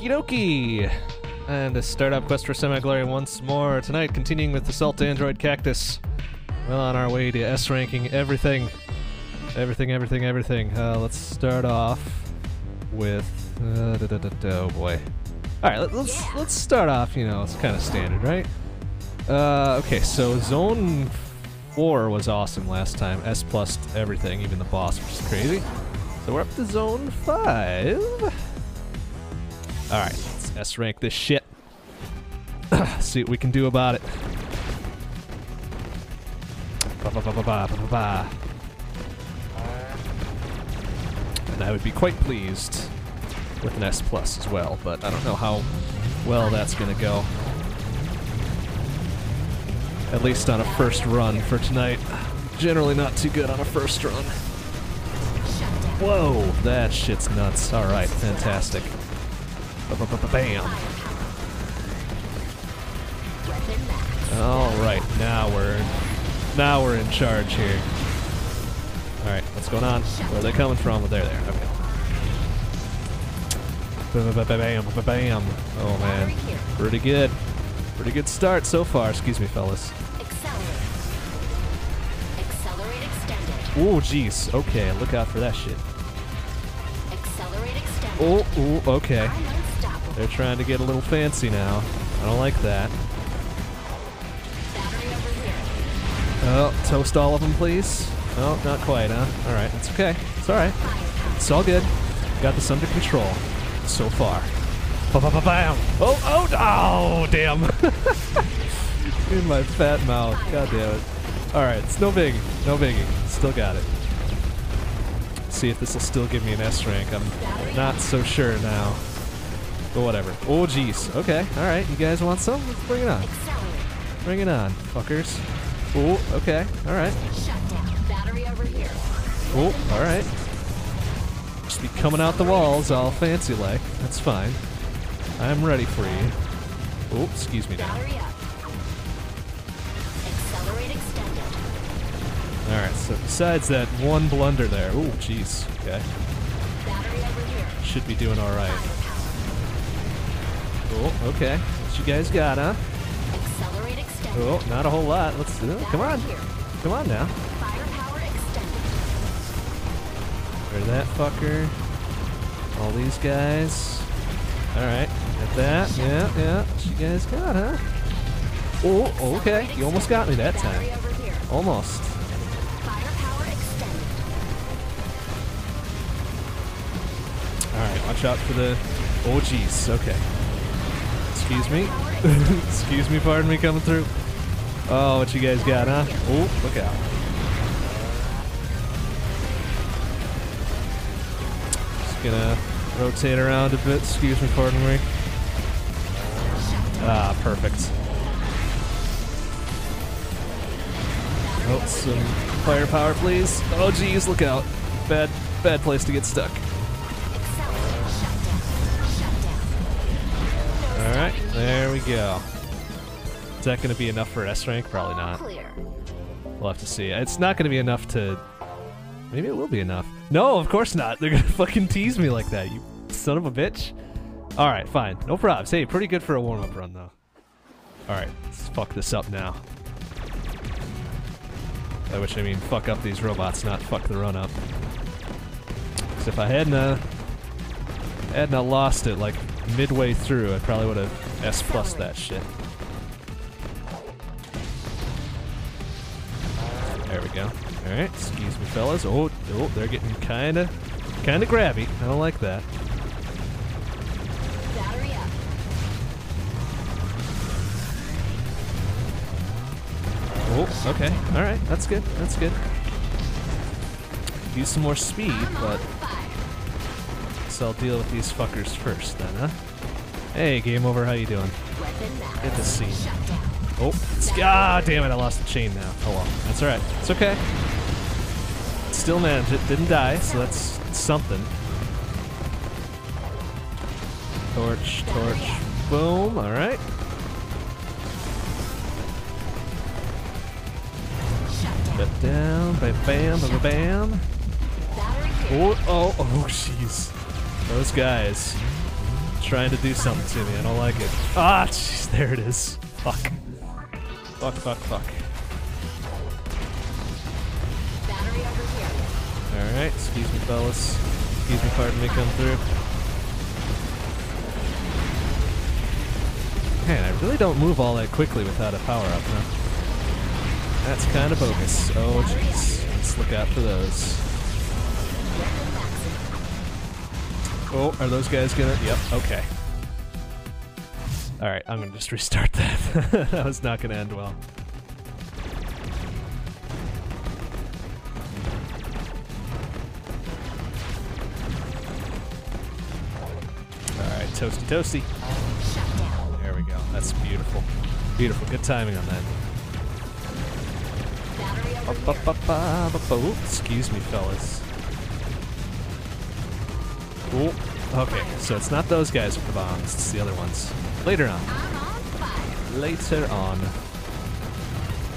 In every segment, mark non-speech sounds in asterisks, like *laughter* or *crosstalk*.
Okie dokie! And to start up Quest for Semi-Glory once more. Tonight, continuing with the Assault Android Cactus. Well on our way to S ranking everything. Everything, everything, everything. Uh, let's start off with... Uh, da, da, da, oh boy. Alright, let, let's let's start off, you know, it's kind of standard, right? Uh, okay, so Zone 4 was awesome last time. S plus everything, even the boss, which is crazy. So we're up to Zone 5. Alright, let's S rank this shit. *coughs* See what we can do about it. And I would be quite pleased with an S plus as well, but I don't know how well that's gonna go. At least on a first run for tonight. Generally not too good on a first run. Whoa, that shit's nuts. Alright, fantastic. Ba-ba-ba-ba-bam. Alright, now we're now we're in charge here. Alright, what's going on? Where are they coming from? There, there. Okay. Ba-ba-ba-bam, ba-bam. Oh man. Pretty good. Pretty good start so far. Excuse me, fellas. Oh, jeez. Okay, look out for that shit. Accelerate extended. Oh, ooh, okay. They're trying to get a little fancy now. I don't like that. Oh, toast all of them, please. Oh, not quite, huh? All right, it's okay. It's all right. It's all good. Got this under control so far. Ba-ba-ba-bam. Oh, oh, oh, damn. *laughs* In my fat mouth. God damn it. All right, it's no biggie. No biggie. Still got it. See if this will still give me an S rank. I'm not so sure now. But whatever. Oh, jeez. Okay. All right. You guys want some? Let's bring it on. Bring it on, fuckers. Oh, okay. All right. Oh, all right. Just be coming out the walls all fancy like. That's fine. I'm ready for you. Oh, excuse me now. Battery up. Accelerate extended. All right. So besides that one blunder there, oh, jeez. Okay. Should be doing all right. Firepower. Oh, okay. What you guys got, huh? Accelerate extended. Oh, not a whole lot. Let's do it. Come on. Here. Come on now. Firepower extended. There's that fucker. All these guys. All right. Got that. Yeah, yeah. What you guys got, huh? Oh, okay. You almost got me that time. Battery over here. Almost. Extended. All right. Watch out for the. Oh, jeez. Okay. Excuse me. *laughs* Excuse me. Pardon me. Coming through. Oh, what you guys got, huh? Oh, look out. Just gonna rotate around a bit. Excuse me. Pardon me. Ah, perfect. Oh, some firepower, please. Oh, geez, look out. Bad, bad place to get stuck. There we go. Is that going to be enough for S rank? Probably not. Clear. We'll have to see. It's not going to be enough to. Maybe it will be enough. No, of course not. They're going *laughs* to fucking tease me like that, you son of a bitch. All right, fine. No props. Hey, pretty good for a warm up run, though. All right, let's fuck this up now. By which I mean fuck up these robots, not fuck the run up. Because if I hadn't, uh, hadn't lost it like midway through, I probably would have S plus that shit. There we go. All right, excuse me, fellas. Oh, oh, they're getting kind of, kind of grabby. I don't like that. Oh, okay. All right, that's good. That's good. Use some more speed, but so I'll deal with these fuckers first, then, huh? Hey, game over. How you doing? Good to see. Oh, it's, ah, damn it! I lost the chain now. Oh well, that's all right. It's okay. Still managed it. Didn't die, so that's something. Torch, torch, boom. All right. Shut down. Bam, bam, bam, bam. Oh, oh, oh, jeez. Those guys. Trying to do something to me. I don't like it. Ah, jeez, there it is. Fuck. Fuck, fuck, fuck. Battery over here. Alright, excuse me, fellas. Excuse me, pardon me, come through. Man, I really don't move all that quickly without a power up, no. That's kind of bogus. Oh, jeez. Let's look out for those. Oh, are those guys gonna? Yep, okay. Alright, I'm gonna just restart that. *laughs* that was not gonna end well. Alright, toasty toasty. There we go. That's beautiful. Beautiful. Good timing on that. Ba- ba- ba- Ooh, excuse me, fellas. Ooh, okay, so it's not those guys with the bombs, it's the other ones. Later on. On. Later on.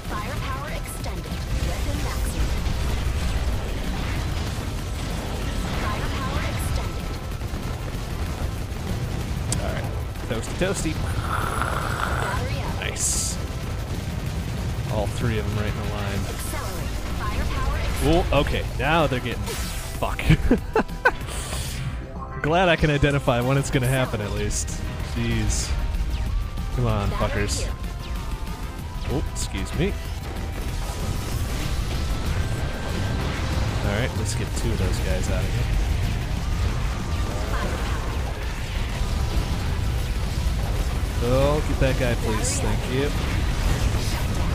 Firepower extended. Weapon maximum. Firepower extended. Alright. Toasty toasty. Nice. All three of them right in a line. Accelerate. Firepower extended. Ooh, okay, now they're getting. Fuck. *laughs* Glad I can identify when it's gonna happen at least. Jeez. Come on, fuckers. Oh, excuse me. Alright, let's get two of those guys out of here. Oh, get that guy, please. Thank you.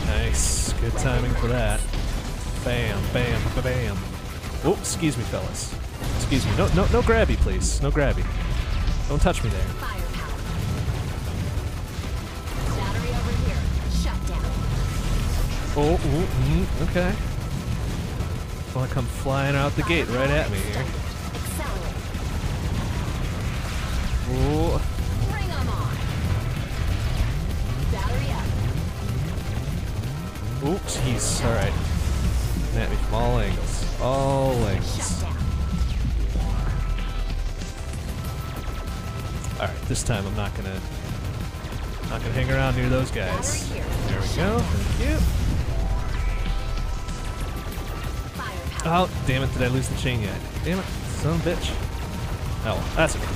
Nice. Good timing for that. Bam, bam, ba bam. Oh, excuse me, fellas. Excuse me. No, no, no grabby, please. No grabby. Don't touch me there. Firepower. Battery over here. Oh, ooh, mm, okay. Want to come flying out the gate right at me here. Accelerate. Ooh. Bring 'em on. Battery up. Ooh, jeez. All right. At me from all angles. All angles. This time I'm not gonna, not gonna hang around near those guys. There we go. Thank you. Oh, damn it! Did I lose the chain yet? Damn it, son of a bitch. Oh, that's okay.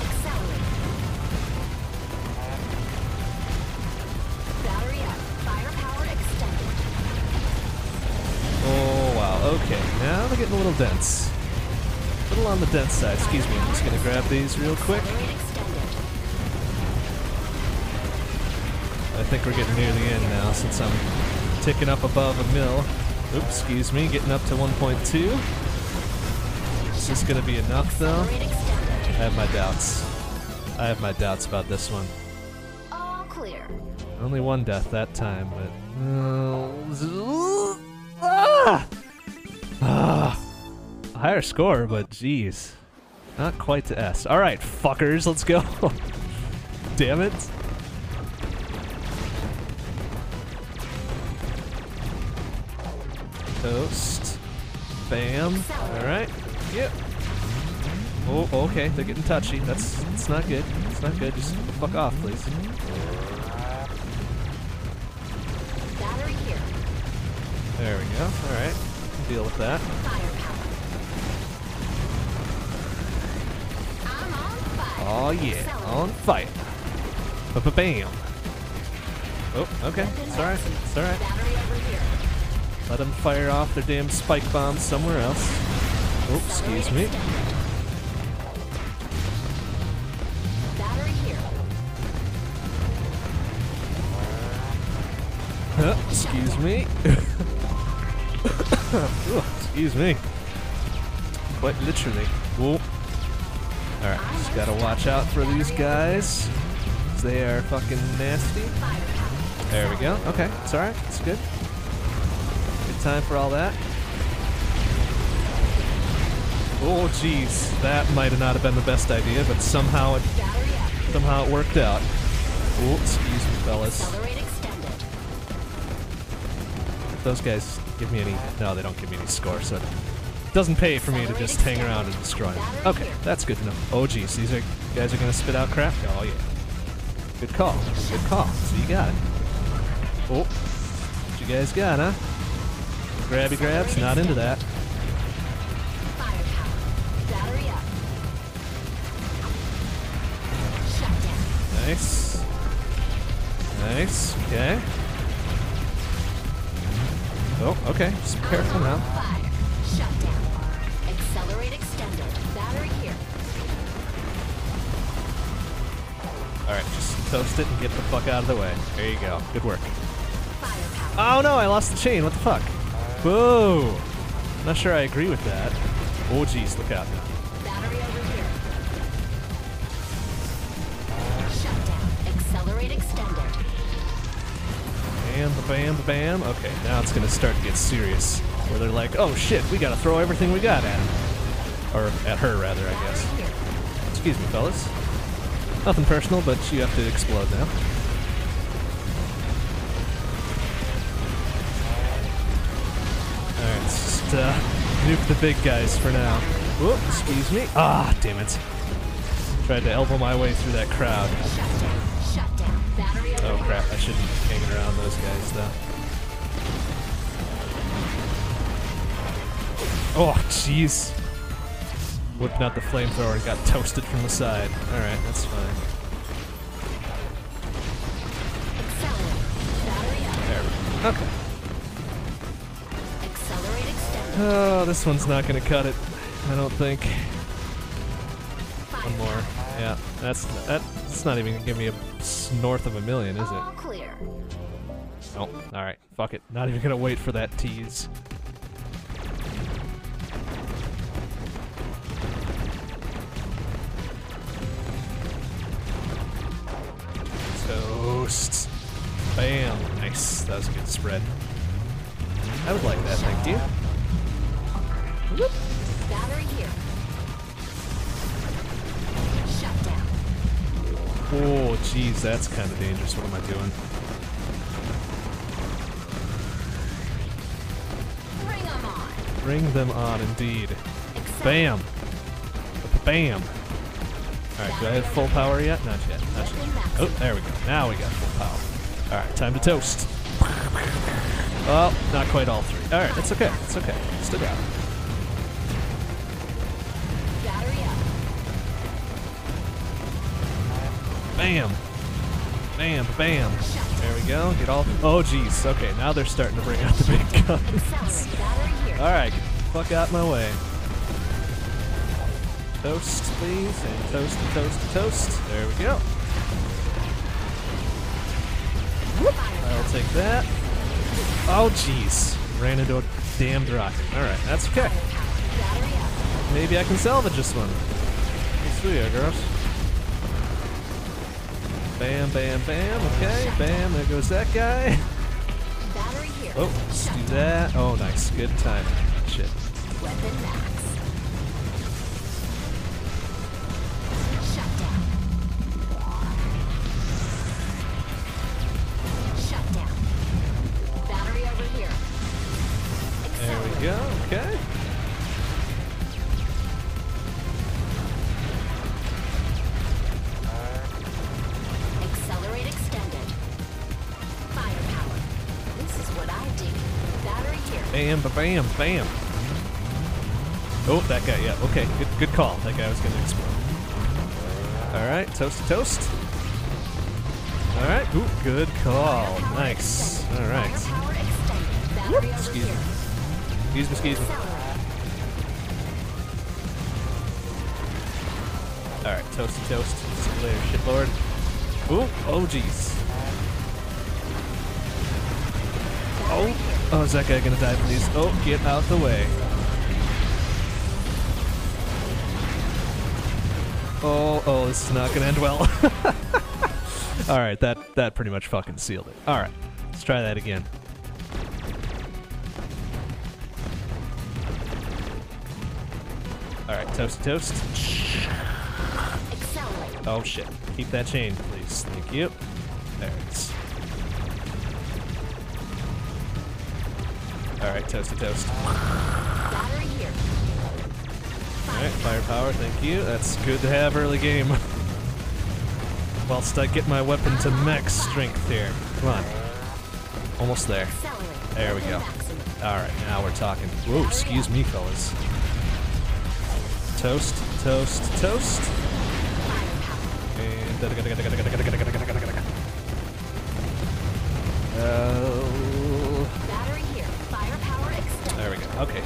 Oh wow. Okay, now they're getting a little dense. A little on the dense side. Excuse me. I'm just gonna grab these real quick. I think we're getting near the end now since I'm ticking up above a mil. Oops, excuse me, getting up to 1.2. Is this gonna be enough though? I have my doubts. I have my doubts about this one. All clear. Only one death that time, but. Uh, ah! Ah! A higher score, but geez. Not quite to S. Alright, fuckers, let's go. *laughs* Damn it. Toast. Bam. Alright. Yep. Oh, okay, they're getting touchy. That's it's not good. It's not good. Just fuck off, please. Battery here. There we go. Alright. Deal with that. Firepower. I'm on fire. Oh yeah, on fire. Ba-ba-bam. Oh, okay. It's alright. It's alright. Let them fire off their damn spike bombs somewhere else. Oh, excuse me. Huh, excuse me. *coughs* Excuse me. Quite literally. Whoa. Alright, just gotta watch out for these guys. They are fucking nasty. There we go. Okay, it's alright. It's good. Time for all that. Oh, jeez. That might have not have been the best idea, but somehow it somehow it worked out. Oh, excuse me, fellas. If those guys give me any... No, they don't give me any score, so it doesn't pay for me to just hang around and destroy them. Okay, that's good to know. Oh geez, these are guys are gonna spit out crap. Oh yeah. Good call. Good call. So you got it. Oh, what you guys got, huh? Grabby grabs. Not into that. Nice. Nice. Okay. Oh, okay. Just be careful now. Alright, just toast it and get the fuck out of the way. There you go. Good work. Oh no, I lost the chain. What the fuck? Whoa. Not sure I agree with that. Oh jeez, look out. Battery over here. Shut. Accelerate extended. Bam, bam, bam. Okay, now it's gonna start to get serious. Where they're like, oh shit, we gotta throw everything we got at him. Or at her, rather, I guess. Excuse me, fellas. Nothing personal, but you have to explode now. Uh, nuke the big guys for now. Whoop, excuse me. Ah, damn it. Tried to elbow my way through that crowd. Oh crap, I shouldn't be hanging around those guys though. Oh, jeez. Whipping out the flamethrower and got toasted from the side. Alright, that's fine. Oh, this one's not gonna cut it. I don't think. One more. Yeah, that's that's not even gonna give me a north of a million, is All it? clear. Oh, alright. Fuck it. Not even gonna wait for that tease. Toast. Bam. Nice. That was a good spread. I would like that, thank you. Oh, jeez, that's kind of dangerous. What am I doing? Bring 'em on. Bring them on, indeed. Bam. Bam. Alright, do I have full power yet? Not yet. Not yet. Oh, there we go. Now we got full power. Alright, time to toast. Well, not quite all three. Alright, that's okay. That's okay. Still got it. Bam. Bam, bam. There we go. Get all. Oh, jeez. Okay, now they're starting to bring out the big guns. Alright, fuck out of my way. Toast, please, and toast, toast, toast. There we go. I'll take that. Oh, jeez. Ran into a damned rocket. Alright, that's okay. Maybe I can salvage this one. See ya, girls. Bam, bam, bam. Okay, bam. There goes that guy. Battery here. Oh, let's do that. Oh, nice. Good time. Shit. Bam, bam. Oh, that guy. Yeah. Okay. Good. Good call. That guy was gonna explode. All right. Toast to toast. All right. Ooh, good call. Nice. All right. Firepower extended. Battery over Excuse me. Excuse me. Excuse me. All right. Toast to toast. See you later, shitlord. Ooh. Oh, jeez. Oh. Oh, is that guy gonna die, please? Oh, get out the way. Oh, oh, this is not gonna end well. *laughs* All right, that that pretty much fucking sealed it. All right, let's try that again. All right, toast toast. Oh shit! Keep that chain, please. Thank you. There it is. All right, toast to toast. Alright, firepower, thank you. That's good to have early game. *laughs* Whilst I get my weapon to max strength here. Come on. Almost there. There we go. Alright, now we're talking. Whoa, excuse me, fellas. Toast, toast, toast. And.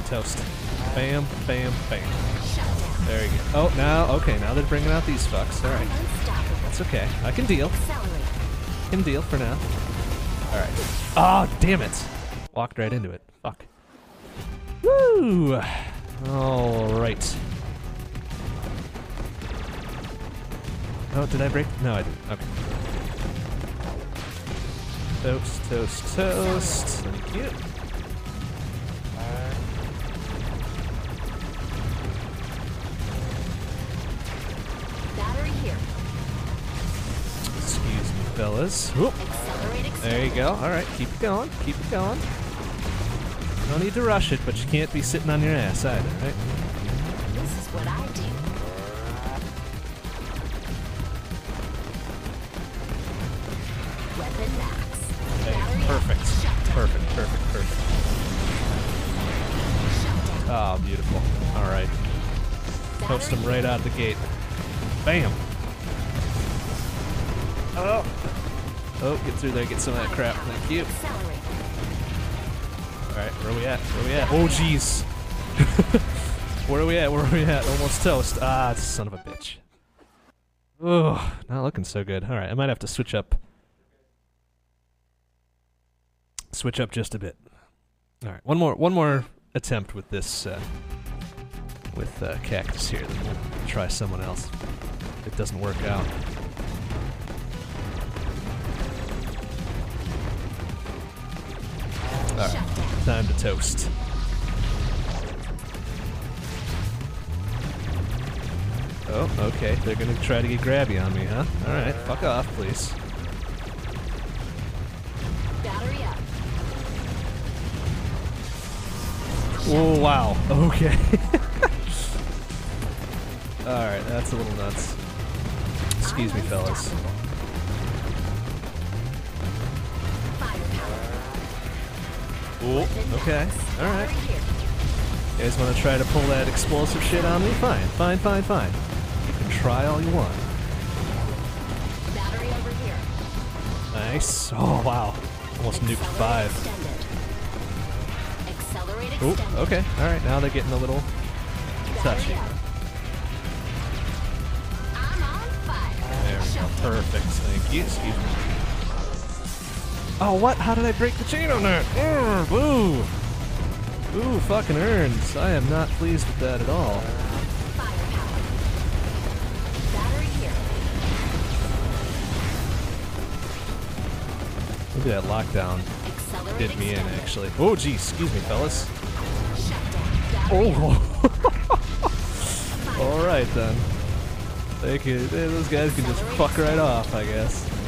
Toast. Bam, bam, bam. There you go. Oh, now, okay, now they're bringing out these fucks. Alright. That's okay. I can deal. Can deal for now. Alright. Oh, ah, damn it. Walked right into it. Fuck. Woo! Alright. Oh, did I break? No, I didn't. Okay. Toast, toast, toast. Thank you. Fellas. Whoop. There you go. Alright, keep it going. Keep it going. No need to rush it, but you can't be sitting on your ass either, right? This is what I do. Weapon max. Hey, perfect. Perfect, perfect, perfect. Shut. Oh, beautiful. All right. Toast them right out the gate. Bam. Oh. Oh, get through there, get some of that crap. Thank you. All right, where are we at? Where are we at? Oh, jeez. *laughs* where are we at? Where are we at? Almost toast. Ah, son of a bitch. Oh, not looking so good. All right, I might have to switch up. Switch up just a bit. All right, one more, one more attempt with this, uh, with uh, cactus here. Then we'll try someone else. If it doesn't work out. Time to toast. Oh, okay. They're gonna try to get grabby on me, huh? Alright, fuck off, please. Battery up. Oh, wow. Okay. *laughs* Alright, that's a little nuts. Excuse me, fellas. Oh, okay. Alright. You guys wanna try to pull that explosive shit on me? Fine, fine, fine, fine. You can try all you want. Battery over here. Nice. Oh, wow. Almost nuked five. extended. Accelerate Oh, okay. Alright, now they're getting a little touchy. Battery up. I'm on fire. There we go. Perfect. Thank you. Excuse me. Oh, what? How did I break the chain on that? Urgh, boo! Ooh, fucking earns. I am not pleased with that at all. Look at that lockdown did me in, actually. Oh, geez. Excuse me, fellas. Oh! *laughs* Alright then. They could, eh, those guys can just fuck right off, I guess.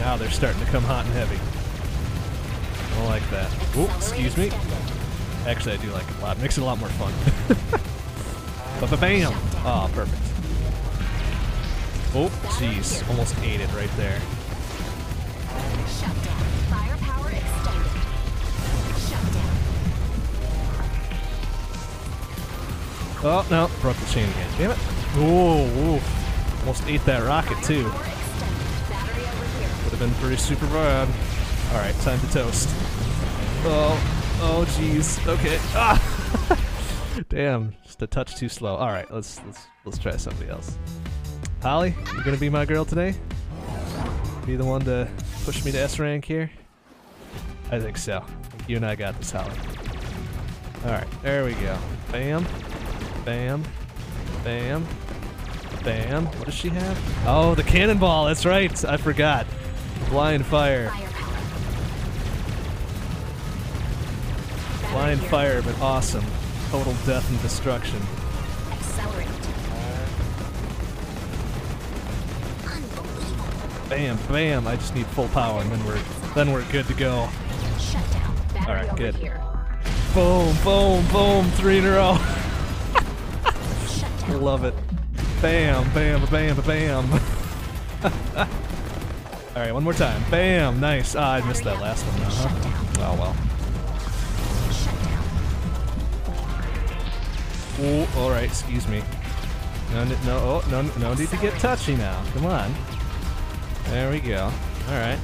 Now they're starting to come hot and heavy. I don't like that. Oh, excuse me. Actually, I do like it a lot. Makes it a lot more fun. *laughs* Ba-ba-bam! Oh, perfect. Oh, jeez. Almost ate it right there. Oh, no. Broke the chain again. Damn it. Whoa. Almost ate that rocket, too. Been pretty super bad. Alright, time to toast. Oh, oh, jeez. Okay. Ah! *laughs* Damn, just a touch too slow. Alright, let's, let's, let's try somebody else. Holly, you gonna be my girl today? Be the one to push me to S rank here? I think so. You and I got this, Holly. Alright, there we go. Bam. Bam. Bam. Bam. What does she have? Oh, the cannonball. That's right. I forgot. Blind fire. Blind fire, but awesome. Total death and destruction. Bam, bam. I just need full power, and then we're then we're good to go. All right, good. Boom, boom, boom. Three in a row. I *laughs* love it. Bam, bam, bam, bam. *laughs* All right, one more time. Bam, nice. Ah, I missed that last one. Down. Oh well. Oh, all right. Excuse me. No, no, oh, no, no need to get touchy now. Come on. There we go. All right.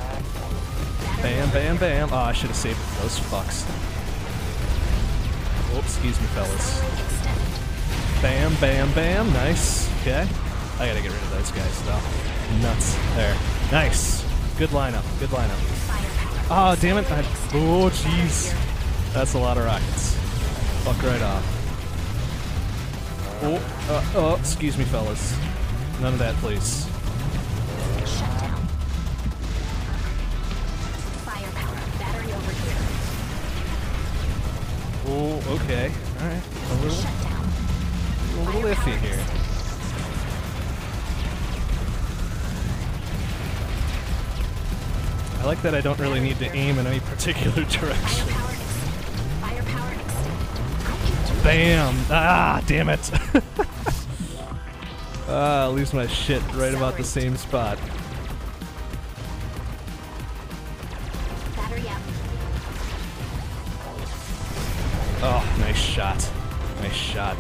Bam, bam, bam. Oh, I should have saved those fucks. Oh, excuse me, fellas. Bam, bam, bam. Nice. Okay. I gotta get rid of those guys, though. Nuts. There. Nice. Good lineup. Good lineup. Firepower. Oh, damn it. I, oh, jeez. That's a lot of rockets. Fuck right off. Oh, uh, oh, excuse me, fellas. None of that, please. Oh, okay. Alright. A little, a little iffy here. I like that I don't really need to aim in any particular *laughs* direction. Firepower extended. Firepower extended. I can do Bam! Ah, damn it! *laughs* ah, I lose my shit right about the same spot. Battery up. Oh, nice shot. Nice shot.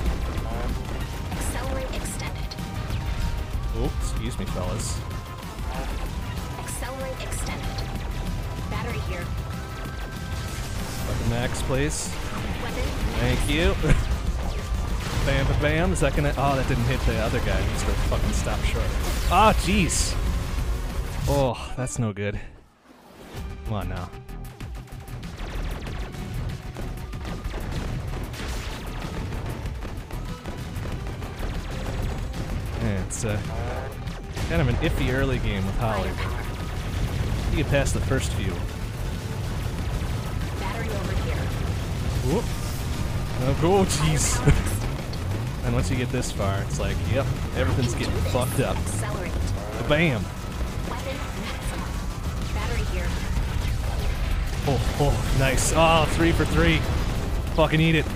Accelerate extended. Oh, excuse me, fellas. Here. Fucking max, please. Weapon. Thank you. *laughs* bam, bam, bam. Is that gonna? Oh, that didn't hit the other guy. He Just fucking stop short. Ah, jeez. Oh, that's no good. Come on now. Yeah, it's uh, kind of an iffy early game with Holly. You get past the first few. Whoop. Oh, *laughs* jeez. and once you get this far, it's like, yep, everything's getting fucked up. Accelerate. Bam. Weapon maximum. Battery here. Oh, oh, nice. Oh, three for three. Fucking eat it.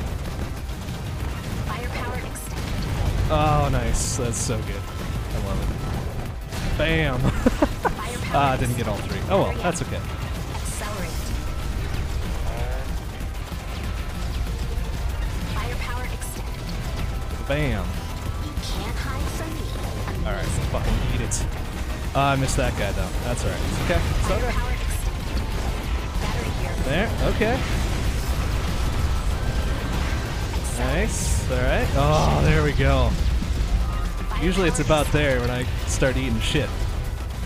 Oh, nice. That's so good. I love it. Bam. *laughs* Ah, I didn't get all three. Oh well, that's okay. Bam. You can't hide from me. All right, fucking eat it. Ah, I missed that guy though. That's all right. It's okay. It's okay. There. Okay. Nice. All right. Oh, there we go. Usually it's about there when I start eating shit.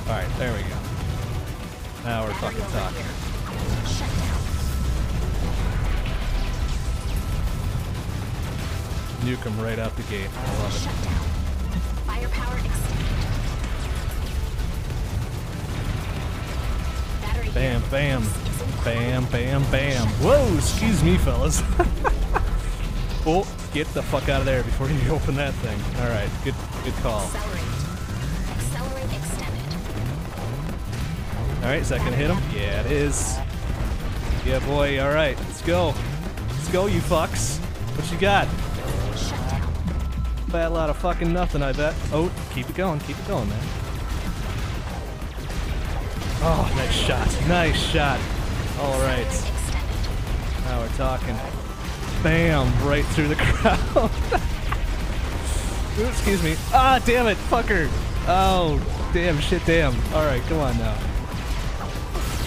Alright, there we go. Now we're fucking talking. Nuke him right out the gate. I love Shut down. Firepower extended. Battery. Bam, bam. Bam, bam, bam. Whoa, excuse me, fellas. *laughs* oh, get the fuck out of there before you *laughs* open that thing. Alright, good good call. Extended. Alright, is that gonna hit him? Yeah, it is. Yeah, boy, alright, let's go. Let's go, you fucks. What you got? Bad lot of fucking nothing, I bet. Oh, keep it going, keep it going, man. Oh, nice shot, nice shot. All right, now we're talking. Bam, right through the *laughs* crowd. Excuse me. Ah, damn it, fucker. Oh, damn, shit, damn. All right, come on now.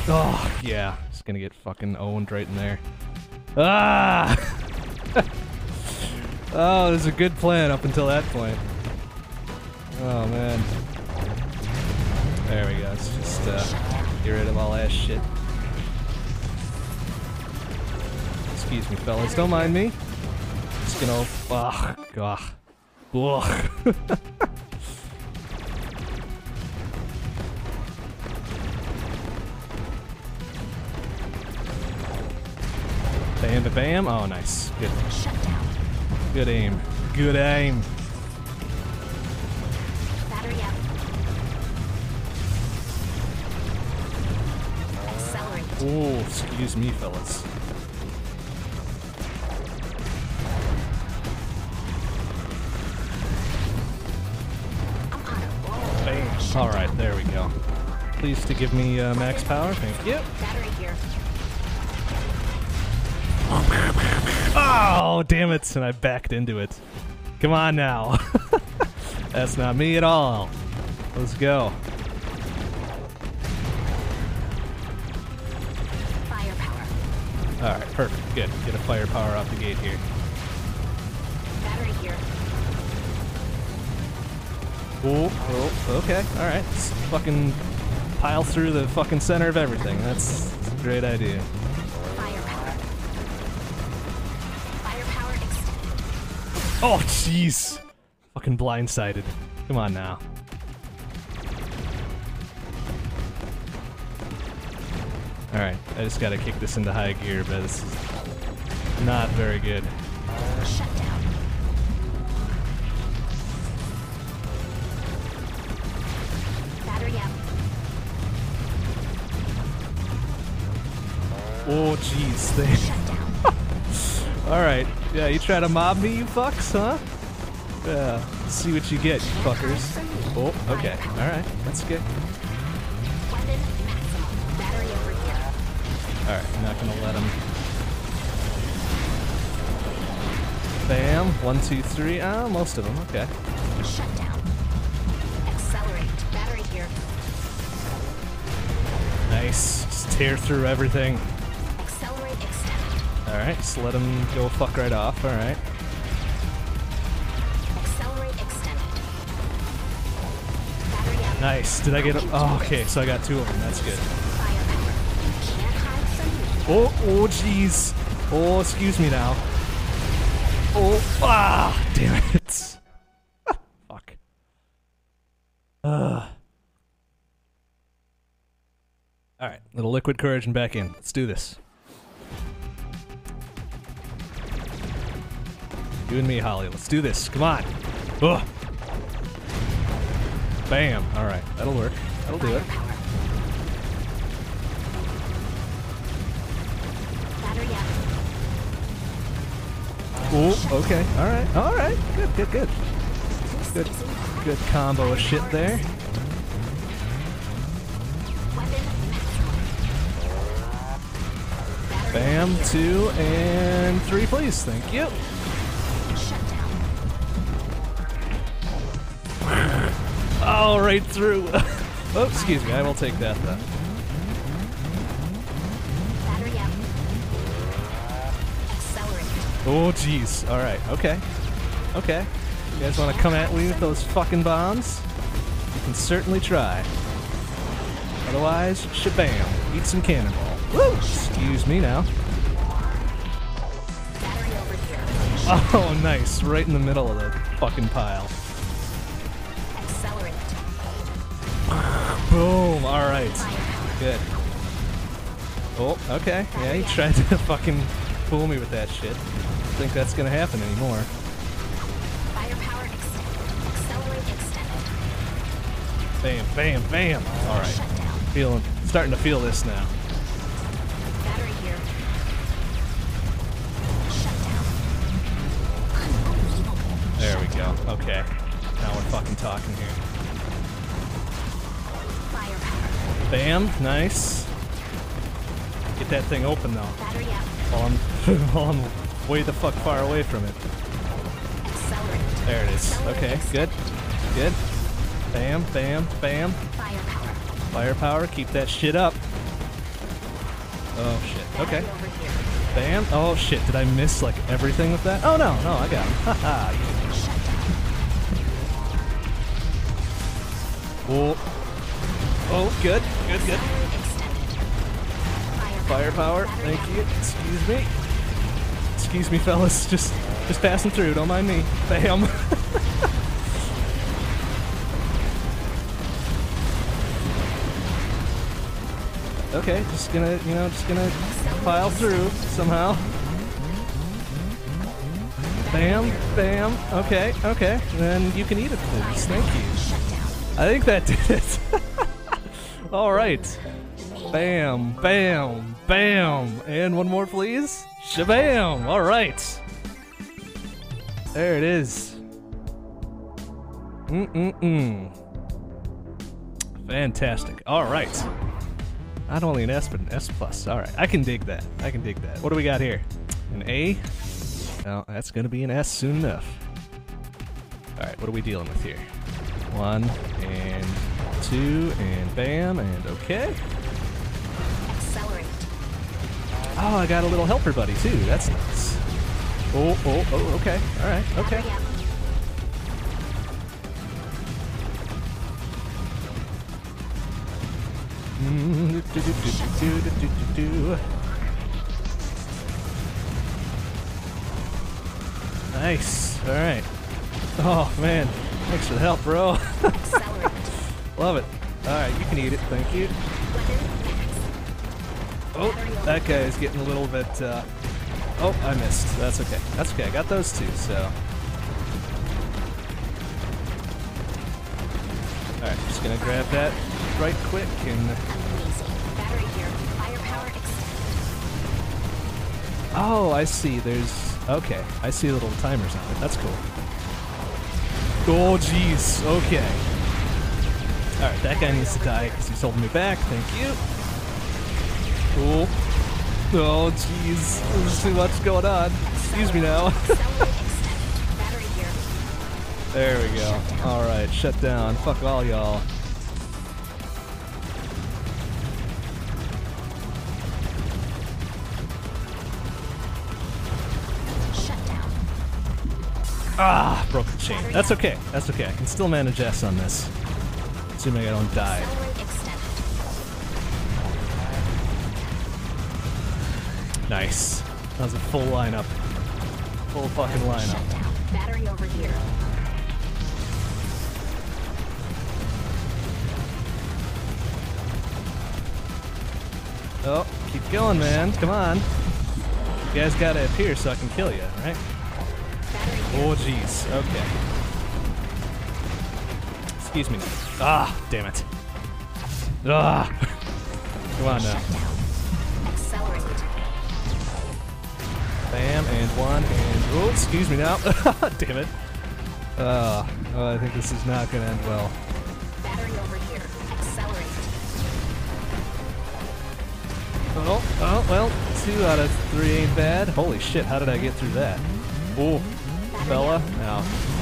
Oh, yeah, just gonna get fucking owned right in there. Ah! *laughs* oh, this is a good plan up until that point. Oh man. There we go. Let's just uh, get rid of all that shit. Excuse me, fellas. Don't mind me. Just gonna. Ugh. Ugh. Ugh. bam, bam. Oh, nice. Good. Shut down. Good aim. Good aim. Battery up. Oh, excuse me, fellas. All right, there we go. Please to give me uh, max power. Thank you. Battery here. Oh, damn it! And I backed into it. Come on now. *laughs* That's not me at all. Let's go. Firepower. All right, perfect. Good. Get a firepower out the gate here. Battery here. Oh, oh, okay. All right. Fucking pile through the fucking center of everything. That's, that's a great idea. Oh, jeez. Fucking blindsided. Come on now. Alright, I just gotta kick this into high gear, but this is not very good. Shut down. Battery. Oh, jeez. *laughs* They... Alright, yeah, you try to mob me, you fucks, huh? Yeah, let's see what you get, you fuckers. Oh, okay. Alright, that's good. Weapon maximum. Battery. Alright, not gonna let him. Bam. One, two, three. Ah, most of them. Okay. Shut down. Accelerate. Battery here. Nice. Just tear through everything. Alright, just let him go fuck right off. Alright. Nice. Did I get a- Oh, okay, so I got two of them. That's good. Firepower. Can't hide from me. Oh, oh, jeez. Oh, excuse me now. Oh, ah, damn it. *laughs* fuck. Ugh. Alright, little liquid courage and back in. Let's do this. You and me, Holly. Let's do this. Come on. Ugh. Bam. Alright, that'll work. That'll do it. Firepower. Battery up. Oh, okay. Alright. Alright. Good, good, good. Good, good combo of shit there. Weapon maximum. Battery Bam, two, and three, please. Thank you. Oh, right through. *laughs* oh, excuse me. I will take that then. Battery up. Accelerate. Oh, jeez. All right. Okay. Okay. You guys want to come at me with those fucking bombs? You can certainly try. Otherwise, shabam. Eat some cannonball. Woo! Excuse me now. Battery over here. *laughs* Oh, nice. Right in the middle of the fucking pile. Boom. All right. Good. Oh, okay. Yeah, he tried to *laughs* fucking fool me with that shit. Don't think that's gonna happen anymore. Firepower extended. Extended. Bam, bam, bam. All right. Feeling, starting to feel this now. Battery here. Shut down. Unbelievable. There we go. Okay. Now we're fucking talking here. Bam, nice. Get that thing open though. Battery up. While I'm, while I'm way the fuck far away from it. Accelerate. There it is. Okay, good. Good. Bam, bam, bam. Firepower. Firepower, keep that shit up. Oh shit. Okay. Battery over here. Bam. Oh shit. Did I miss like everything with that? Oh no, no, I got him. *laughs* Haha. Oh. Good. Good, good. Firepower. Thank you. Excuse me. Excuse me, fellas. Just, just passing through. Don't mind me. Bam. Um, *laughs* okay, just gonna, you know, just gonna pile through somehow. Bam, bam. Okay, okay. Then you can eat it, please. Thank you. I think that did it. *laughs* All right. Bam, bam, bam. And one more, please. Shabam. All right. There it is. Mm-mm-mm. Fantastic. All right. Not only an S, but an S plus. All right. I can dig that. I can dig that. What do we got here? An A? No, that's going to be an S soon enough. All right. What are we dealing with here? One and two, and bam, and okay. Accelerate. Oh, I got a little helper buddy too. That's nice. Oh, oh, oh, okay. All right, okay. Nice. All right. Oh man, thanks for the help, bro. Love it. All right, you can eat it. Thank you. Oh, that guy is getting a little bit. Uh... Oh, I missed. That's okay. That's okay. I got those two. So. All right, just gonna grab that right quick and. Oh, I see. There's okay. I see little timers on it. That's cool. Oh, jeez. Okay. All right, that guy needs to die because he's holding me back. Thank you. Cool. Oh, jeez. There's too much going on. Excuse me now. *laughs* There we go. All right, shut down. Fuck all y'all. Ah, broke the chain. That's okay. That's okay. I can still manage S on this. Assuming I don't die. Nice. That was a full lineup. Full fucking lineup. Battery over here. Oh, keep going, man. Come on. You guys gotta appear so I can kill you, right? Oh, jeez. Okay. Excuse me. Ah, damn it. Ah. Come on now. Shut down. Accelerate. Bam, and one, and oh, excuse me now. *laughs* damn it. Uh, oh, I think this is not gonna end well. Battery over here. Accelerate. Oh, oh, well, two out of three ain't bad. Holy shit, how did I get through that? Oh, fella, no.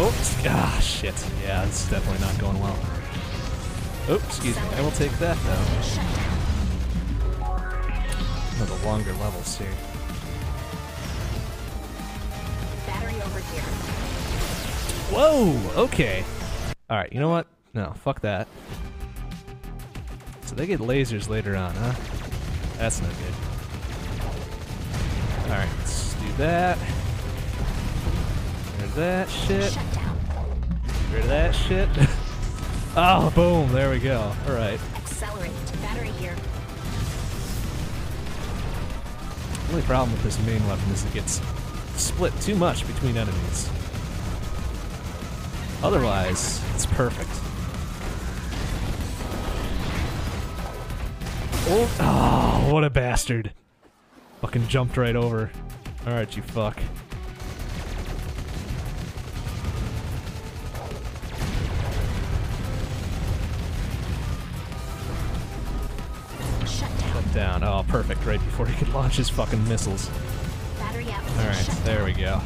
Oh, ah, shit. Yeah, it's definitely not going well. Oh, excuse me. I will take that, though. One of the longer levels here. Battery over here. Whoa, okay. Alright, you know what? No, fuck that. So they get lasers later on, huh? That's not good. Alright, let's do that. Get rid of that shit. Get rid of that shit. oh, boom, there we go. Alright. Accelerate. Battery here. The only problem with this main weapon is it gets split too much between enemies. Otherwise, it's perfect. Oh, oh, what a bastard. Fucking jumped right over. Alright, you fuck. Down. Oh, perfect. Right before he could launch his fucking missiles. Battery up. Alright, there we go.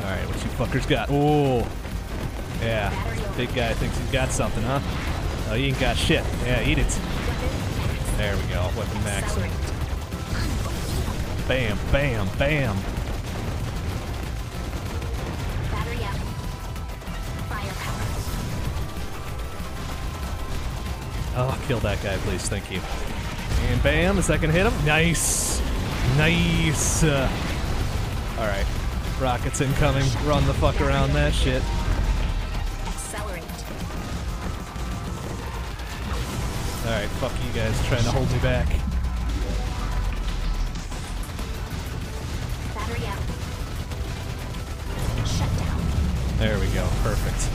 Alright, what you fuckers got? Oh, yeah. Big guy thinks he's got something, huh? Oh, he ain't got shit. Yeah, eat it. There we go. Weapon max. Bam, bam, bam. Battery up. Firepower. Oh, kill that guy, please. Thank you. And bam, is that gonna hit him? Nice. Nice. Uh, Alright. Rockets incoming. Run the fuck around that shit. You guys trying to hold me back. Battery out. Shut down. There we go, perfect.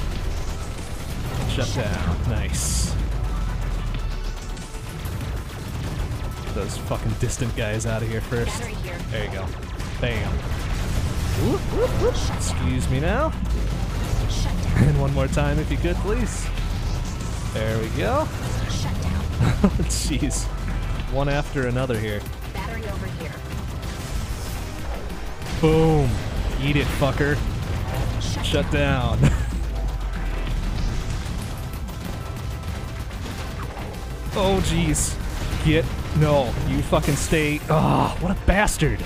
Shut down, nice. Those fucking distant guys out of here first. Here. There you go. Bam. Whoop, whoop, whoop. Excuse me now. Shut down. *laughs* And one more time if you could, please. There we go. *laughs* Jeez. One after another here. Battery over here. Boom. Eat it, fucker. Shut, Shut down. down. *laughs* oh, jeez. Get. No, you fucking stay. Ah, what a bastard.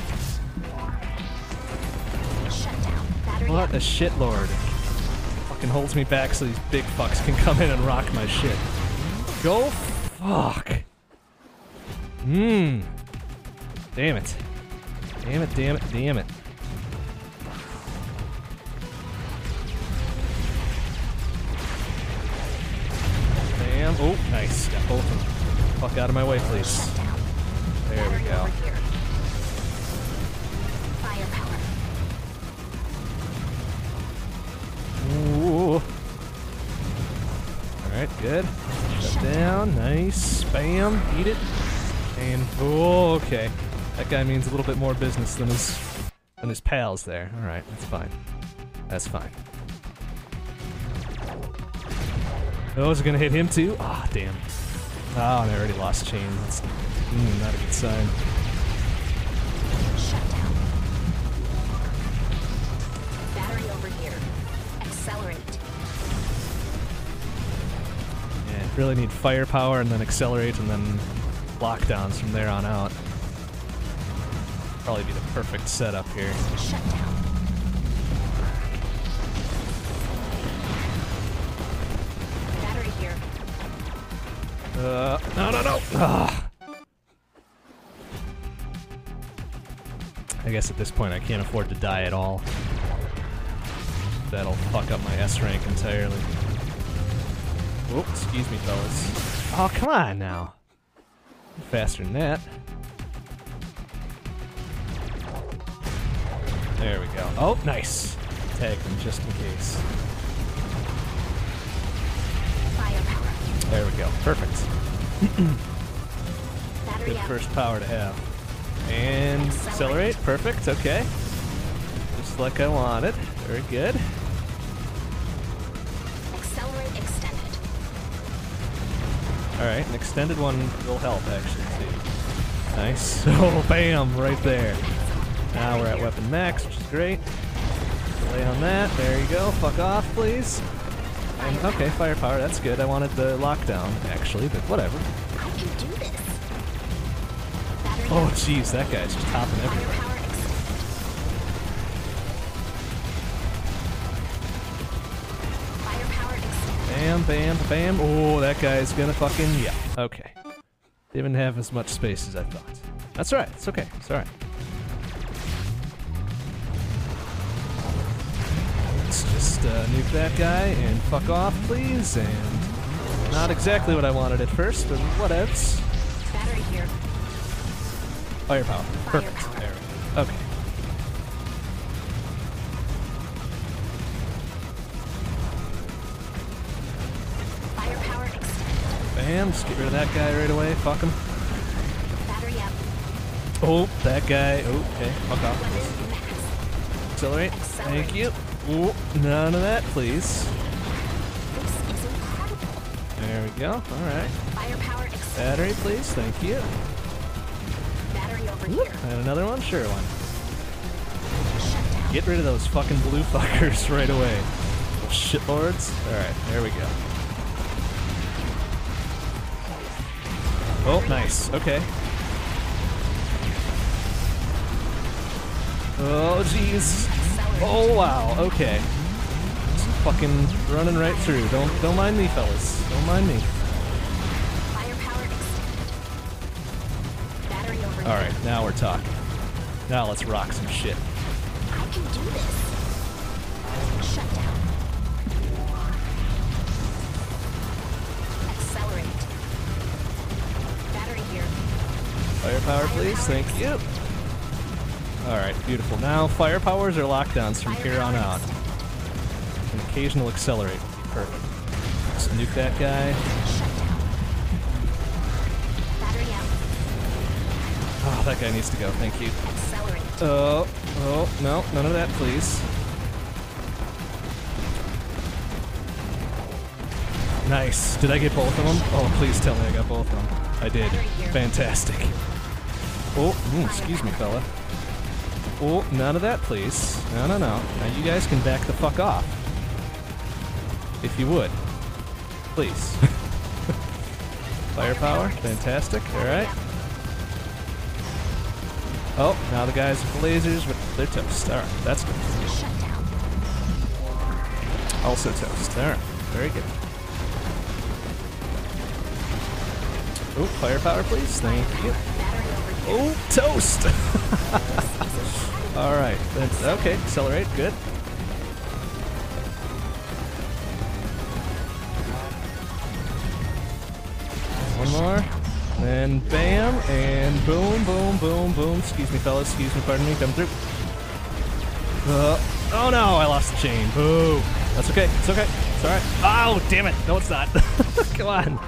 Shut down. What a shitlord. Fucking holds me back so these big fucks can come in and rock my shit. Go fuck. Mmm. Damn it. Damn it, damn it, damn it. Damn. Oh, nice. Got both of them. Fuck out of my way, please. Eat it. And oh, okay. That guy means a little bit more business than his than his pals there. Alright, that's fine. That's fine. Oh, is it gonna hit him too? Ah, damn. Oh, and I already lost chain. That's mm, not a good sign. Really need firepower and then accelerate and then lockdowns from there on out. Probably be the perfect setup here. Shut down. Battery here. Uh, no, no, no! Ah. I guess at this point I can't afford to die at all. That'll fuck up my S rank entirely. Oh, excuse me, fellas. Oh, come on now. Faster than that. There we go. Oh, nice. Tag them just in case. Firepower. There we go. Perfect. Good first power to have. And accelerate. Perfect. Okay. Just like I wanted. Very good. All right, an extended one will help actually too. Nice. *laughs* Oh, bam! Right there. Now we're at weapon max, which is great. Lay on that. There you go. Fuck off, please. And okay, firepower. That's good. I wanted the lockdown actually, but whatever. I can do this. Oh, jeez, that guy's just hopping everywhere. Bam, bam, bam. Oh, that guy's gonna fucking yeah. Okay. Didn't have as much space as I thought. That's alright. It's okay. It's alright. Let's just uh, nuke that guy and fuck off, please. And not exactly what I wanted at first, but whatevs. Battery here. Firepower. Perfect. Firepower. There. Okay. Just get rid of that guy right away. Fuck him. Battery up. Oh, that guy. Oh, okay. Fuck off. Max. Accelerate. Thank you. Oh, none of that, please. This is incredible. There we go. All right. Battery, please. Thank you. Battery over here. And another one? Sure one. Get rid of those fucking blue *laughs* fuckers right away. Shitlords. Alright, there we go. Oh, nice. Okay. Oh, jeez. Oh, wow. Okay. Just fucking running right through. Don't don't mind me, fellas. Don't mind me. Firepower extended. Battery over All right, now we're talking. Now let's rock some shit. I can do this. Firepower, please. Thank you. Alright, beautiful. Now, firepowers are lockdowns from here on out. An occasional accelerate would be perfect. Let's nuke that guy. Shut. Battery out. Oh, that guy needs to go. Thank you. Oh, oh, no, none of that, please. Nice. Did I get both of them? Oh, please tell me I got both of them. I did. Fantastic. Oh, ooh, excuse me, fella. Oh, none of that, please. No, no, no. Now you guys can back the fuck off. If you would. Please. *laughs* Firepower. Fantastic. Alright. Oh, now the guys with lasers, but they're toast. Alright, that's good. Also toast. Alright, very good. Oh, firepower, please. Thank you. Oh, toast! *laughs* Alright, that's okay. Accelerate, good. One more. then bam, and boom, boom, boom, boom. Excuse me, fellas. Excuse me, pardon me. Come through. Uh, oh no, I lost the chain. Boo. That's okay. It's okay. It's alright. Oh, damn it. No, it's not. *laughs* Come on.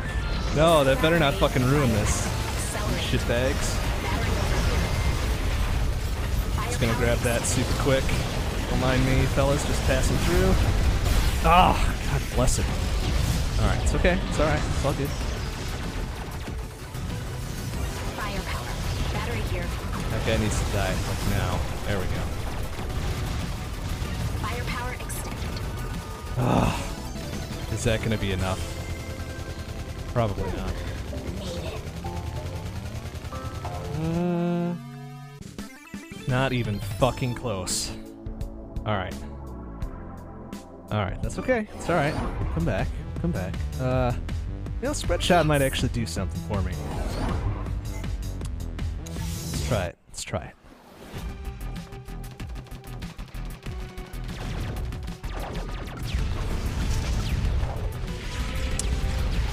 No, that better not fucking ruin this. Shitbags. Gonna grab that super quick. Don't mind me, fellas, just passing through. Ah, God bless it. Alright, it's okay. It's alright. It's all good. Firepower. Battery here. That guy needs to die, like now. There we go. Firepower extended. Ah, is that gonna be enough? Probably not. Made it. Uh, not even fucking close. Alright. Alright, that's okay. It's alright. Come back. Come back. Uh, you know, spread shot might actually do something for me. Let's try it. Let's try it.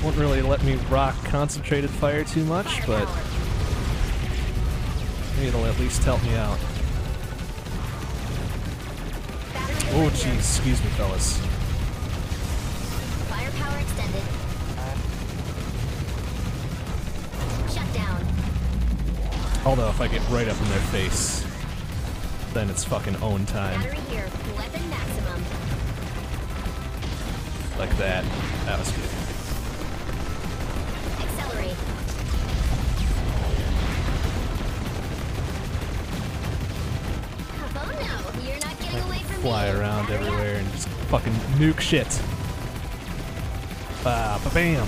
Won't really let me rock concentrated fire too much, but maybe it'll at least help me out. Oh, jeez, excuse me, fellas. Firepower extended. Shut down. Although if I get right up in their face, then it's fucking own time. Battery here. Weapon maximum. Like that. That was good. Fly around everywhere and just fucking nuke shit. Ba ba bam.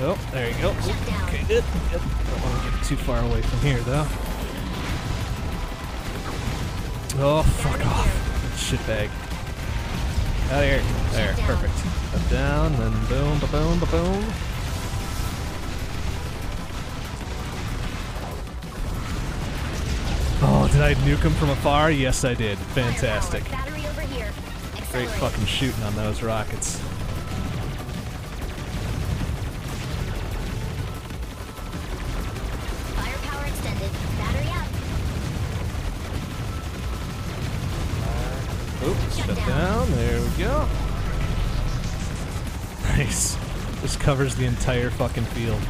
Oh, there you go. Okay, good. good. Don't want to get too far away from here, though. Oh, fuck off. Shitbag. Out of here. There, perfect. Up, down, then boom, ba boom, ba boom. Did I nuke him from afar? Yes, I did. Fantastic. Battery over here. Great fucking shooting on those rockets. Firepower extended. Battery up. Uh, oops, Shut shut down. down. There we go. Nice. This covers the entire fucking field.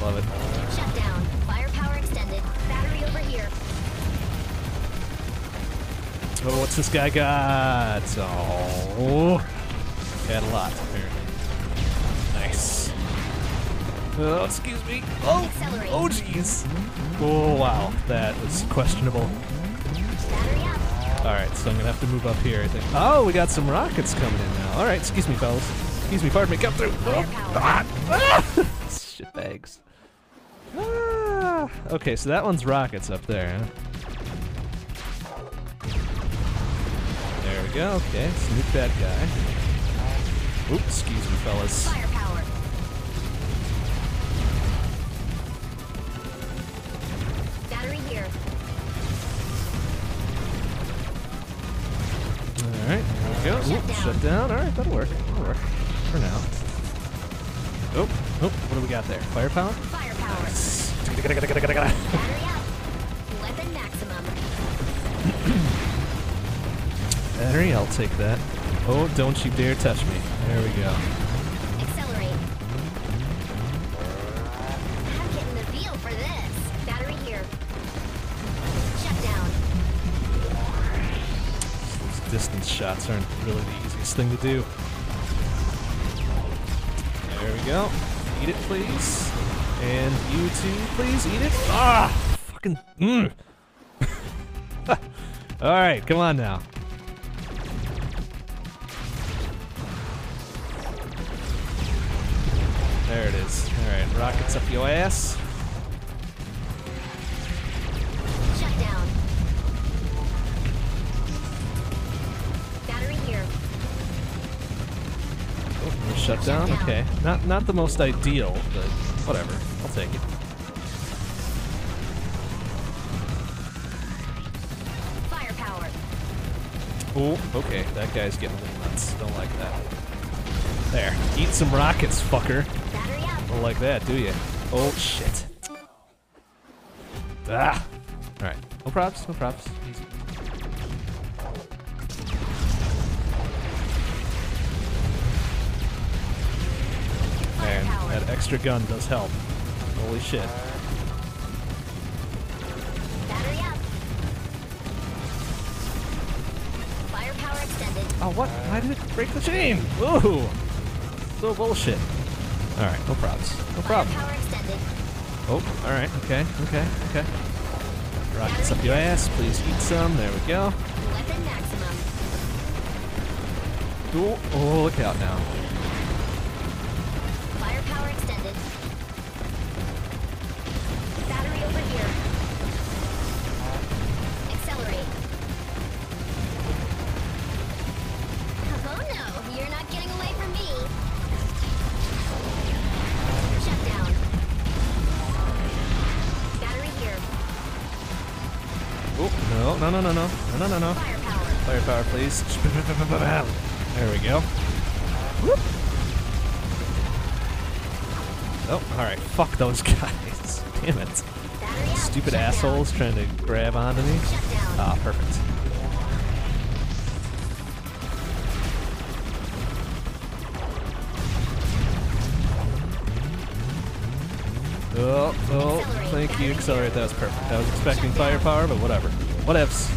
Love it. Oh, what's this guy got? Oh, got a lot apparently. Nice. Oh, excuse me. Oh, Accelerate. oh, jeez. Oh, wow, that was questionable. All right, so I'm gonna have to move up here. I think. Oh, we got some rockets coming in now. All right, excuse me, fellas. Excuse me, pardon me. Come through. Oh, ah, ah! *laughs* Shitbags. Ah. Okay, so that one's rockets up there. Huh? We go. Okay, let's that guy. Oops, excuse me, fellas. Firepower. Battery here. All right, there we go. Shut down. shut down. All right, that'll work. That'll work for now. Oh, Oh, what do we got there? Firepower? Firepower. Battery I'll take that. Oh, don't you dare touch me. There we go. Accelerate. I'm getting the feel for this. Battery here. Shut down. These distance shots aren't really the easiest thing to do. There we go. Eat it, please. And you too, please eat it. Ah! Fucking. *laughs* Mmm! Alright, come on now. There it is. Alright, rockets up your ass. Shut down. Battery here. Oh, shut down? Okay. Not not the most ideal, but whatever. I'll take it. Firepower. Oh, okay. That guy's getting a little nuts. Don't like that. There. Eat some rockets, fucker. Battery like that, do you? Oh, shit. Ah! Alright. No props, no props. Easy. Man, that extra gun does help. Holy shit. Battery up. Firepower extended. Oh, what? Why did it break the chain? Ooh! So bullshit. Alright, no props. No problem. Oh, alright, okay, okay, okay. Rockets up your ass, please eat some. There we go. Weapon maximum. Oh, look out now. no, no, no. No, no, no, no. Firepower, please. *laughs* There we go. Whoop. Oh, alright. Fuck those *laughs* guys. Damn it. Stupid assholes trying to grab onto me. Ah, perfect. Oh, oh, thank you. Accelerate, that was perfect. I was expecting firepower, but whatever. Whatevs.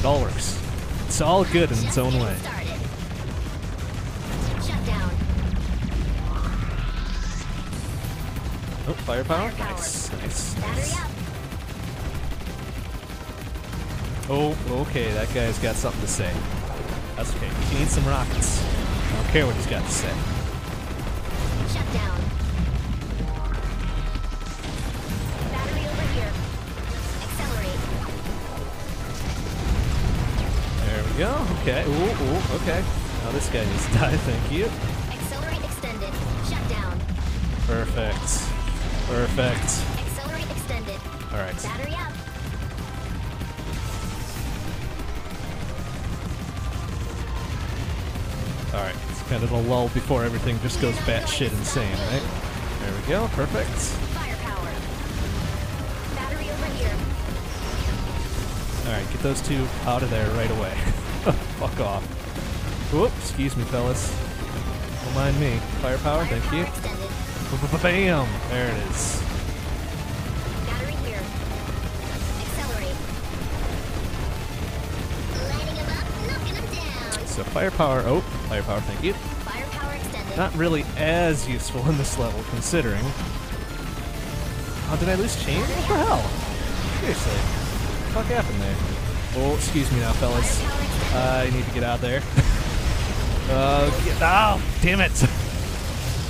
It all works. It's all good in its own way. started. Shut down. Oh, firepower? Firepower. Nice, nice, nice. Oh, okay, that guy's got something to say. That's okay. He needs some rockets. I don't care what he's got to say. Shut down. Go. Okay. Ooh, ooh, okay. Now this guy needs to *laughs* die, thank you. Accelerate extended. Shut down. Perfect. Perfect. Accelerate extended. Alright. Battery up. Alright. It's kind of a lull before everything just goes batshit insane, right? There we go. Perfect. Firepower. Battery over here. Alright, get those two out of there right away. *laughs* Fuck off. Whoop, excuse me, fellas. Don't mind me. Firepower, thank you. Firepower *laughs* extended. Bam! There it is. Battery here. Accelerate. Lighting him up, knocking him down. So firepower, oh, firepower, thank you. Firepower extended. Not really as useful in this level, considering. Oh, did I lose chain? What the hell? Seriously. What the fuck happened there? Oh, excuse me now, fellas. Firepower extended. I need to get out there. *laughs* uh, get, oh, damn it!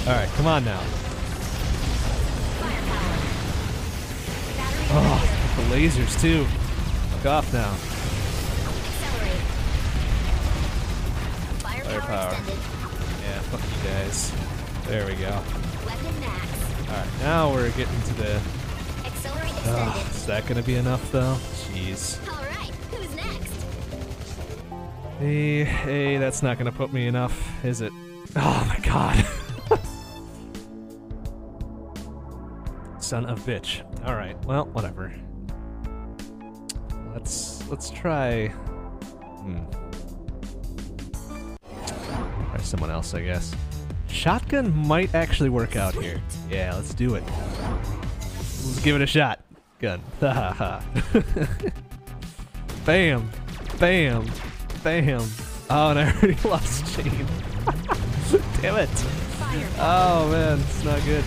Alright, come on now. Firepower. Battery over Oh, the lasers too. Fuck off now. Firepower, Firepower. Yeah, fuck you guys. There we go. Alright, now we're getting to the... Accelerate is that gonna be enough though? Jeez. Hey, hey, that's not gonna put me enough, is it? Oh my god. *laughs* son of bitch. All right. Well, whatever. Let's let's try. Hmm. Try someone else, I guess. Shotgun might actually work out here. Yeah, let's do it. Let's give it a shot. Gun. *laughs* Ha ha ha. *laughs* Bam. Bam. Bam. Oh, and I already *laughs* lost chain. *laughs* Damn it. Oh man, it's not good.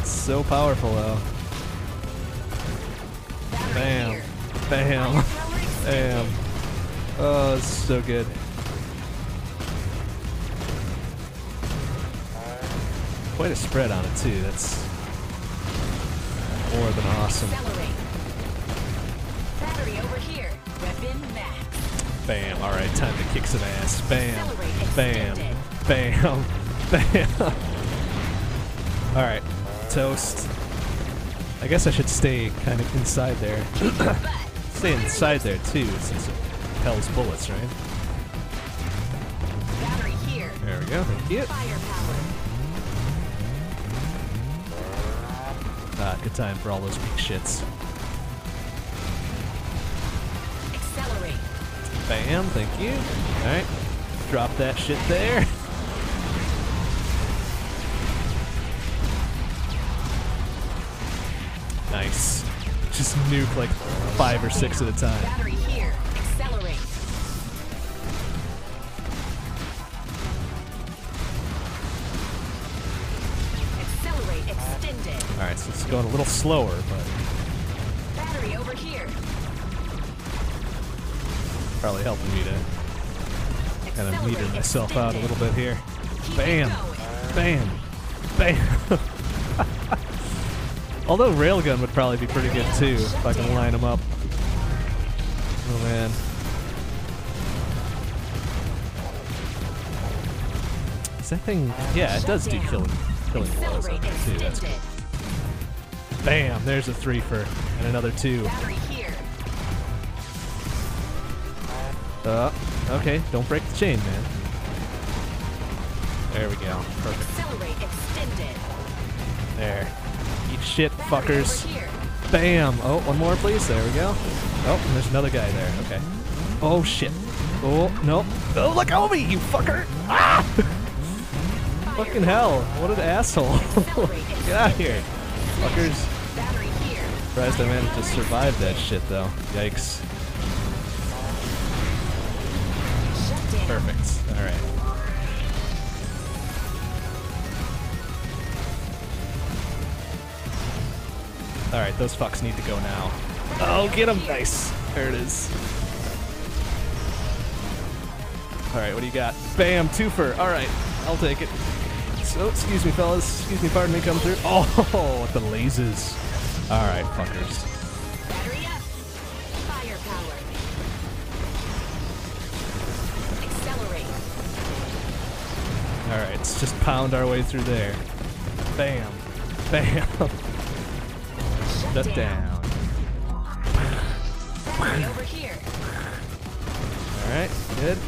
It's so powerful though. Bam. Bam. *laughs* Bam. Oh, it's so good. Quite a spread on it too. That's more than awesome. Battery over here. Weapon. Bam. All right, time to kick some ass. Bam. Bam. Bam. *laughs* Bam. All right, toast. I guess I should stay kind of inside there. *clears throat* Stay inside there too, since it repels bullets, right? battery here. There we go. Thank you. Ah, good time for all those weak shits. Bam. Thank you. All right. Drop that shit there. *laughs* Nice. Just nuke like five or six at a time. Battery here. Accelerate. Accelerate extended. All right, so it's going a little slower, but probably helping me to kind of meter myself out a little bit here. Bam. Bam! Bam! *laughs* Although railgun would probably be pretty good too if I can line them up. Oh man. Is that thing? Yeah, it does do killing, killing blows too. That's cool. Bam! There's a three for and another two. Uh, okay, don't break the chain, man. There we go. Perfect. Accelerate extended. There. Eat shit, fuckers. Bam! Oh, one more, please. There we go. Oh, there's another guy there. Okay. Oh shit. Oh no. Oh, look over me, you fucker! Ah! *laughs* Fucking hell! What an asshole! *laughs* Get out of here, fuckers! Battery here. Surprised I managed to survive that shit though. Yikes. Perfect. All right. All right, those fucks need to go now. Oh, get him! Nice. There it is. All right, what do you got? Bam, twofer. All right, I'll take it. So, excuse me, fellas. Excuse me, pardon me, come through. *laughs* Oh, the lasers. All right, fuckers. Let's just pound our way through there. Bam, bam. Shut Shut down. Battery over here. All right, good.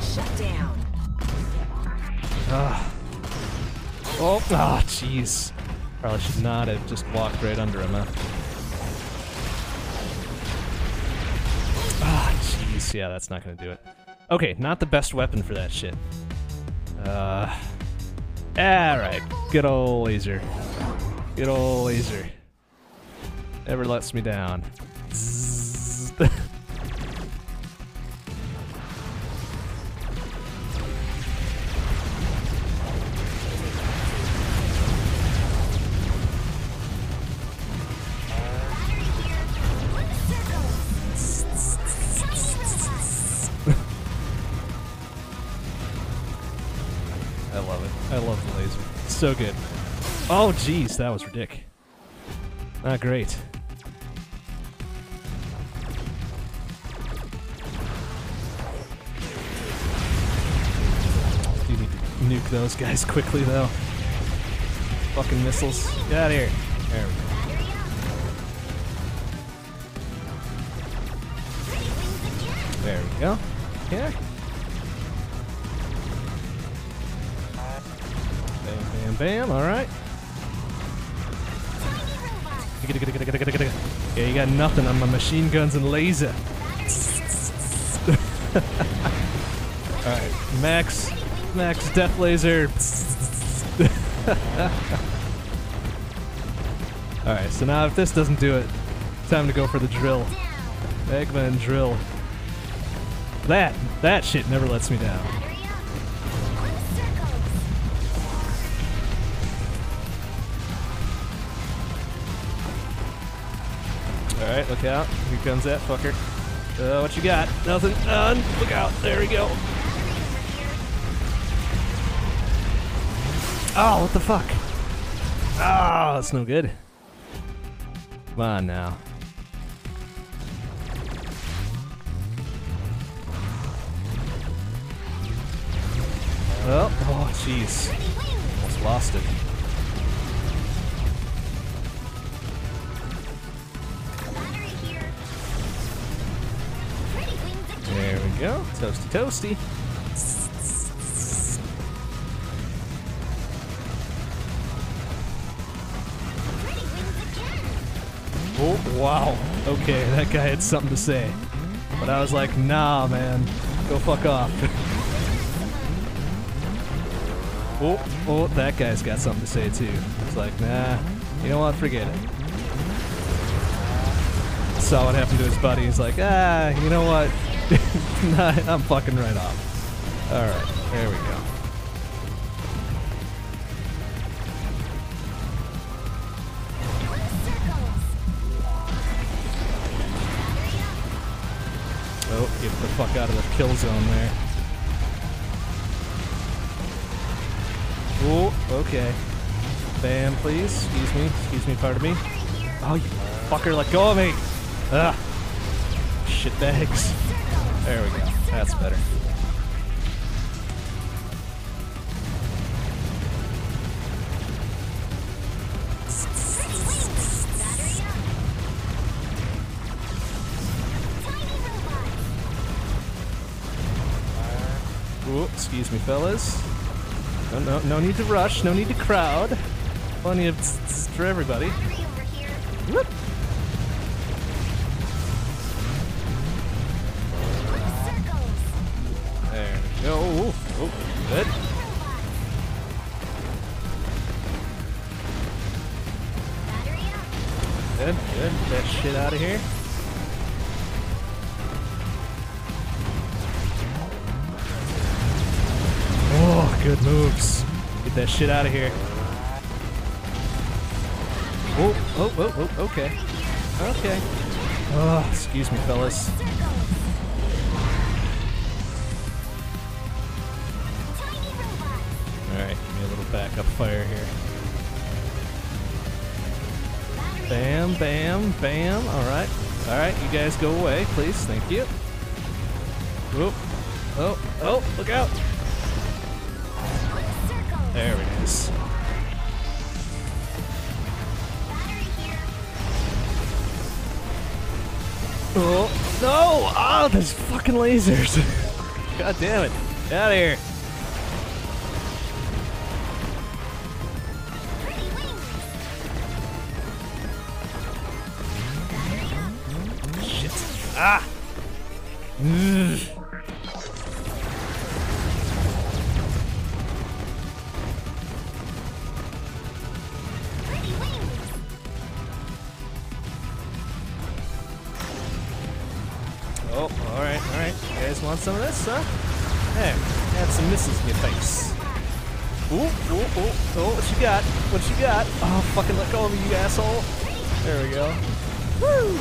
Shut down. Ah. Oh, ah, jeez. Probably should not have just walked right under him, huh? Ah, jeez. Yeah, that's not gonna do it. Okay, not the best weapon for that shit. Uh. Alright. Good old laser. Good old laser. Never lets me down. So good. Oh, jeez, that was ridiculous. Not ah, great. You need to nuke those guys *laughs* quickly, though. Fucking missiles. Get out of here. There we go. There we go. Yeah. Bam. All right. Yeah, you got nothing on my machine guns and laser. *laughs* All right, Max, Max Death Laser. *laughs* All right, so now if this doesn't do it, time to go for the drill. Eggman drill. That that shit never lets me down. Look out! Here comes that fucker. Uh, what you got? Nothing. None. Look out! There we go. Oh, what the fuck? Oh, that's no good. Come on now. Oh, oh, jeez. Almost lost it. Toasty, toasty. Oh, wow. Okay, that guy had something to say. But I was like, nah, man. Go fuck off. oh, oh, that guy's got something to say too. It's like, nah, you know what? Forget it. Saw what happened to his buddy. He's like, ah, you know what? *laughs* I'm fucking right off. Alright, there we go. Oh, get the fuck out of the kill zone there. Oh, okay. Bam, please. Excuse me. Excuse me, pardon me. Oh, you fucker, let go of me! Ah! Shit bags. There we go. That's better. Uh, Ooh, excuse me, fellas. No, no, no need to rush. No need to crowd. Plenty of for everybody. Good moves. Get that shit out of here. Oh, oh, oh, oh, okay. Okay. Oh, excuse me, fellas. Alright, give me a little backup fire here. Bam, bam, bam. Alright. Alright, you guys go away, please. Thank you. Whoop. Oh, oh, look out. There it is. Oh, no! Oh, there's fucking lasers. *laughs* God damn it. Out of here. Shit. Ah! Ugh. What you got? Oh, fucking let go of me, you asshole. There we go. Woo!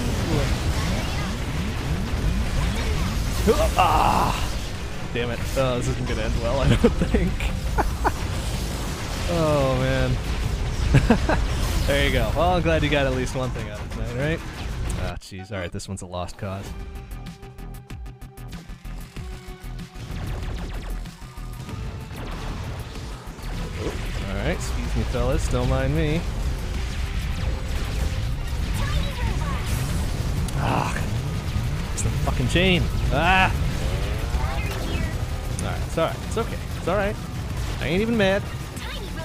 Ah! Damn it. Oh, this isn't gonna end well, I don't *laughs* think. oh, man. *laughs* there you go. Well, I'm glad you got at least one thing out of tonight, right? Ah, jeez. Alright, this one's a lost cause. Excuse me, fellas. Don't mind me. Ah, it's the fucking chain. Ah! Alright, it's alright. It's okay. It's alright. I ain't even mad.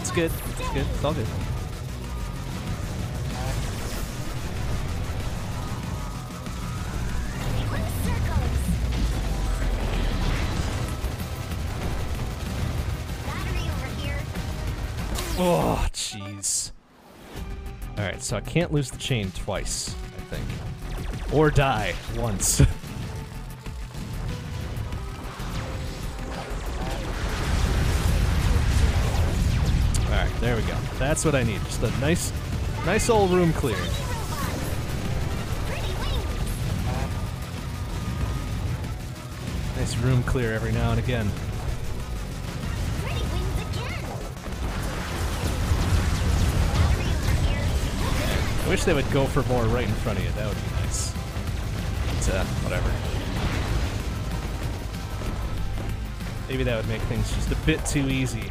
It's good. It's good. It's all good. So I can't lose the chain twice, I think. Or die once. *laughs* Alright, there we go. That's what I need. Just a nice, nice old room clear. Nice room clear every now and again. Wish they would go for more right in front of you. That would be nice. But, uh, whatever. Maybe that would make things just a bit too easy.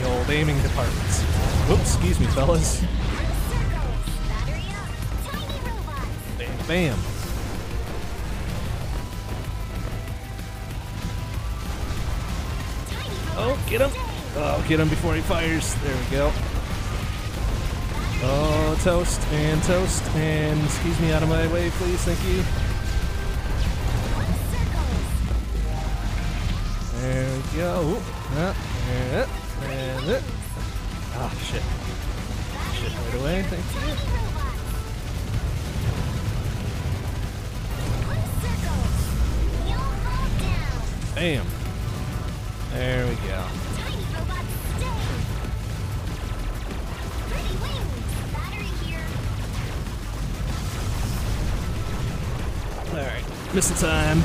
The old aiming departments. Whoops, excuse me, fellas. Bam, bam. Oh, get him! Oh, get him before he fires. There we go. Toast and toast and excuse me out of my way, please. Thank you. There we go. Ah, shit. Shit, right away. Thank you. Missile time.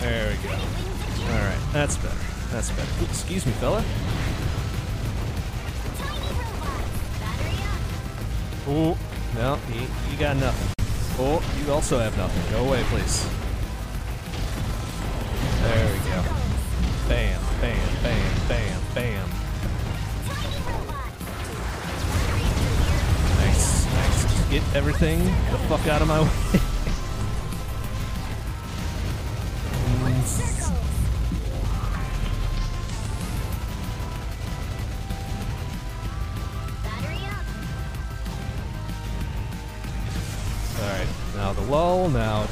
There we go. Alright, that's better. That's better. Ooh, excuse me, fella. Oh, no, you, you got nothing. Oh, you also have nothing. Go away, please. There we go. Bam, bam, bam, bam, bam. Nice, nice. Get everything the fuck out of my *laughs* way.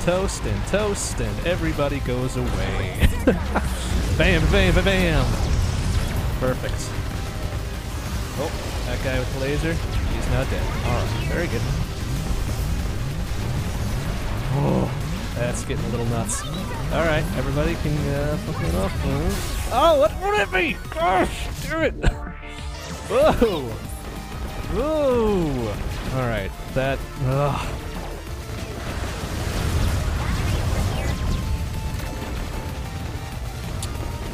Toast and toast, and everybody goes away. *laughs* bam, bam, bam, bam! Perfect. Oh, that guy with the laser, he's not dead. Alright, very good. Oh, that's getting a little nuts. Alright, everybody can uh, fuck it off. Oh, what would it be? Gosh, damn it! Whoa! Whoa! Alright, that. Ugh.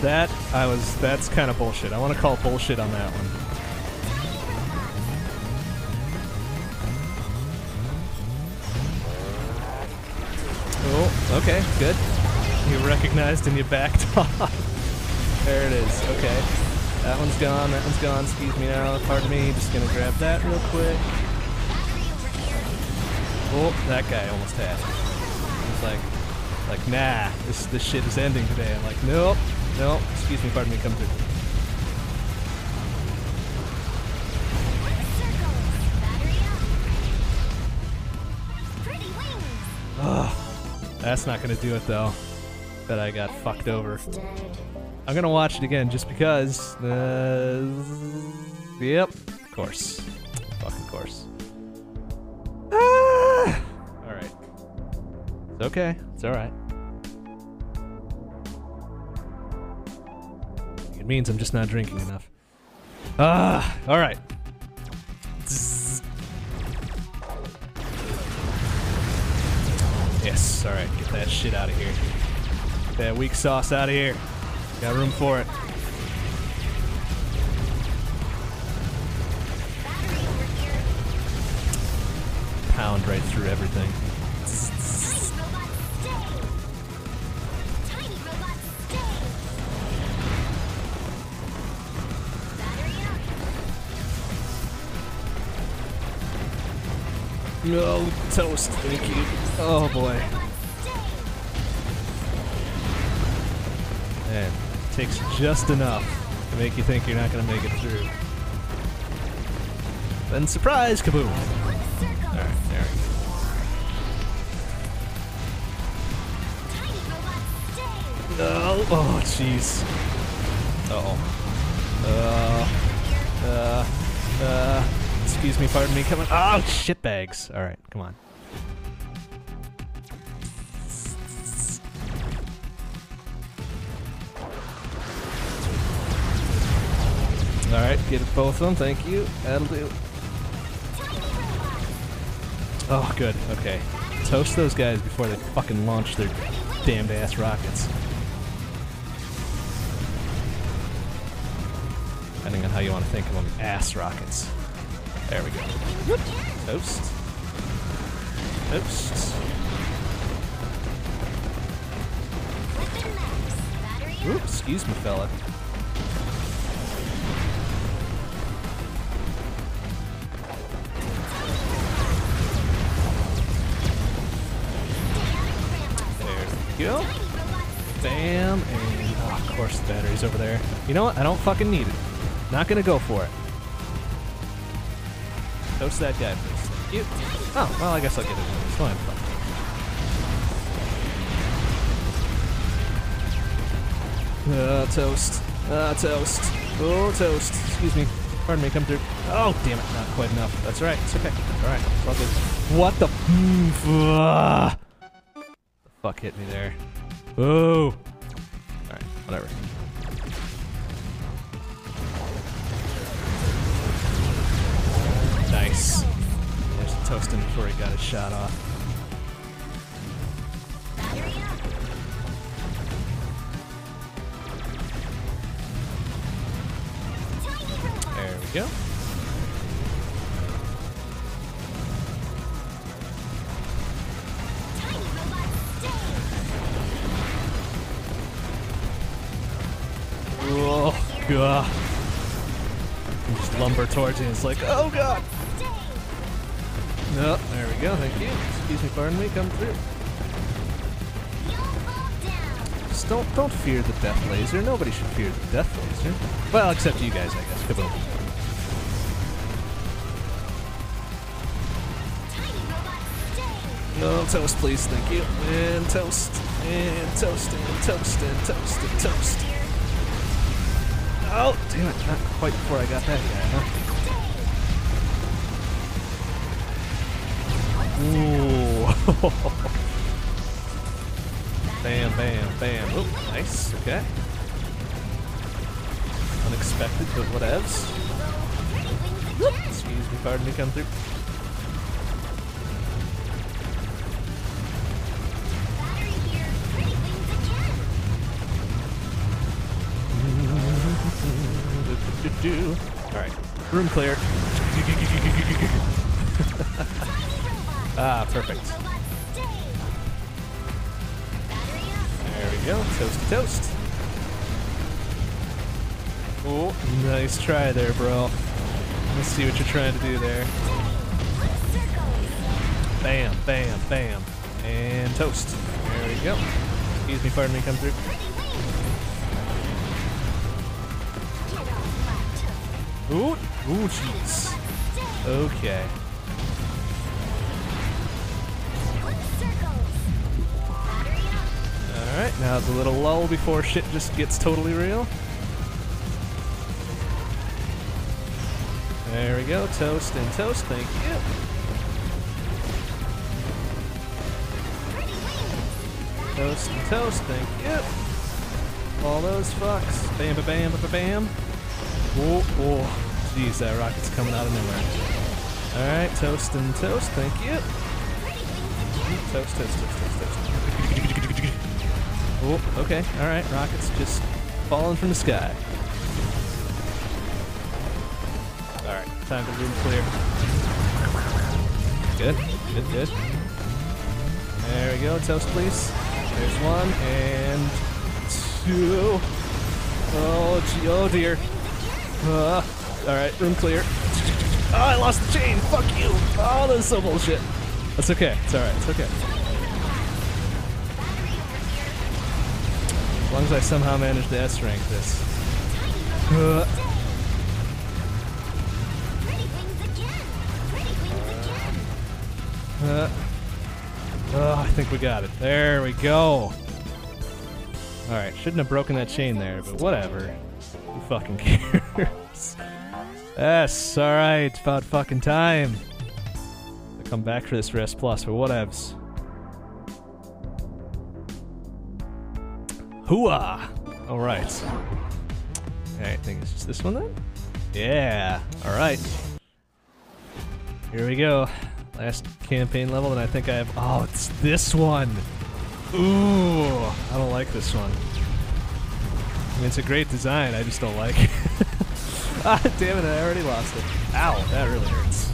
That I was that's kind of bullshit. I want to call bullshit on that one. Oh, okay, good. You recognized and you backed *laughs* off. there it is. Okay. That one's gone, that one's gone. Excuse me now. Pardon me. Just gonna grab that real quick. Oh, that guy almost had it. He's like, like, nah, this this shit is ending today. I'm like, nope, nope. Excuse me, pardon me, come through. Ugh, that's not gonna do it though. Bet I got fucked over. I'm gonna watch it again just because. Uh, yep, of course, fucking course. Ah! All right. It's okay. It's all means I'm just not drinking enough. Ah, all right. Zzz. Yes, all right. Get that shit out of here. Get that weak sauce out of here. Got room for it. Pound right through everything. No toast, thank you. Oh boy. Man, takes just enough. to make you think you're not gonna make it through. Then surprise, kaboom! Alright, there we go. No! Oh, jeez. Uh-oh. Uh, uh, uh, excuse me, pardon me, come on. Oh, shitbags. Alright, come on. Alright, get both of them, thank you. That'll do. Oh, good, okay. Toast those guys before they fucking launch their damned ass rockets. Depending on how you want to think of them, ass rockets. There we go. Whoop. Toast. Toast. Ooh, excuse me, fella. There we go. Bam, and oh, of course the battery's over there. You know what? I don't fucking need it. Not gonna go for it. Toast that guy first. Thank you. Oh, well, I guess I'll get it. It's fine. Uh, toast. Uh, toast. Oh, toast. Excuse me. Pardon me, come through. Oh, damn it. Not quite enough. That's right. It's okay. Alright. What the? The fuck hit me there? Oh. Alright. Whatever. Nice. There's a toasting before he got his shot off. There we go. Oh, God. Just lumber towards you. It's like, oh, God. No, there we go. Thank you. Excuse me, pardon me. Come through. Just don't don't fear the death laser. Nobody should fear the death laser. Well, except you guys, I guess. Kaboom. No toast, please. Thank you. And toast. And toast. And toast. And toast. And toast. Oh, damn it. Not quite before I got that guy, huh? Ooh. *laughs* bam, bam, bam. Oh, nice. Okay. Unexpected, but whatevs. Excuse me, pardon me, come through. *laughs* Alright, room clear. *laughs* ah, perfect. There we go, Toast to toast. Oh, nice try there, bro. Let's see what you're trying to do there. Bam, bam, bam. And toast. There we go. Excuse me, pardon me, come through. Ooh, ooh, jeez. Okay. Now the little lull before shit just gets totally real. There we go, toast and toast, thank you. Toast and toast, thank you. All those fucks. Bam, ba bam, ba ba bam. Whoa, whoa. Jeez, that rocket's coming out of nowhere. Alright, toast and toast, thank you. Toast, toast, toast, toast, toast. Okay, alright, rockets just falling from the sky. Alright, time to room clear. Good, good, good. There we go, toast please. There's one, and two. Oh, gee, oh dear. Uh, Alright, room clear. Oh, I lost the chain! Fuck you! Oh, that's so bullshit. That's okay. It's alright. It's okay. Long as I somehow manage to S rank this. Uh, uh, oh, I think we got it. There we go. Alright, shouldn't have broken that chain there, but whatever. Who fucking *laughs* cares? yes, alright, about fucking time. I come back for this rest plus, but whatevs. Hooah! Alright. Alright, I think it's just this one then? Yeah, alright. Here we go. Last campaign level, and I think I have. Oh, it's this one! Ooh, I don't like this one. I mean, it's a great design, I just don't like it. *laughs* ah, damn it, I already lost it. Ow, that really hurts.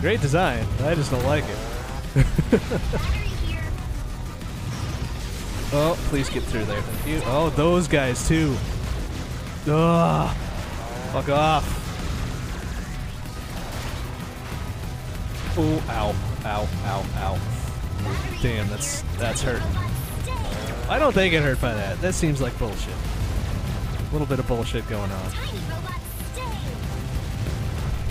Great design, I just don't like it. *laughs* Oh, please get through there, thank you. Oh, those guys too. Ugh. Fuck off. Oh, ow, ow, ow, ow. Damn, that's that's. Stay. I don't think it hurt by that. That seems like bullshit. A little bit of bullshit going on.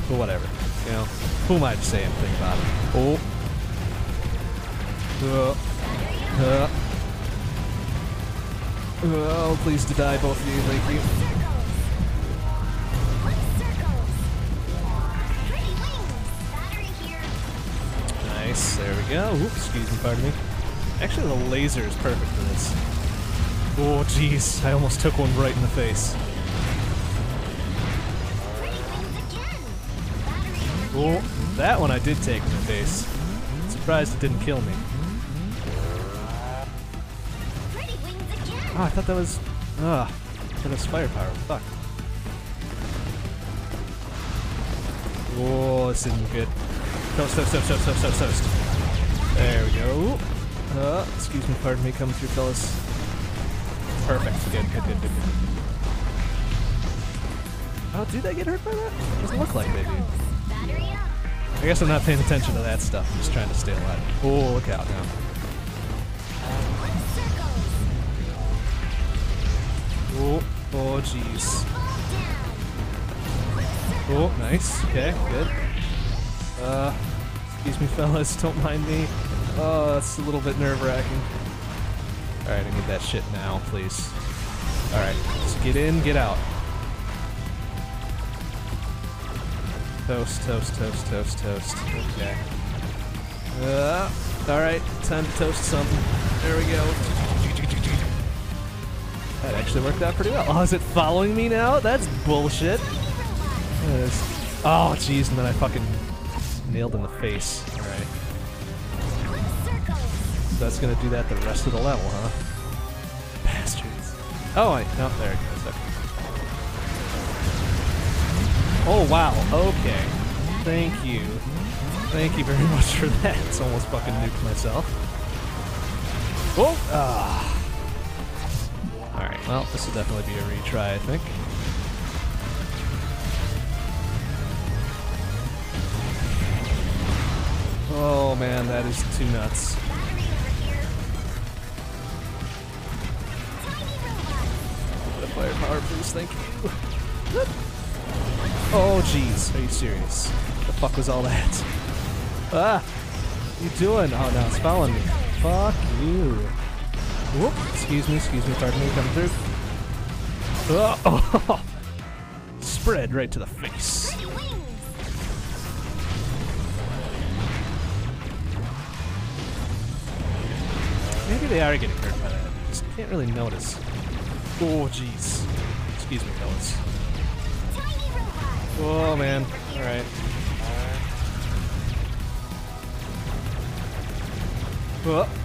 But whatever. You know, who am I to say anything about it? Oh. Uh, uh. Oh, please to die, both of you. Thank you. Nice. There we go. Oops, excuse me, pardon me. Actually, the laser is perfect for this. Oh, jeez. I almost took one right in the face. Oh, that one I did take in the face. Surprised it didn't kill me. Oh, I thought that was. Ah, that was firepower. Fuck. Oh, this isn't good. Toast, toast, toast, toast, toast, toast. There we go. Uh, excuse me, pardon me, come through, fellas. Perfect. Good, good, good, good, good. Oh, did I get hurt by that? Doesn't look like they. I guess I'm not paying attention to that stuff. I'm just trying to stay alive. Oh, look out now. Jeez. Oh, nice. Okay, good. Uh, excuse me, *laughs* fellas. Don't mind me. Oh, that's a little bit nerve-wracking. All right, I need that shit now, please. All right, just get in, get out. Toast, toast, toast, toast, toast. Okay. Uh, all right, time to toast something. There we go. Actually worked out pretty well. Oh, is it following me now? That's bullshit. Oh, jeez, and then I fucking nailed in the face. Alright. So that's gonna do that the rest of the level, huh? Bastards. Oh, I... No, there it goes. Okay. Oh, wow. Okay. Thank you. Thank you very *laughs* much for that. It's almost fucking nuked myself. Oh! Ah. Well, this will definitely be a retry, I think. Oh man, that is too nuts. The firepower, please, thank you. *laughs* Oh jeez, are you serious? The fuck was all that? *laughs* Ah! You doing? Oh no, it's following me. Fuck you. Whoop! Excuse me, excuse me, pardon me, coming through. Oh, *laughs* Spread right to the face. Maybe they are getting hurt by that. Just can't really notice. Oh jeez. Excuse me, fellas. Oh man. Alright. Uh.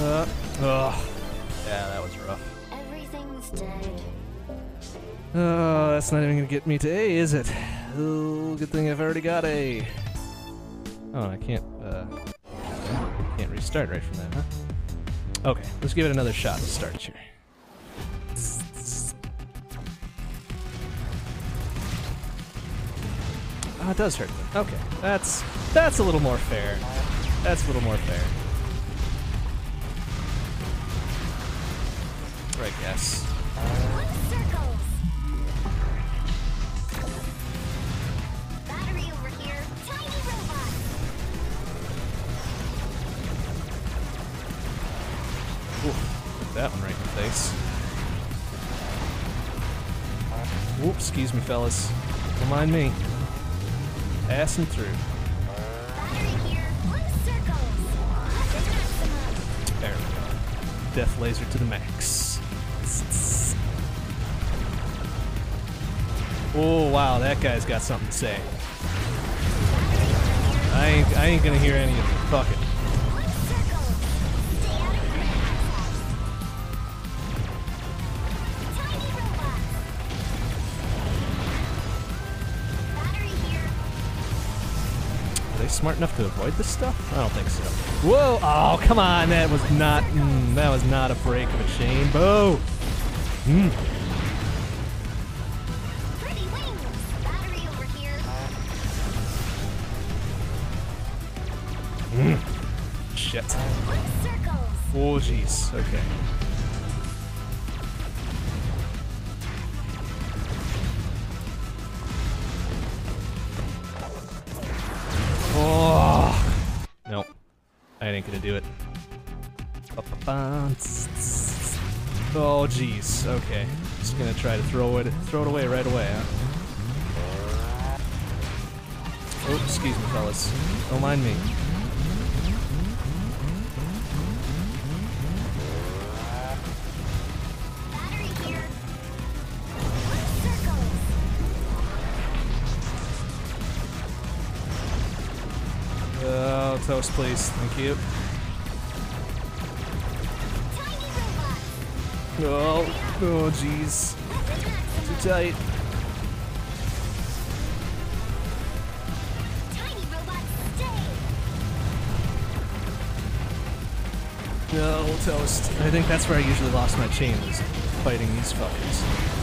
Uh. Ugh. Yeah, that was rough. Everything's dead. Oh, that's not even gonna get me to A, is it? Oh, good thing I've already got A. Oh, I can't, uh, can't restart right from that, huh? Okay, let's give it another shot to start here. Oh, it does hurt. Them. Okay, that's that's a little more fair. That's a little more fair. Ooh, hit that one right in the face. Whoop, excuse me, fellas. Don't mind me. Passing through. There we go. Death laser to the max. Oh wow, that guy's got something to say. I ain't, I ain't gonna hear any of it. Fuck it. Are they smart enough to avoid this stuff? I don't think so. Whoa! Oh, come on! That was not. Mm, that was not a break of a chain. Boo! Mm. Jeez. Okay. Oh. Nope. I ain't gonna do it. Oh, jeez. Okay. Just gonna try to throw it, throw it away right away, huh? Oh, excuse me, fellas. Don't mind me. Oh, please. Thank you. Oh, oh, jeez. Too tight. No, toast. I think that's where I usually lost my chain, was fighting these fuckers.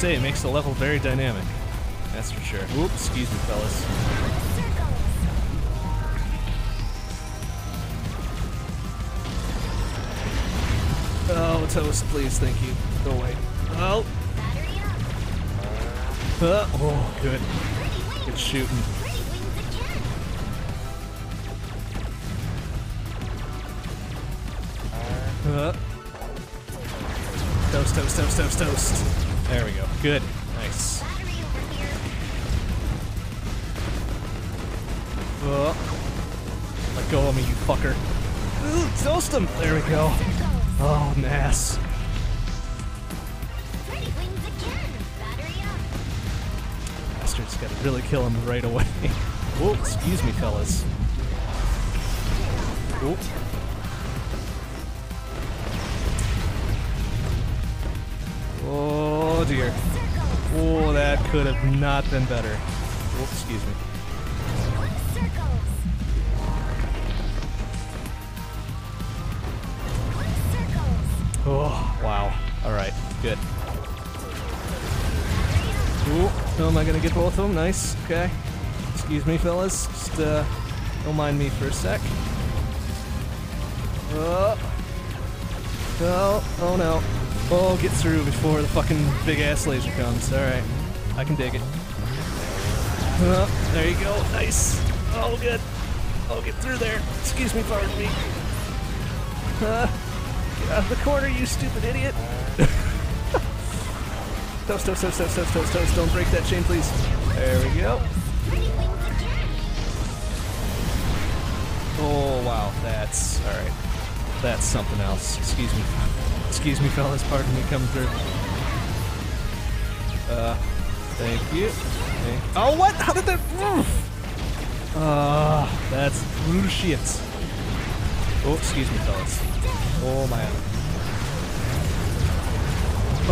Say it makes the level very dynamic. That's for sure. Oops, excuse me, fellas. Oh, toast, please, thank you. Go away. Oh, uh, oh, good. Good shooting. Uh. Toast, toast, toast, toast, toast. There we go. Good. Nice. Battery over here. Oh. Let go of me, you fucker. Ooh, toast him! There we go. Oh, Nass. Pretty wings again. Battery up. Bastard's gotta really kill him right away. *laughs* oh, excuse me, fellas. Oh could have not been better. Excuse me. Oh, wow. Good. Battery up. Ooh, oh, am I gonna get both of them? Nice. Okay. Excuse me, fellas. Just, uh, don't mind me for a sec. Oh. Oh, oh no. Oh, get through before the fucking big ass laser comes. Alright. I can dig it. There you go. Nice. Oh, good. Oh, get through there. Excuse me, pardon me. Uh, get out of the corner, you stupid idiot. *laughs* toast, toast, toast, toast, toast, toast, toast. Don't break that chain, please. There we go. Oh, wow. That's alright. That's something else. Excuse me. Excuse me, fellas. Pardon me coming through. Uh, thank you. Thank oh, what? How did that? Ah, that's bullshit. Oh, excuse me, fellas. Oh, man.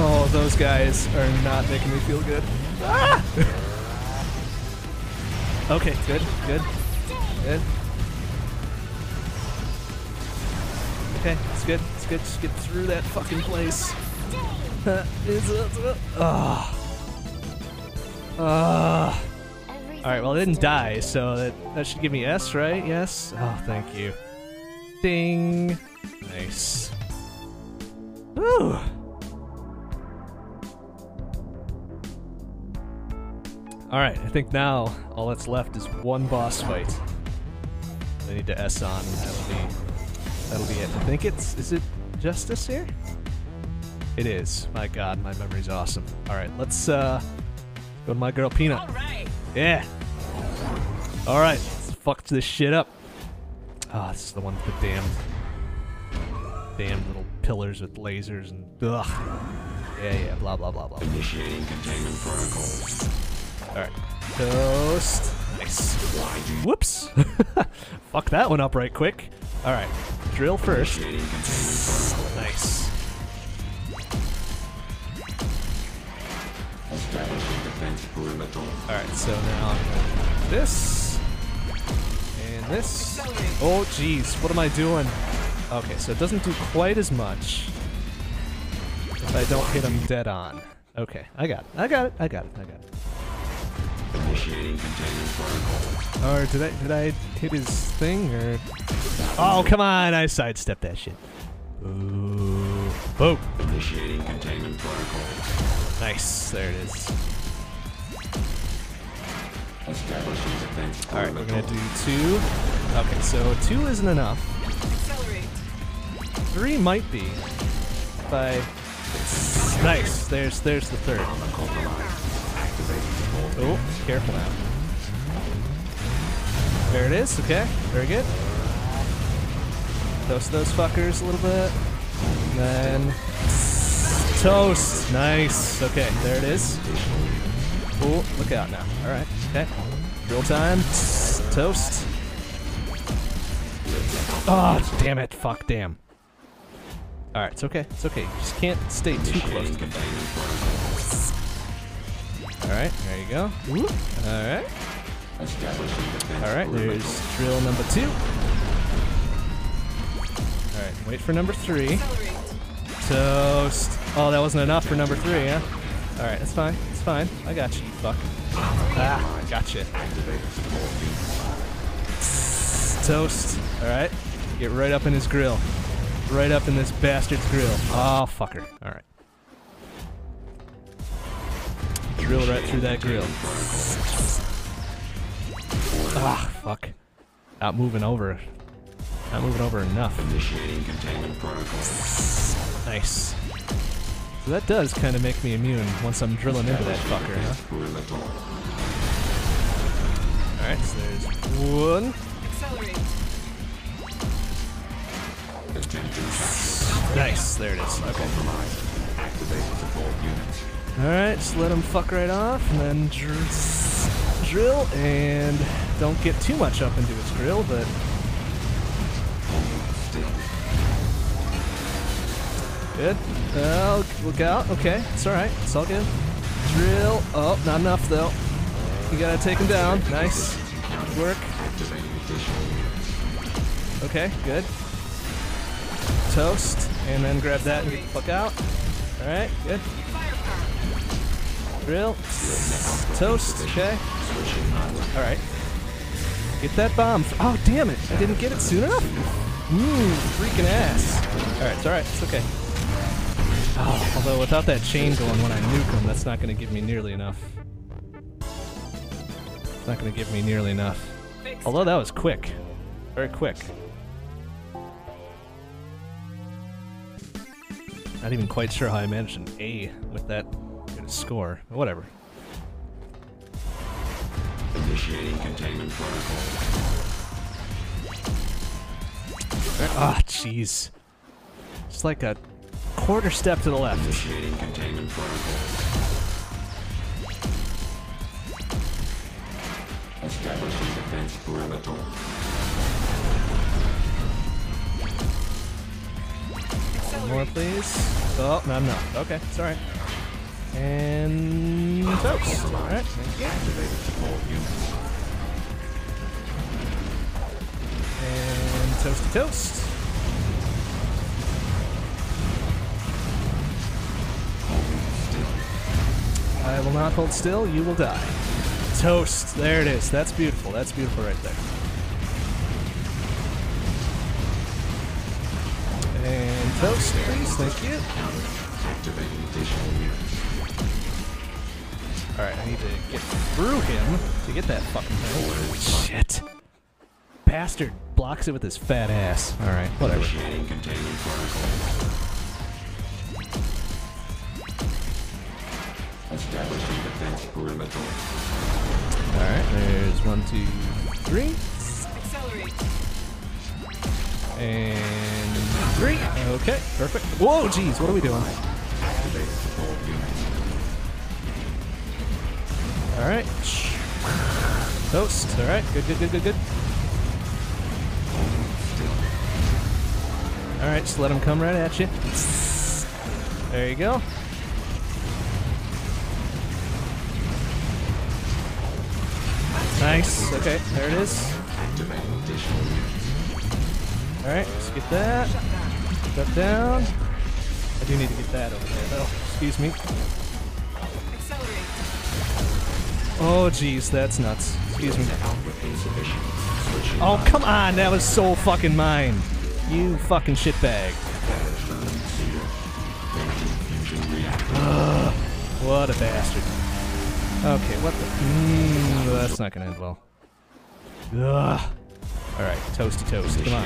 Oh, those guys are not making me feel good. Ah! *laughs* okay, good, good, good. Okay, it's good. It's good. Just get through that fucking place. Stay. *laughs* Is it? Ah. Every Alright, well, it didn't die, so that, that should give me S, right? Yes? Oh, thank you. Ding! Nice. Woo! Alright, I think now all that's left is one boss fight. I need to S on, and that'll be that'll be it. I think it's is it Justice here? It is. My god, my memory's awesome. Alright, let's uh go to my girl Peanut. Alright. Yeah. Alright, let's fuck this shit up. Ah, this is the one with the damned damn little pillars with lasers and ugh. Yeah, yeah, blah blah blah blah. Initiating containment protocol. Alright. Toast. Nice. Whoops. *laughs* Fuck that one up right quick. Alright. Drill first. Initiating containment protocols. Nice. Establishing defense perimeter. Alright, so now this and this. Oh jeez, what am I doing? Okay, so it doesn't do quite as much if I don't hit him dead on. Okay, I got it. I got it. I got it. I got it. Initiating containment protocols. Or oh, did I did I hit his thing or? Oh come on! I sidestepped that shit. Ooh. Boom. Initiating containment protocols. Nice. There it is. All right, we're gonna do two. Okay, so two isn't enough. Accelerate. Three might be. By nice. There's there's the third. Oh, careful now. There it is. Okay, very good. Toast those fuckers a little bit. And then toast. Nice. Okay, there it is. Oh, look out now. All right. Okay. Time. Toast. Oh, damn it. Fuck, damn. Alright, it's okay. It's okay. You just can't stay too close to containment. Alright, there you go. Alright. Alright, there's drill number two. Alright, wait for number three. Toast. Oh, that wasn't enough for number three, huh? Alright, that's fine. It's fine. I got you, you fuck. Ah, gotcha. Toast. Alright. Get right up in his grill. Right up in this bastard's grill. Oh, fucker. Alright. Drill right through that grill. Ah, fuck. Not moving over. Not moving over enough. Initiating containment protocols. Nice. So that does kind of make me immune once I'm drilling into that fucker, huh? Alright, so there's one. Nice, there it is. Okay. Alright, just let him fuck right off, and then dr- drill, and don't get too much up into his grill, but good. Oh, look out. Okay, it's alright. It's all good. Drill. Oh, not enough, though. You gotta take him down. Nice. Good work. Okay, good. Toast, and then grab that and get the fuck out. Alright, good. Drill. Toast, okay. Alright. Get that bomb. Oh, damn it. I didn't get it soon enough? Mmm, freaking ass. Alright, it's alright. It's okay. Oh, although without that chain going when I nuke them, that's not going to give me nearly enough. It's not going to give me nearly enough. Although that was quick. Very quick. Not even quite sure how I managed an A with that good score. But whatever. Initiating containment protocol. Ah, jeez. It's like a quarter step to the left. Establishing defense perimeter. More, please. Oh, not enough. Okay, it's alright. And toast. Support units. And toast. Holding still. I will not hold still. You will die. toast. There it is. That's beautiful. That's beautiful right there. And toast, please. Thank you. Activating additional units. All right, I need to get through him to get that fucking thing. Shit. Bastard blocks it with his fat ass. All right, whatever. Establishing defense perimeter. All right, there's one, two, three, and three. Okay, perfect. Whoa, jeez, what are we doing? Activate support units. All right. Toast. All right, good, good, good, good, good. All right, just let him come right at you. There you go. Nice. Okay, there it is. Activating additional units. All right, let's get that. Put that down. I do need to get that over there, though. Excuse me. Oh, jeez, that's nuts. Excuse me. Oh, come on, that was so fucking mine. You fucking shitbag. reactor. What a bastard. Okay, what the? Mm, that's not gonna end well. Ugh. All right, toasty toast. Come on.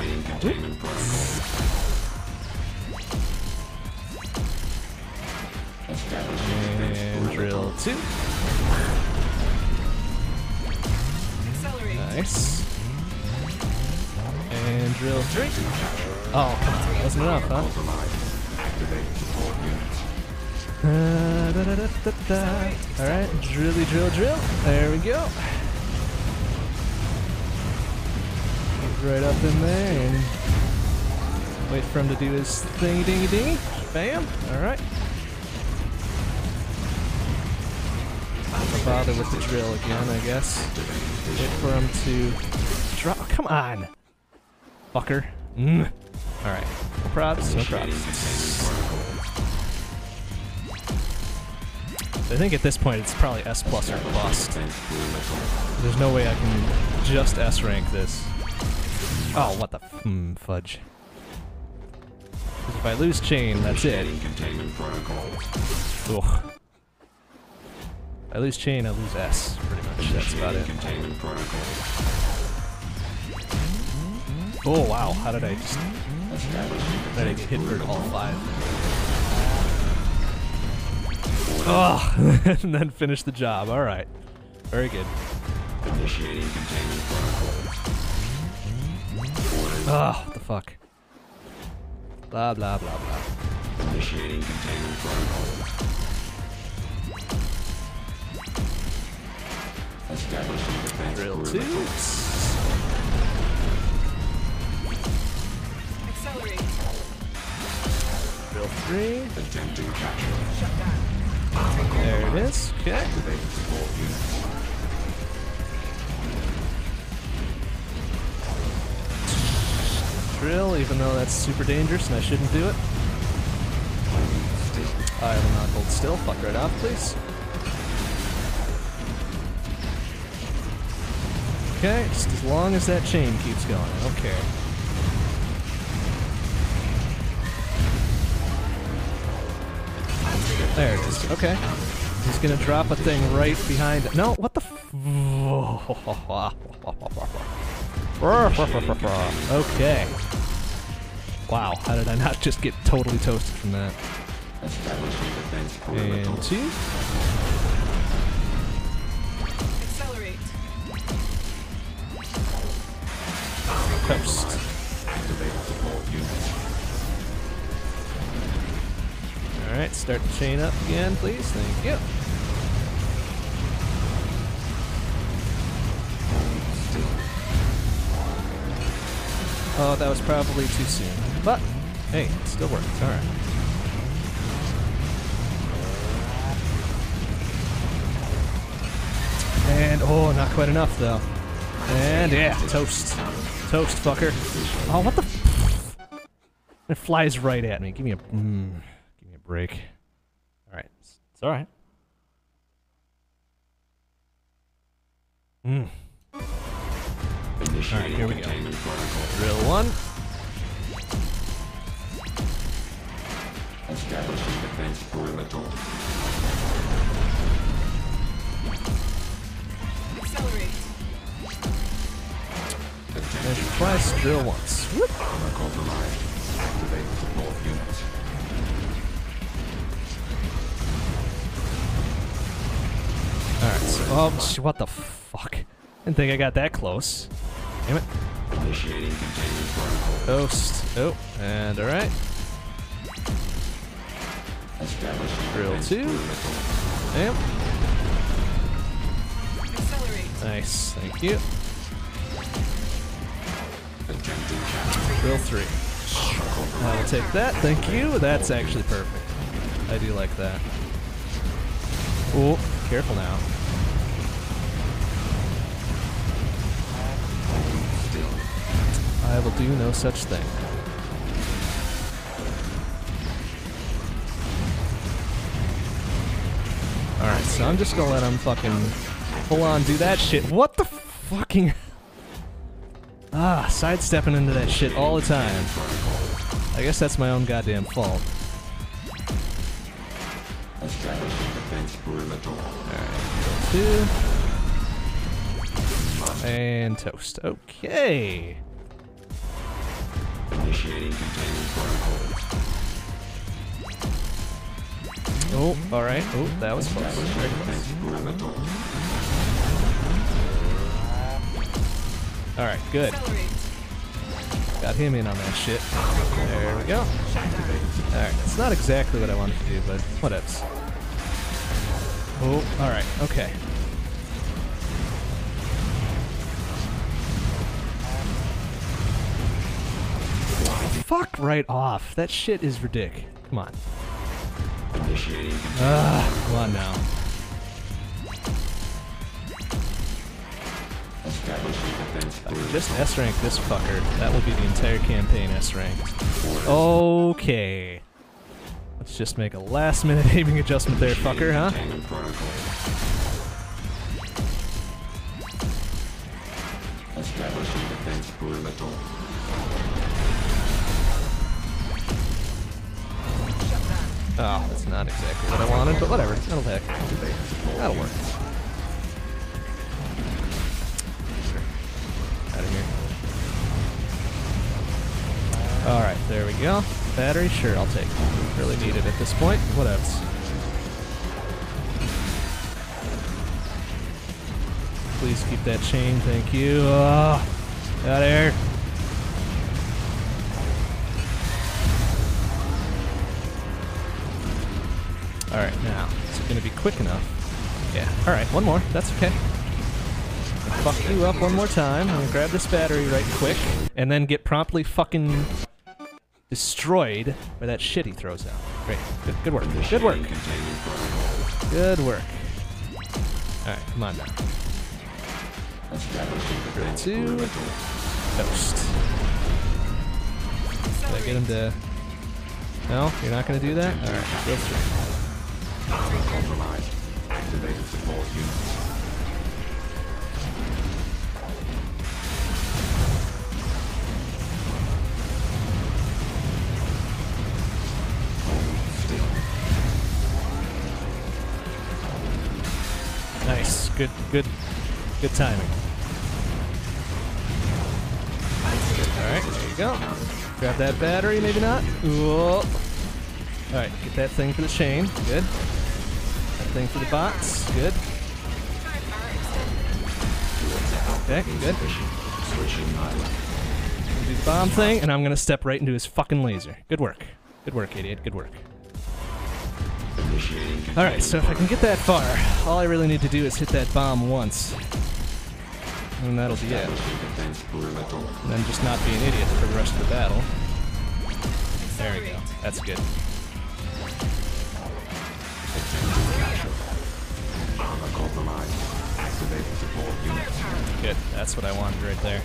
And drill two. Nice. And drill three. Oh, come on. Wasn't enough, huh? Compromised. Activating support units. Uh, da, da, da, da, da. All right, drilly drill drill. There we go. Get right up in there and wait for him to do his thingy dingy dingy. Bam. All right. I'll bother with the drill again, I guess. Wait for him to drop. oh, come on, fucker. Mm. All right. No props. No props. I think at this point it's probably S plus or bust. There's no way I can just S rank this. Oh, what the mm, fudge. if I lose chain, that's it. Ugh. I lose chain, I lose S, pretty much. That's about it. Oh wow, how did I just how did I get hit for all five? Oh, *laughs* and then finish the job. All right, very good. Initiating containment protocol. Oh, what the fuck? Blah blah blah blah. Initiating containment protocol. Drill two. Accelerate. Drill three. Attempting capture. There it is. Okay. Drill, even though that's super dangerous and I shouldn't do it. I will not hold still. Fuck right off, please. Okay, just as long as that chain keeps going. I don't care. There it is. Okay. He's gonna drop a thing right behind it. No, what the f- *laughs* Okay. Wow, how did I not just get totally toasted from that? Establishing defense perimeter. And two. Accelerate. Toast. Activate Alright, start the chain up again, please. Thank you. Oh, that was probably too soon. But, hey, it still works. Alright. And, oh, not quite enough, though. And, yeah, toast. Toast, fucker. Oh, what the It flies right at me. Give me a, mm, give me a break. Alright, it's, it's all right. Mm. All right, here we go. Drill one. Establishing defense perimeter. Accelerate. Measure twice, drill once. Whoop. Activate Alright, so, oh, what the fuck? Didn't think I got that close. Damn it. Initiating containment protocol. Toast. Oh, and alright. Drill two. Damn. Nice, thank you. Drill three. I will take that, thank you. That's actually perfect. I do like that. Oh, careful now. I will do no such thing. Alright, so I'm just gonna let him fucking full on do that shit. What the fucking. *laughs* Ah, sidestepping into that shit all the time. I guess that's my own goddamn fault. Establishing defense perimeter. Two. And toast. Okay. Initiating containment protocol. Oh, alright. Oh, that was close. Very close. Alright, good. Got him in on that shit. There we go. Alright, it's not exactly what I wanted to do, but whatevs. Oh, alright, okay. Fuck right off. That shit is ridiculous. Come on. Ah, come on now. Just S rank this fucker. That will be the entire campaign S rank. Okay. Let's just make a last minute *laughs* aiming adjustment there, fucker, huh? Establishing defense perimeter. Oh, that's not exactly what I wanted, but whatever. That'll heck. That'll work. Out of here. Alright, there we go. Battery, sure, I'll take. Really need it at this point. Whatevs. Please keep that chain, thank you. Ah, oh, out of here. Quick enough? Yeah, alright, one more. That's okay. Fuck you up one more time. I'm gonna grab this battery right quick, and then get promptly fucking destroyed by that shit he throws out. Great. Good, good work. Good work. Initiating containment protocol. Good work. Alright, come on now. Two. Toast. Did I get him to... No? You're not gonna do that? Alright, go through. Compromised. Activate support units. Nice. Good, good, good timing. Alright, there you go. Grab that battery, maybe not. Alright, get that thing for the chain. Good. That thing for the box. Good. Okay, good. Do the bomb thing, and I'm gonna step right into his fucking laser. Good work. Good work, idiot. Good work. Alright, so if I can get that far, all I really need to do is hit that bomb once. And that'll be it. And then just not be an idiot for the rest of the battle. There we go. That's good. Good. That's what I wanted right there.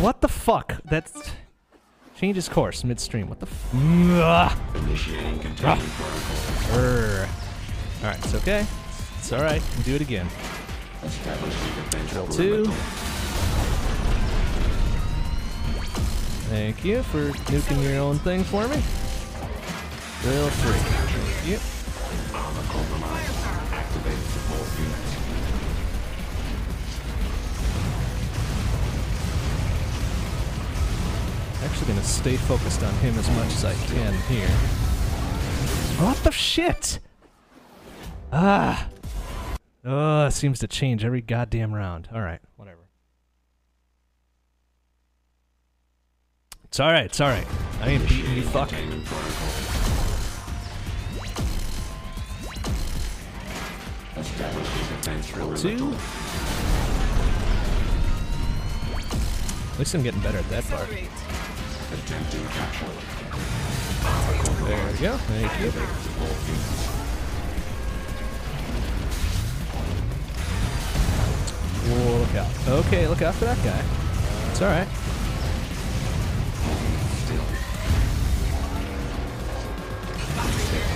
What the fuck? That's Changes course midstream. What the f-. Alright, it's okay. It's alright. Do it again. Drill two. Thank you for nuking your own thing for me. Real three. Thank you. Actually gonna stay focused on him as much as I can here. What the shit? Ah. Oh, it seems to change every goddamn round. Alright, whatever. It's alright, it's alright. I ain't beating you, fuck. Containment protocol. Establishing defense perimeter. Two. At least I'm getting better at that part. Accelerate. Attempting capture. There we go. Thank you. Whoa, look out. Okay, look out for that guy. It's alright.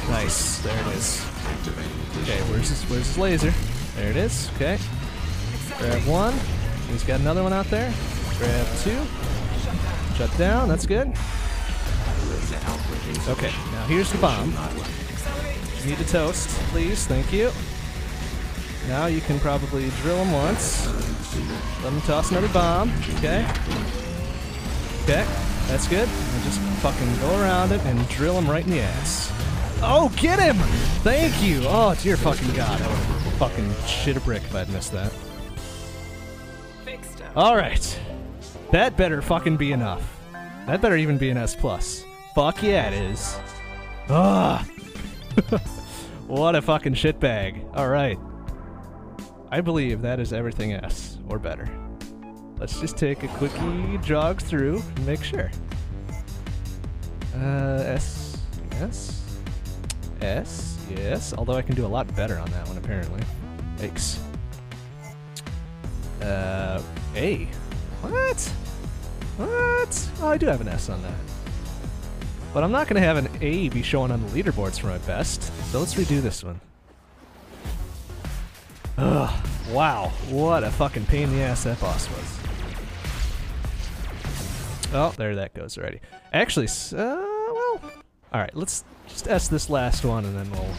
Nice. There it is. Okay, where's his where's his laser? There it is. Okay. Grab one. He's got another one out there. Grab two. Shut down. That's good. Okay, now here's the bomb. Need a toast, please. Thank you. Now you can probably drill him once. Let him toss another bomb. Okay. Okay, that's good. And just fucking go around it and drill him right in the ass. Oh, get him! Thank you! Oh, dear fucking god. I would fucking shit a brick if I'd missed that. Alright. That better fucking be enough. That better even be an S plus. Fuck yeah, it is. Ah. *laughs* what a fucking shitbag. Alright. I believe that is everything S, or better. Let's just take a quickie jog through and make sure. Uh, S, yes. S, yes. Although I can do a lot better on that one, apparently. Yikes. Uh, A. What? What? Oh, I do have an S on that. But I'm not going to have an A be showing on the leaderboards for my best. So let's redo this one. Ugh. Wow. What a fucking pain in the ass that boss was. Oh, there that goes already. Actually, uh, well, all right. Let's just S this last one, and then we'll,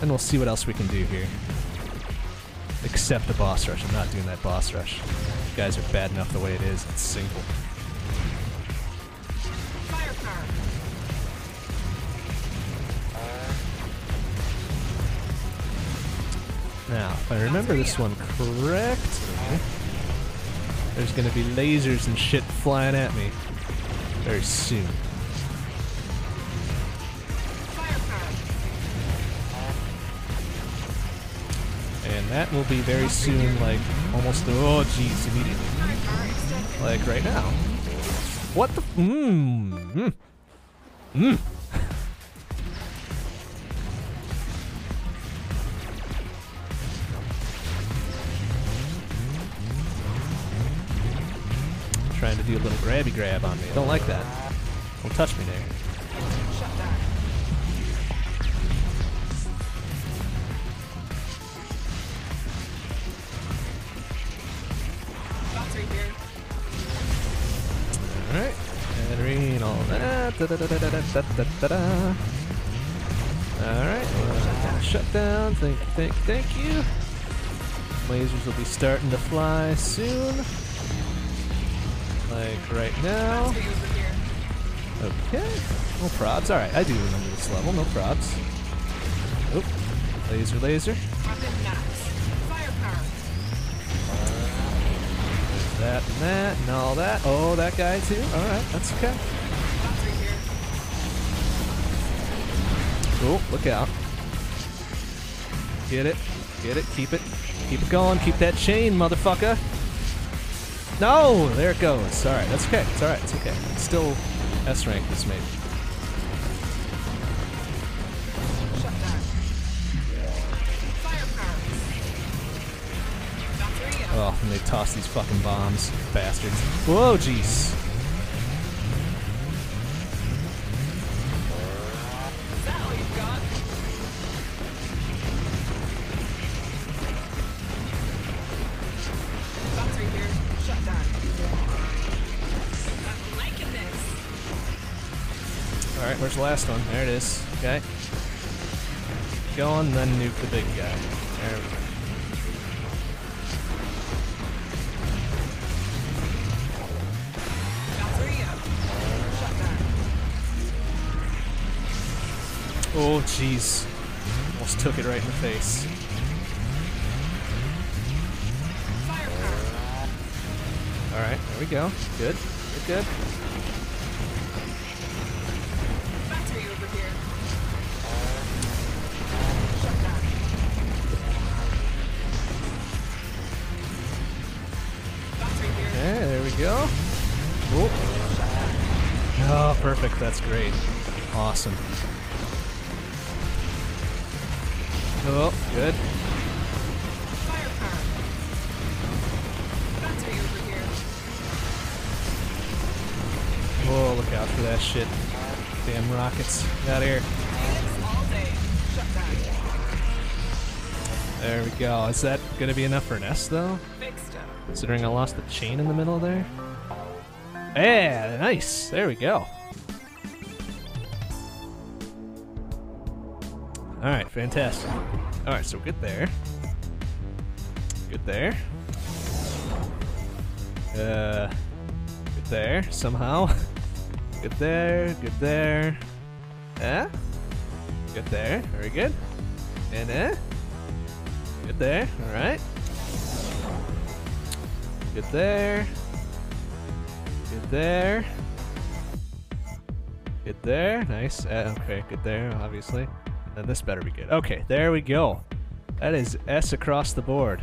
then we'll see what else we can do here. Except the boss rush. I'm not doing that boss rush. You guys are bad enough the way it is. It's single. Now, if I remember this one correctly, there's gonna be lasers and shit flying at me very soon. And that will be very soon, like almost, oh jeez, immediately. Like right now. What the? Mmm. Mmm. Mmm. Trying to do a little grabby grab on me. Don't like that. Don't touch me there. Alright. And all that. Alright, shut down. Thank you, thank you, thank you. Lasers will be starting to fly soon. Like right now. Okay. No props. Alright, I do remember this level. No props. Oop. Laser, laser. Firepower. Uh, that and that and all that. Oh, that guy too. Alright, that's okay. Oh, look out. Get it. Get it. Keep it. Keep it going. Keep that chain, motherfucker. No! There it goes. Alright, that's okay. It's alright. It's okay. It's still S rank this maybe. Oh, and they toss these fucking bombs. Bastards. Whoa, jeez. Alright, where's the last one? There it is. Okay. Go on, then nuke the big guy. There we go. Oh, jeez. Almost took it right in the face. Alright, there we go. Good. Good, good. Battery over here. Shut down. Battery here. Okay, there we go. Oh. Oh, perfect. That's great. Awesome. Oh, good. Oh, look out for that shit. Damn rockets. Out here. There we go. Is that gonna be enough for an S, though? Considering I lost the chain in the middle there? Yeah, nice. There we go. Alright, fantastic. Alright, so good there. Good there. Uh, good there, somehow. *laughs* Good there, good there. Eh? Good there, very good. And eh? Good there, alright. Good there. Good there. Good there. Nice. Uh, okay, good there, obviously. Then this better be good. Okay, there we go. That is S across the board.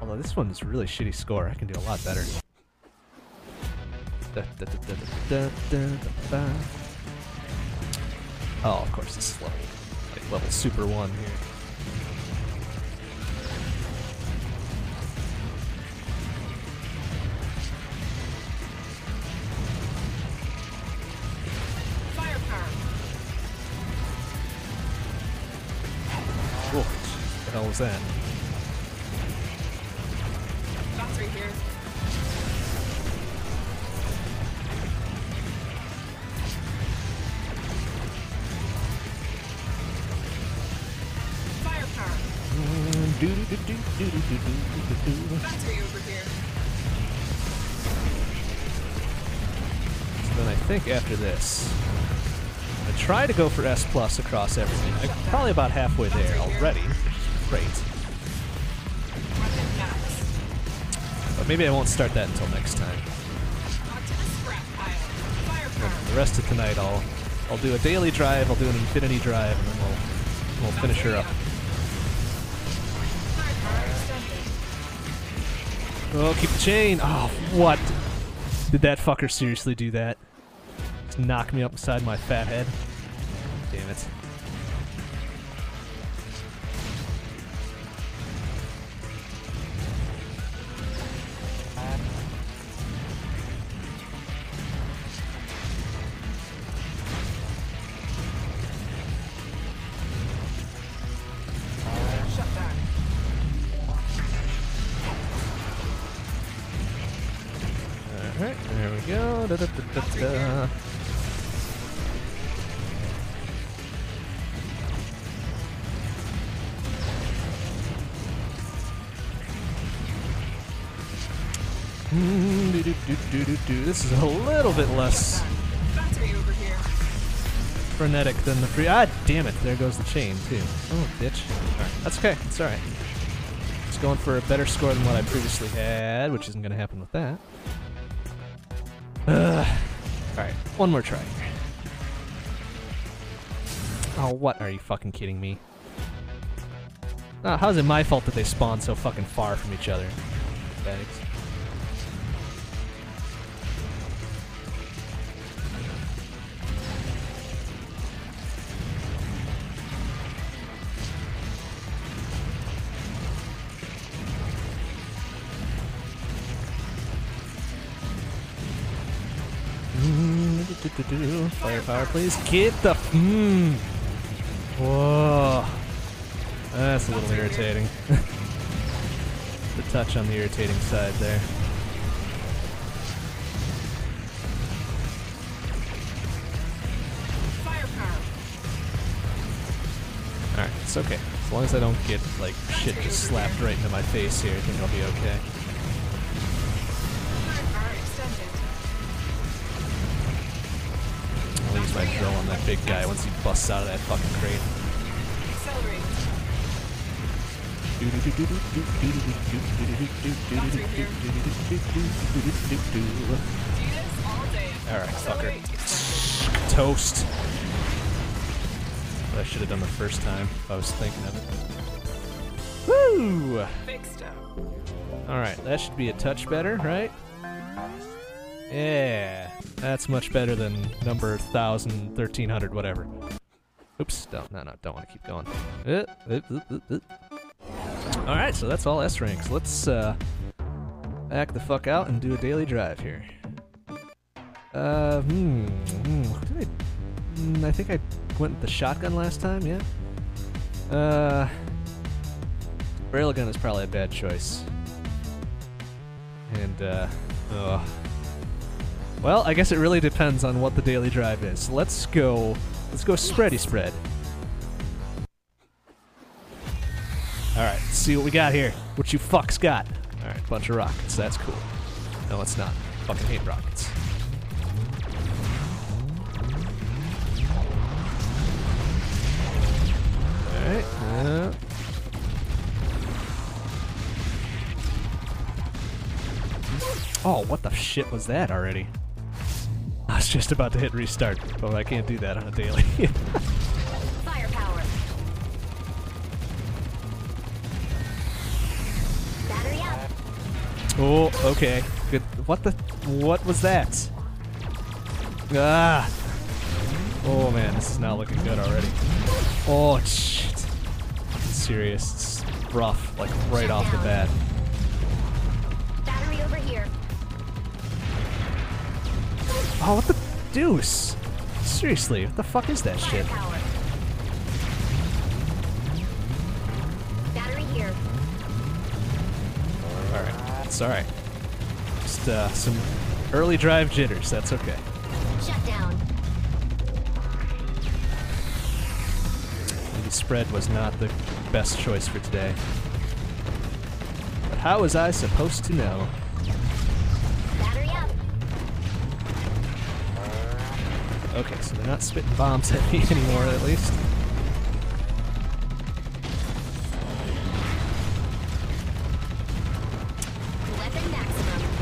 Although this one is really shitty score. I can do a lot better. Oh, of course, this is level, like level super one here. What the hell was that? Battery here. Firepower. Battery over here. So then I think after this, I try to go for S plus across everything. I'm probably about halfway there already, great. But maybe I won't start that until next time. The rest of tonight, I'll I'll do a daily drive, I'll do an infinity drive, and then we'll we'll finish her up. Oh, keep the chain. Oh, what? Did that fucker seriously do that? Just knock me up beside my fat head. This is a little bit less frenetic than the free. Ah, damn it! There goes the chain too. Oh, bitch. Alright, that's okay. It's alright. It's going for a better score than what I previously had, which isn't going to happen with that. Ugh. Alright, one more try. Oh, what? Are you fucking kidding me? Oh, how's it my fault that they spawn so fucking far from each other? Bags. Firepower, please. Get the. Mmm. Whoa. That's a little irritating. *laughs* the touch on the irritating side there. Alright, it's okay. As long as I don't get, like, shit just slapped right into my face here, I think I'll be okay. Big guy once he busts out of that fucking crate. Alright, fucker. Toast. What I should have done the first time if I was thinking of it. Woo! Alright, that should be a touch better, right? Yeah, that's much better than number 1000, 1300, whatever. Oops, no, no, no, don't want to keep going. Uh, uh, uh. Alright, so that's all S ranks. Let's uh, back the fuck out and do a daily drive here. Uh, hmm, hmm, I, hmm, I think I went with the shotgun last time, yeah? Uh, railgun is probably a bad choice. And, uh, ugh. Well, I guess it really depends on what the daily drive is. Let's go, let's go spready spread. Alright, let's see what we got here. What you fucks got. Alright, bunch of rockets, that's cool. No, it's not. Fucking hate rockets. Alright, uh, Oh, what the shit was that already? Was just about to hit restart, but I can't do that on a daily. *laughs* Firepower. Battery up. oh, okay. Good. What the? What was that? Ah! Oh man, this is not looking good already. Oh shit. Serious. It's rough, like right off the bat. Oh, what the deuce? Seriously, what the fuck is that shit? Battery here. Alright, it's alright. Just uh, some early drive jitters, that's okay. Shut down. Maybe spread was not the best choice for today. But how was I supposed to know? Okay, so they're not spitting bombs *laughs* at me anymore, at least.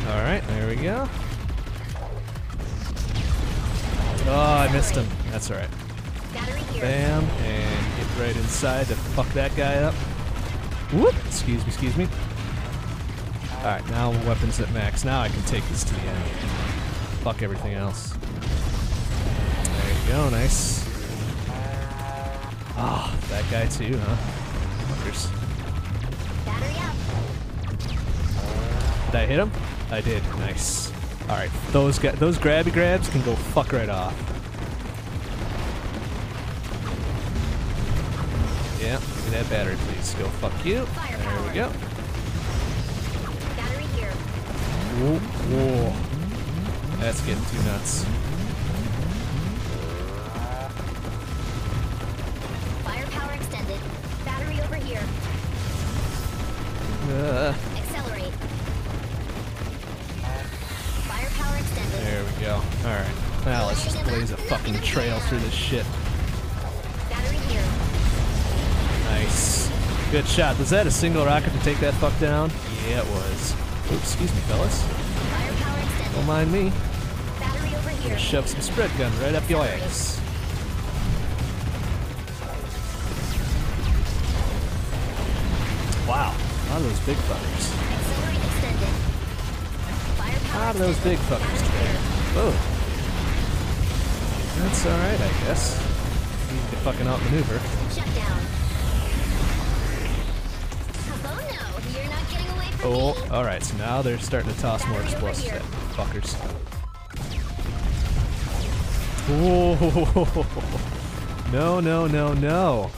Alright, there we go. Oh, I missed him. That's alright. Bam, and get right inside to fuck that guy up. Whoop! Excuse me, excuse me. Alright, now weapons at max. Now I can take this to the end. Fuck everything else. Go, nice. Ah, that guy too, huh? Fuckers. Did I hit him? I did. Nice. All right, those those grabby grabs can go fuck right off. Yeah, give me that battery, please. Go fuck you. There we go. Whoa, whoa. That's getting too nuts. Through this shit. Battery here. Nice. Good shot. Was that a single rocket to take that fuck down? Yeah, it was. Oops, excuse me, fellas. Don't mind me. Here. Shove some spread gun right up your ass. Wow, a lot of those big fuckers. A lot of those big fuckers today. Whoa. That's alright, I guess. Easy to fucking outmaneuver. Shut down. Oh no, you're not getting away from Oh, alright, so now they're starting to toss more explosives at fuckers. Whoa. *laughs* No, no, no, no.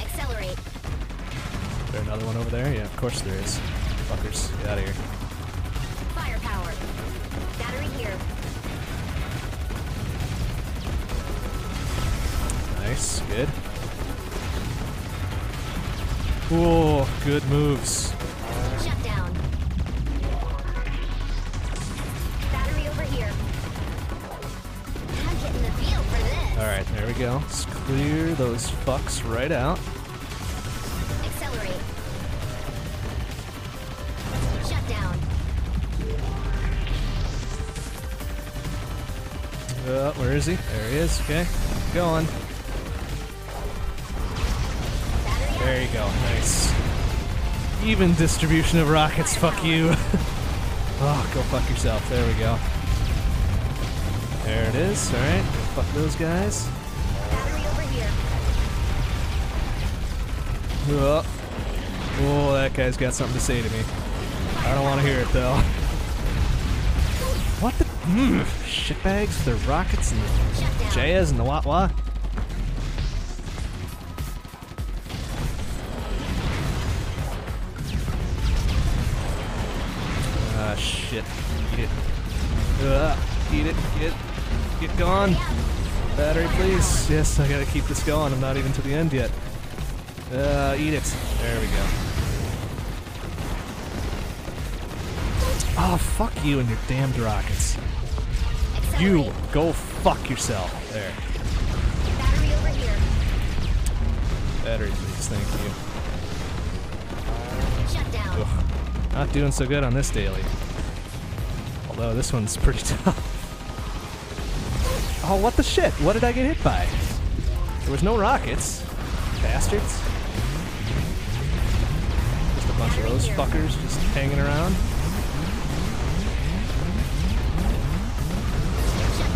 Accelerate. Is there another one over there? Yeah, of course there is. Fuckers, get out of here. Whoa, good moves. Shut down. Battery over here. I'm getting the feel for this. Alright, there we go. Let's clear those fucks right out. Accelerate. Shut down. Uh, where is he? There he is. Okay. Going. Even distribution of rockets. Fuck you. *laughs* oh, go fuck yourself. There we go. There it is. Alright. Go fuck those guys. Oh. oh, that guy's got something to say to me. I don't want to hear it though. What the? Mm, shitbags with their rockets and the jazz and the what what? Shit. Eat it. Ugh. Eat it. Get, get going. Battery, please. Yes, I gotta keep this going. I'm not even to the end yet. Uh, eat it. There we go. Oh, fuck you and your damned rockets. You go fuck yourself. There. Battery over here. Battery, please. Thank you. Shut down. Ugh. Not doing so good on this daily. Although this one's pretty *laughs* tough. Oh, what the shit? What did I get hit by? There was no rockets. Bastards. Just a bunch of those fuckers just hanging around.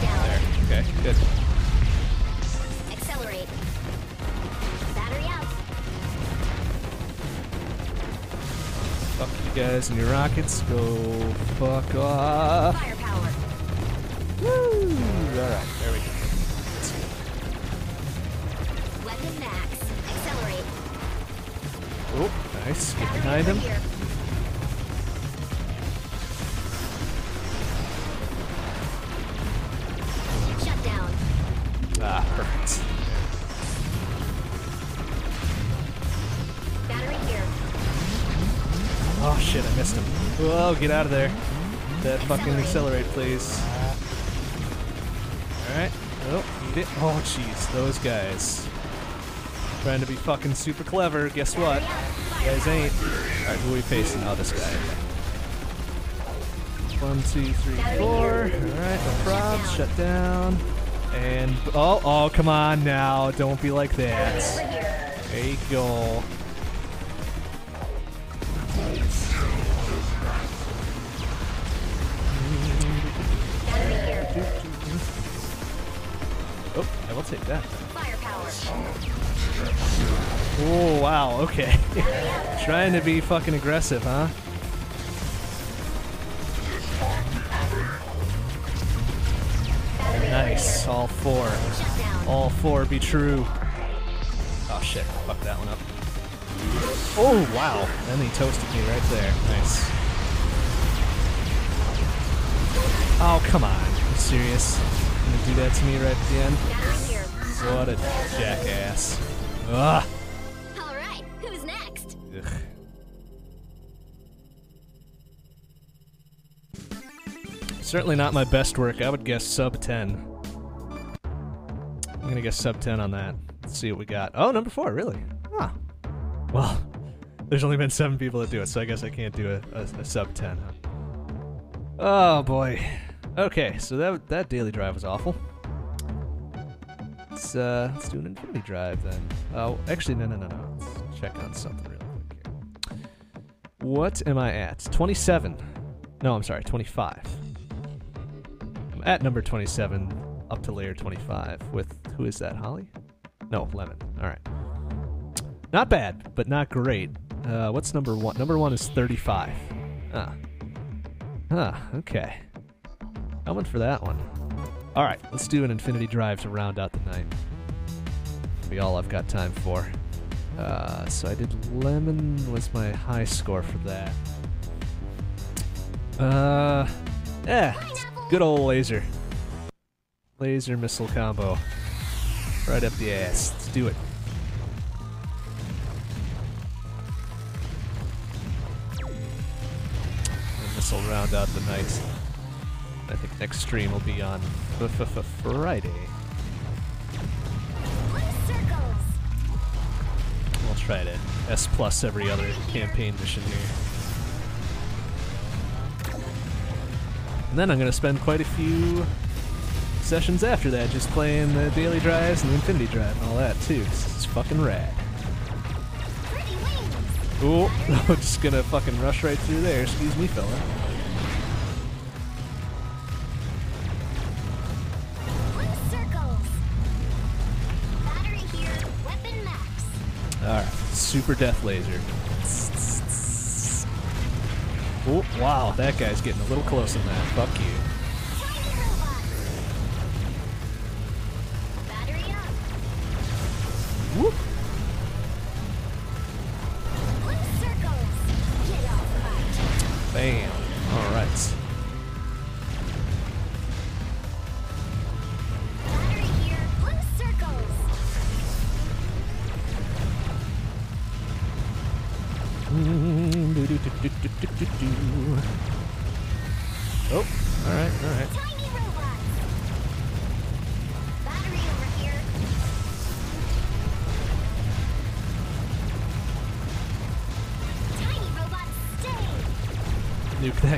There. Okay, good. Guys and your rockets. Go fuck off. Firepower. Woo! Alright, there we go. Weapon max. Accelerate. Oh, nice. Get behind him. Get out of there. That fucking accelerate, please. Alright. Oh, eat it. Oh, jeez, those guys. Trying to be fucking super clever. Guess what? You guys ain't. Alright, who are we facing? Oh, this guy. One, two, three, four. Alright, no probs. Shut down. And. Oh, oh, come on now. Don't be like that. There you go. Oh, wow, okay. *laughs* Trying to be fucking aggressive, huh? Nice. All four. All four be true. Oh shit, fuck that one up. Oh, wow. Then he toasted me right there. Nice. Oh, come on. You serious? You gonna do that to me right at the end? What a jackass. Ugh. All right. Who's next? Ugh. Certainly not my best work. I would guess sub 10. I'm gonna guess sub 10 on that. Let's see what we got. Oh, number four, really? Huh. Well, *laughs* there's only been seven people that do it, so I guess I can't do a, a, a sub 10. Huh? Oh boy. Okay, so that that daily drive was awful. Let's uh, let's do an infinity drive then. Oh, actually, no, no, no, no. Let's check on something real quick here. What am I at? 27. No, I'm sorry, 25. I'm at number 27, up to layer 25 with who is that? Holly? No, Lemon. All right. Not bad, but not great. Uh, what's number one? Number one is 35. Ah. Huh, okay. Coming for that one. All right, let's do an Infinity Drive to round out the night. Be all I've got time for. Uh, so I did Lemon was my high score for that. Uh, yeah, good old laser. Laser missile combo. Right up the ass. Let's do it. And this will round out the night. I think next stream will be on Friday. We'll try to S plus every other campaign mission here. And then I'm gonna spend quite a few sessions after that just playing the daily drives and the infinity drive and all that too. It's fucking rad. Ooh, *laughs* I'm just gonna fucking rush right through there. Excuse me, fella. Alright, super death laser. Oh, wow, that guy's getting a little close on that. Fuck you.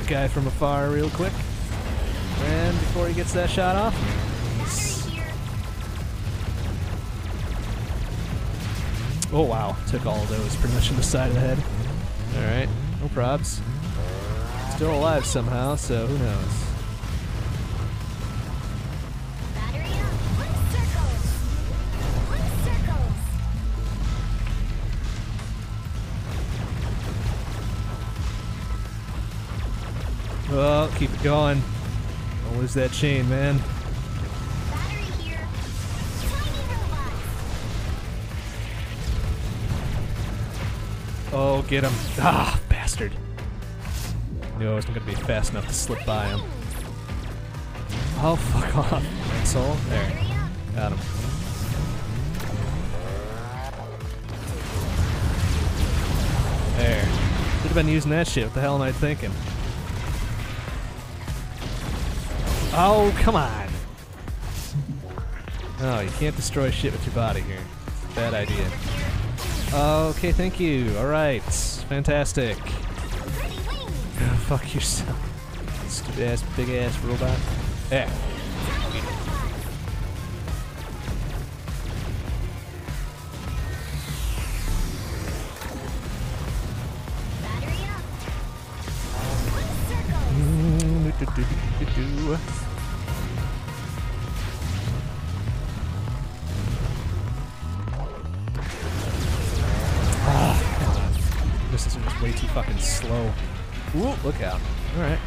Guy from afar real quick. And before he gets that shot off. Oh wow, took all of those pretty much in the side of the head. Alright, no probs. Still alive somehow, so who knows. Keep it going. Don't lose that chain, man. Oh, get him. Ah, bastard. Knew I wasn't gonna be fast enough to slip by him. Oh, fuck off, asshole. There. Got him. There. Should have been using that shit. What the hell am I thinking? Oh, come on. Oh, you can't destroy shit with your body here. Bad idea. Okay, thank you. Alright. Fantastic. Wings. *laughs* Fuck yourself. Stupid ass, big ass robot. Yeah. Tiny robots. Battery up. Blue *laughs* slow. Ooh, look out. Alright.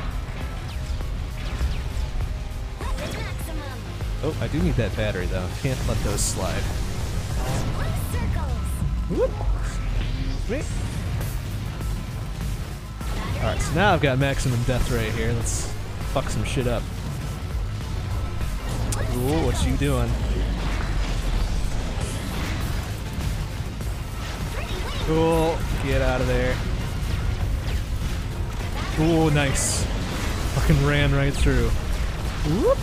Oh, I do need that battery though. Can't let those slide. Alright, so now I've got maximum death rate here. Let's fuck some shit up. Ooh, what you doing? Cool. Get out of there. Ooh, nice. Fucking ran right through. Whoop.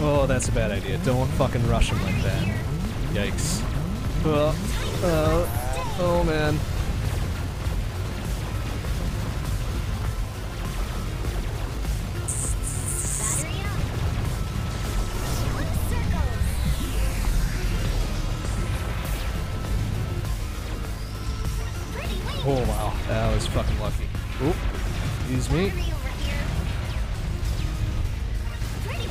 Oh, that's a bad idea. Don't fucking rush him like that. Yikes. Oh, oh, oh man. Excuse me. Battery over here. Pretty.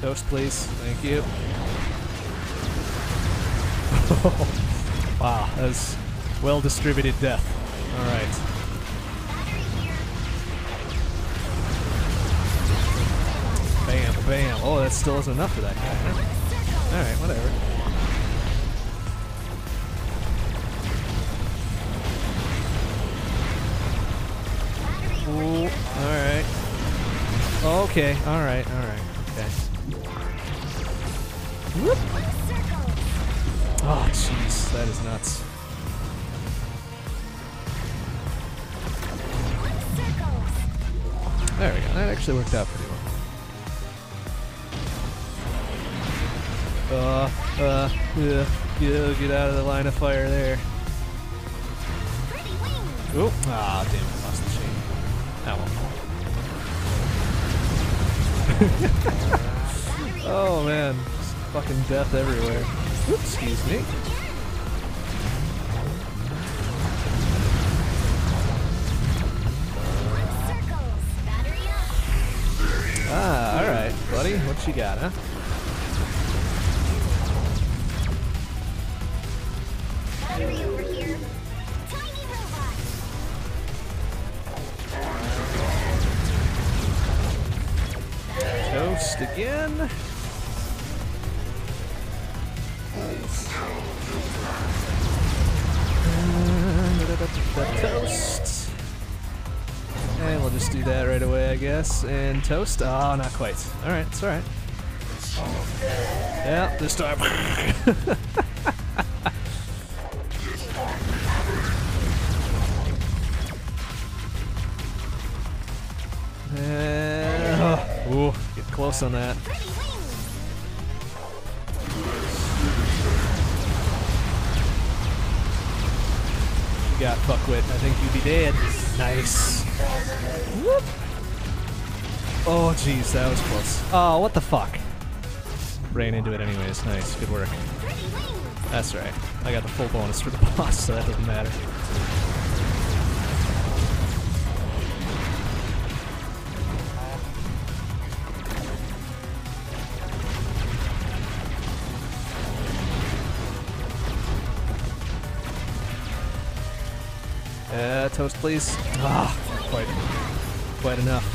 Toast, please. Thank you. *laughs* wow, that was well distributed death. Alright. Bam, bam. Oh, that still isn't enough for that guy, huh? Alright, whatever. Okay, alright, alright. Okay. Oh, jeez, that is nuts. There we go. That actually worked out pretty well. Uh, uh, yeah, yeah, get out of the line of fire there. Oh, ah, damn it, *laughs* oh man, Just fucking death everywhere. Oops, excuse me. Ah, alright, buddy, what you got, huh? And toast. Oh, not quite. All right, it's all right. Yeah, this time. Oh, *laughs* ooh, get close on that. You got fuckwit. I think you'd be dead. Nice. Whoop. Oh, jeez, that was close. Oh, what the fuck? Ran into it anyways. Nice, good work. That's right. I got the full bonus for the *laughs* boss, so that doesn't matter. Uh, toast, please. Ah, quite, quite enough.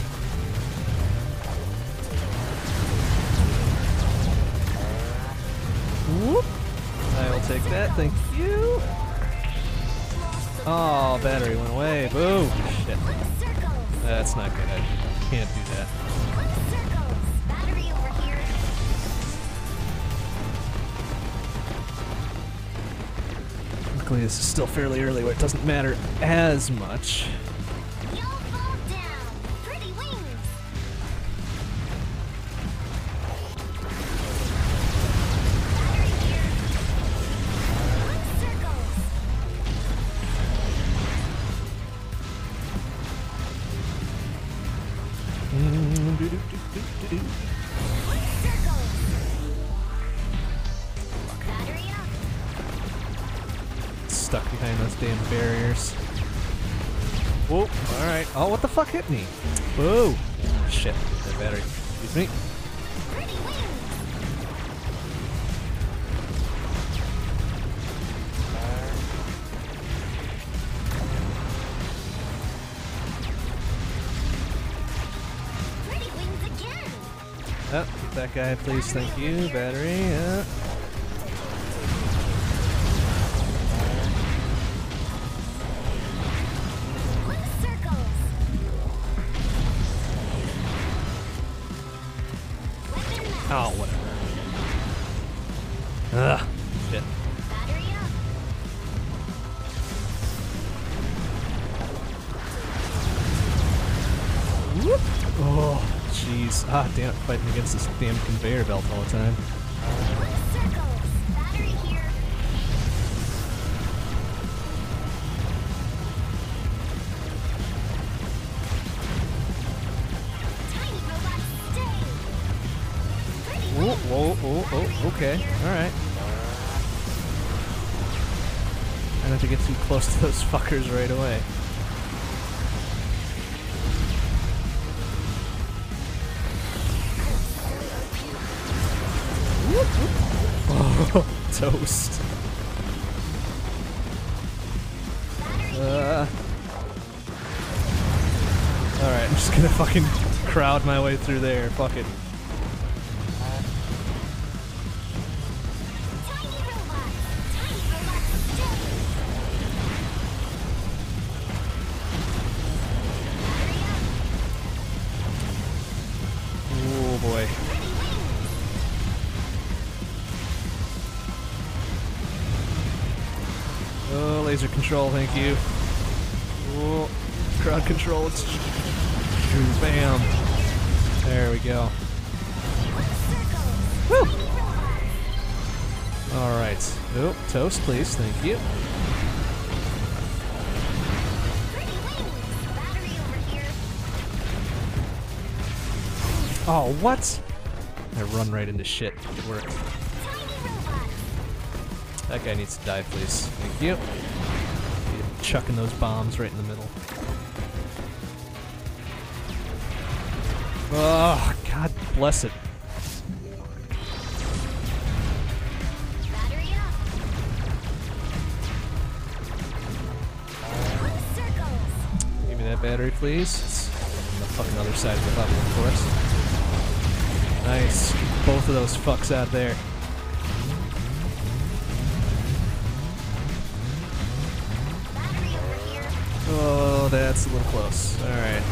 Battery went away. Boo. Shit. That's not good. I can't do that. Luckily, this is still fairly early where it doesn't matter as much. What the fuck hit me? Whoa. Shit, that battery. Excuse me. Pretty wings. Pretty wings again. Oh, get that guy, please. Thank you. Battery. Yeah. Damn conveyor belt all the time. Pretty Whoa, whoa, oh, okay. Alright. I don't have to get too close to those *laughs* fuckers right away. Toast. Uh, Alright, I'm just gonna fucking crowd my way through there. Fuck it. Control, thank you. Whoa. Crowd control. It's bam. There we go. Woo. All right. Oh, toast, please. Thank you. Oh, what? I run right into shit. Good work. That guy needs to die, please. Thank you. Chucking those bombs right in the middle. Oh, God bless it. Give me that battery, please. It's on the fucking other side of the level, of course. Nice. Both of those fucks out there. That's a little close. Alright.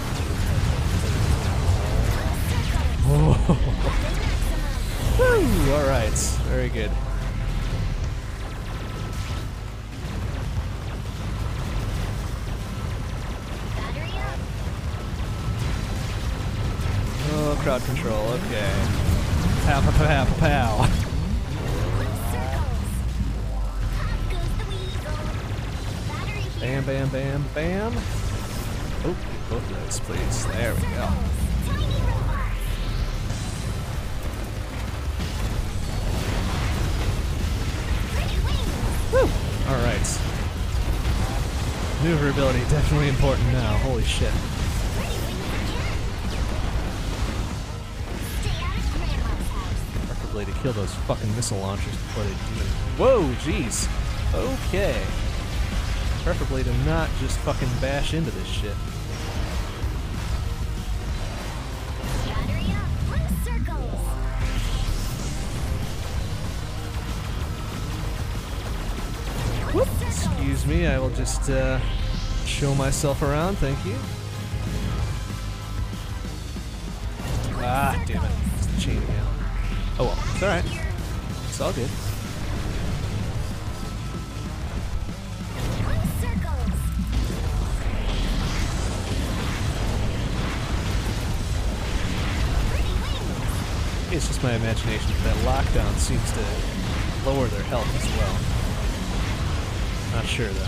*laughs* Woo! Alright. Very good. Oh, crowd control. Okay. Pow, pow, pow, pow, pow. Bam, bam, bam, bam. Those, please. There we go. Woo! Alright. Maneuverability definitely important now. Holy shit. Preferably to kill those fucking missile launchers before they do it. Whoa, jeez. Okay. Preferably to not just fucking bash into this shit. Me, I will just uh, show myself around, thank you. Ah, damn it. It's the chain again. Oh well, it's alright. It's all good. It's just my imagination. but That lockdown seems to lower their health as well. Not sure though.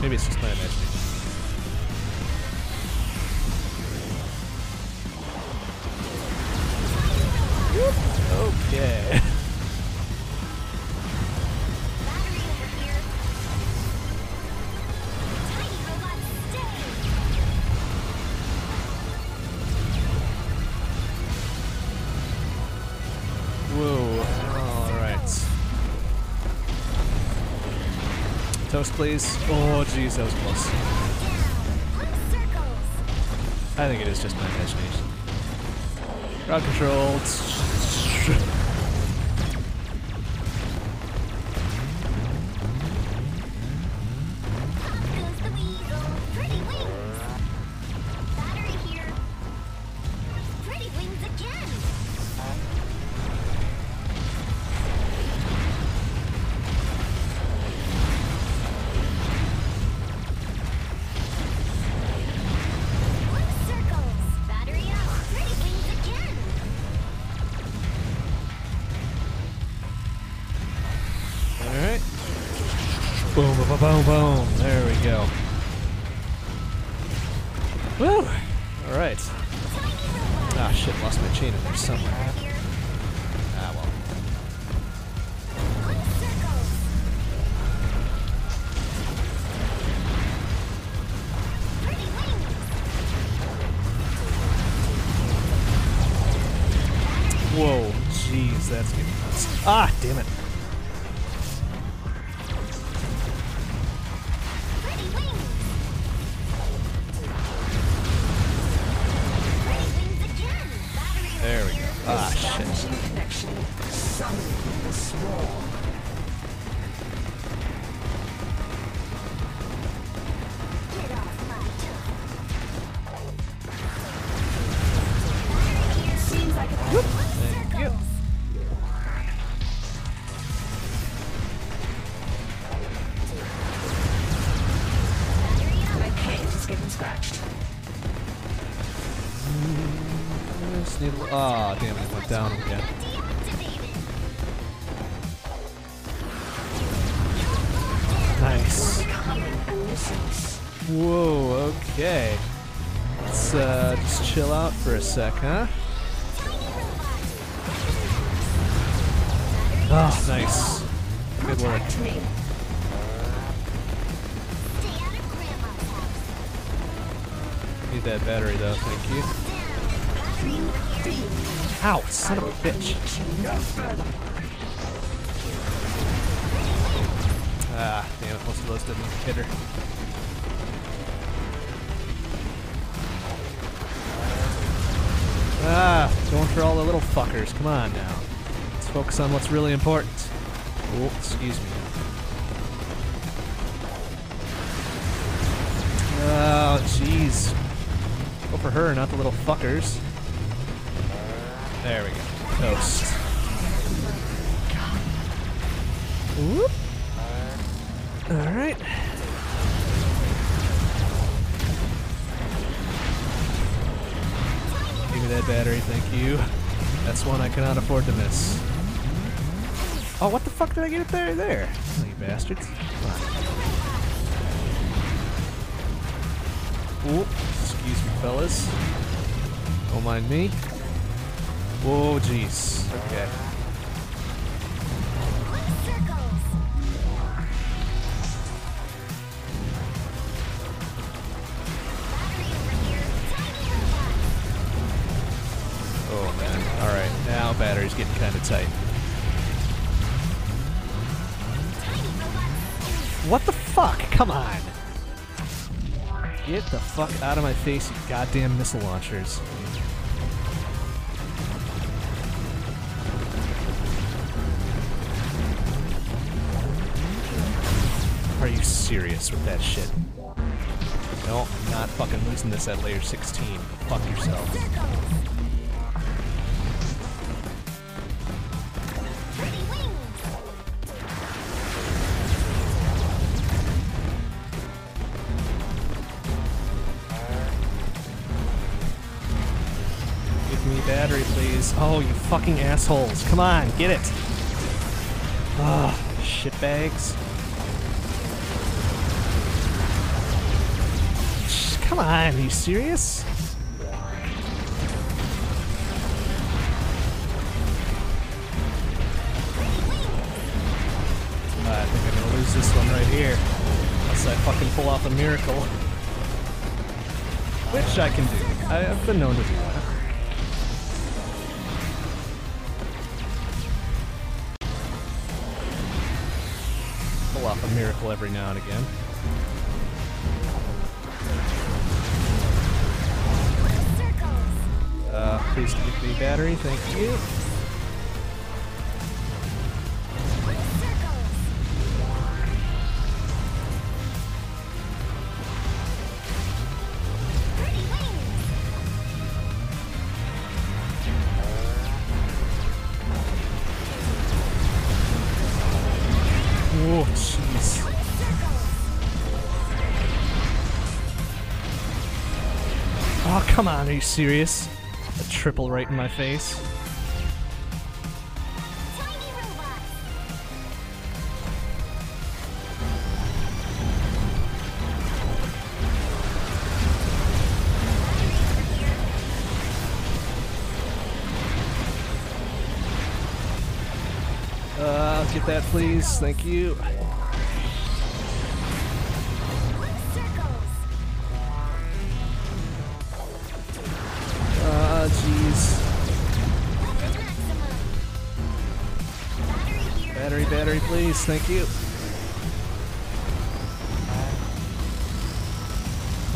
Maybe it's just imagination. Okay. Please. Oh, jeez, that was close. I think it is just my imagination. Crowd control. Ah, damn it! It went down again. Nice. Whoa. Okay. Let's uh, just chill out for a sec, huh? Oh, nice. Good work. Need that battery though, thank you. Ow, son of a bitch. Ah, damn it, most of those didn't hit her. Ah, going for all the little fuckers. Come on now. Let's focus on what's really important. Oh, excuse me. Oh, jeez. Go for her, not the little fuckers. There we go. Toast. Whoop. Alright. Give me that battery, thank you. That's one I cannot afford to miss. Oh, what the fuck did I get it there? There. Oh, you bastards. Ooh, excuse me, fellas. Don't mind me. Whoa, jeez. Okay. Oh man. Alright, now battery's getting kinda tight. What the fuck? Come on! Get the fuck out of my face, you goddamn missile launchers. Serious with that shit? No, I'm not fucking losing this at layer 16. Fuck yourself. Give me battery, please. Oh, you fucking assholes. Come on, get it. Ah, shitbags. Come on, are you serious? I think I'm gonna lose this one right here. Unless I fucking pull off a miracle. Which I can do. I, I've been known to do that. Pull off a miracle every now and again. Battery, thank you. Come on, are you serious? Triple right in my face. Uh, get that, please. Thank you. Please. Thank you.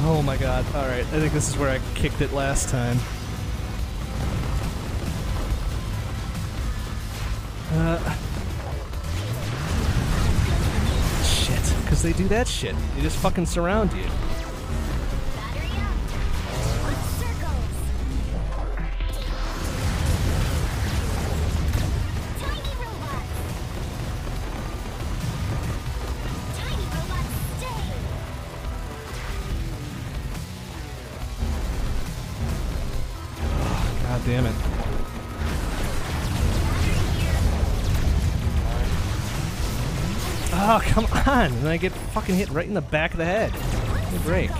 Oh my god. Alright, I think this is where I kicked it last time. Uh. Shit. Because they do that shit. They just fucking surround you. Oh, come on! And I get fucking hit right in the back of the head. Give break.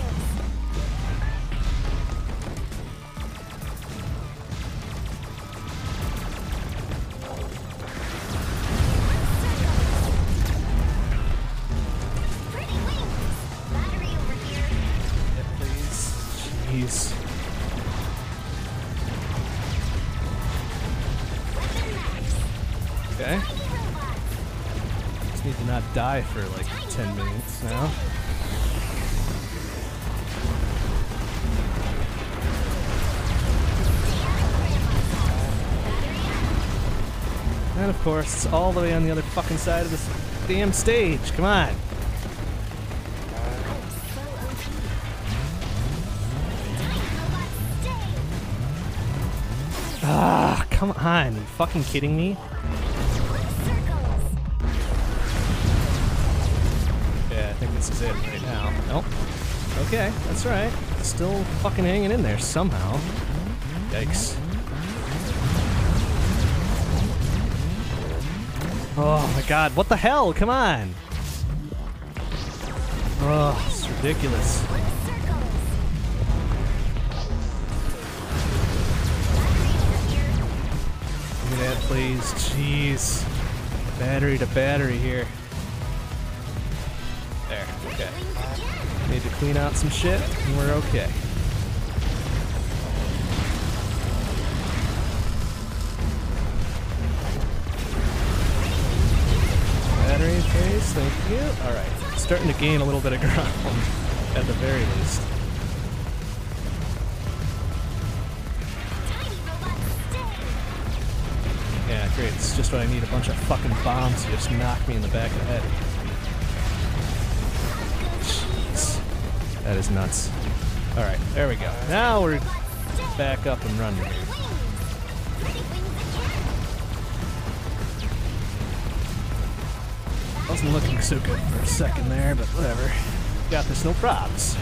Die for like 10 minutes now. And of course, it's all the way on the other fucking side of this damn stage. Come on. Ah, come on. Are you fucking kidding me? That's right. Still fucking hanging in there somehow. Yikes. Oh my god, what the hell? Come on! Oh, it's ridiculous. Give me that, please. Jeez. Battery to battery here. There, okay. Need to clean out some shit, and we're okay. Battery phase, thank you. Alright, starting to gain a little bit of ground, *laughs* at the very least. Yeah, great. It's just what I need. A bunch of fucking bombs to just knock me in the back of the head. That is nuts. Alright, there we go. Now we're back up and running. Wasn't looking so good for a second there, but whatever. Got this, no props.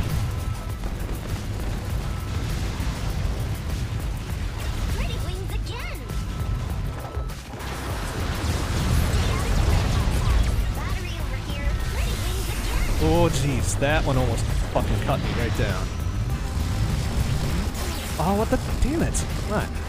Oh, jeez, that one almost fucking cut me right down. Oh, what the? Damn it! Come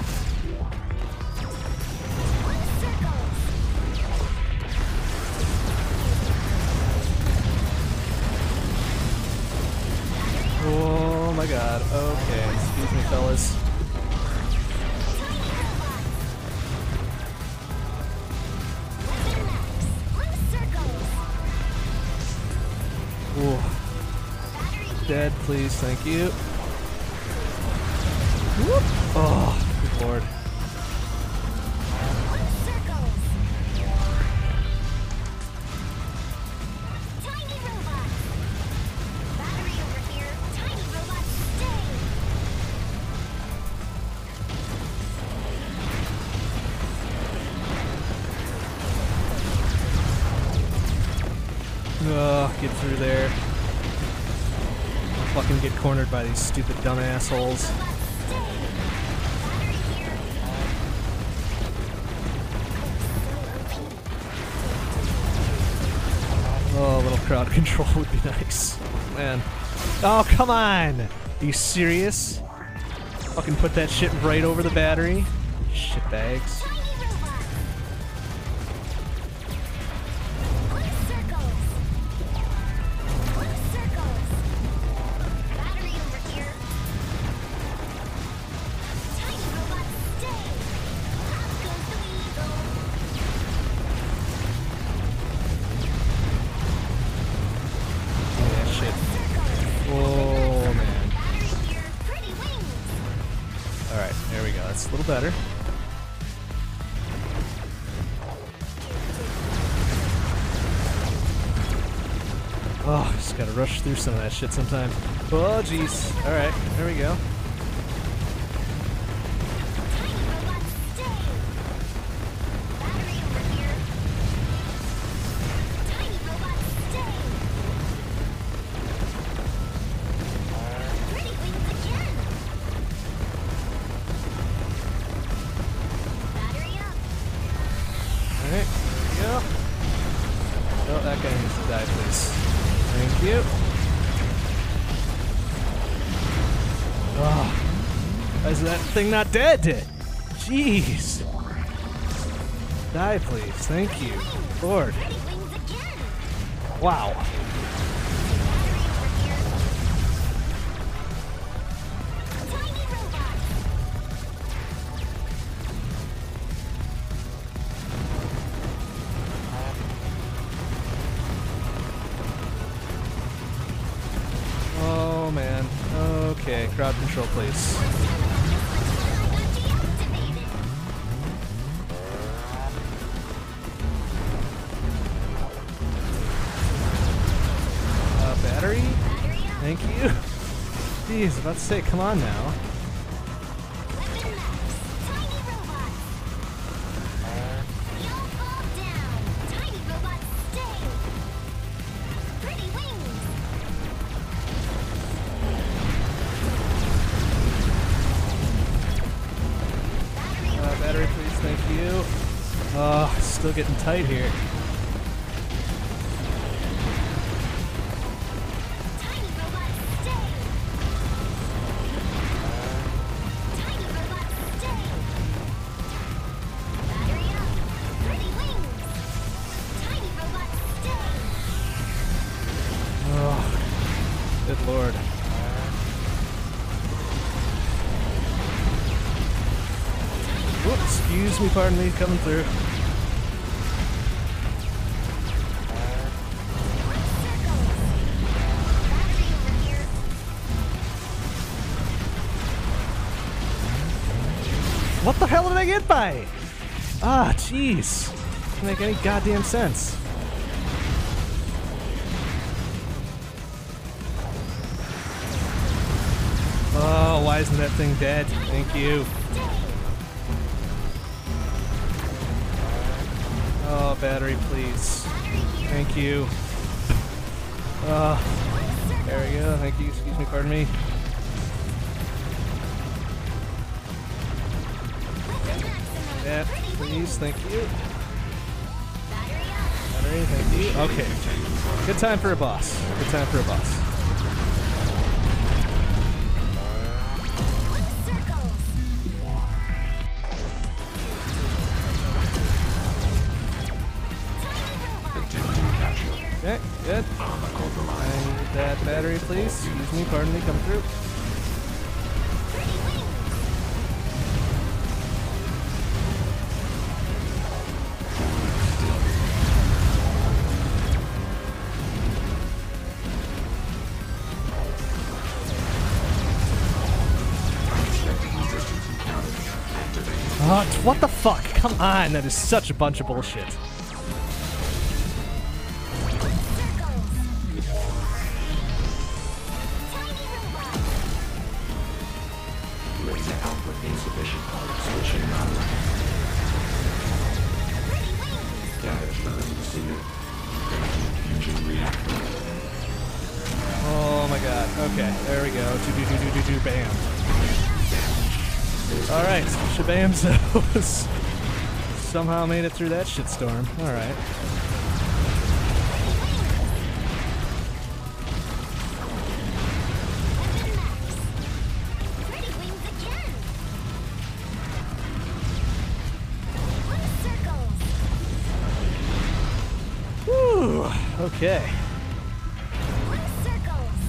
please, thank you. By these stupid dumb assholes. Oh, a little crowd *laughs* control would be nice. Man. Oh, come on! Are you serious? Fucking put that shit right over the battery? Shitbags. Tiny Oh, just gotta rush through some of that shit sometimes. Oh, jeez. Alright, there we go. Thing not dead? Jeez. Die, please. Thank you. Lord. Wow. Oh, man. Okay, crowd control, please. Uh, please. Thank you. Oh, still getting tight here. Pardon me, coming through. What the hell did I get by? Ah, jeez. Doesn't make any goddamn sense. Oh, why isn't that thing dead? Thank you. Battery, please. Thank you. Uh, there we go. Thank you. Excuse me, pardon me. Yeah, please. Thank you. Battery, thank you. Okay. Good time for a boss. Good time for a boss. Me, pardon me, come through. T- what the fuck? Come on, that is such a bunch of bullshit. Somehow made it through that shitstorm. Alright. Okay.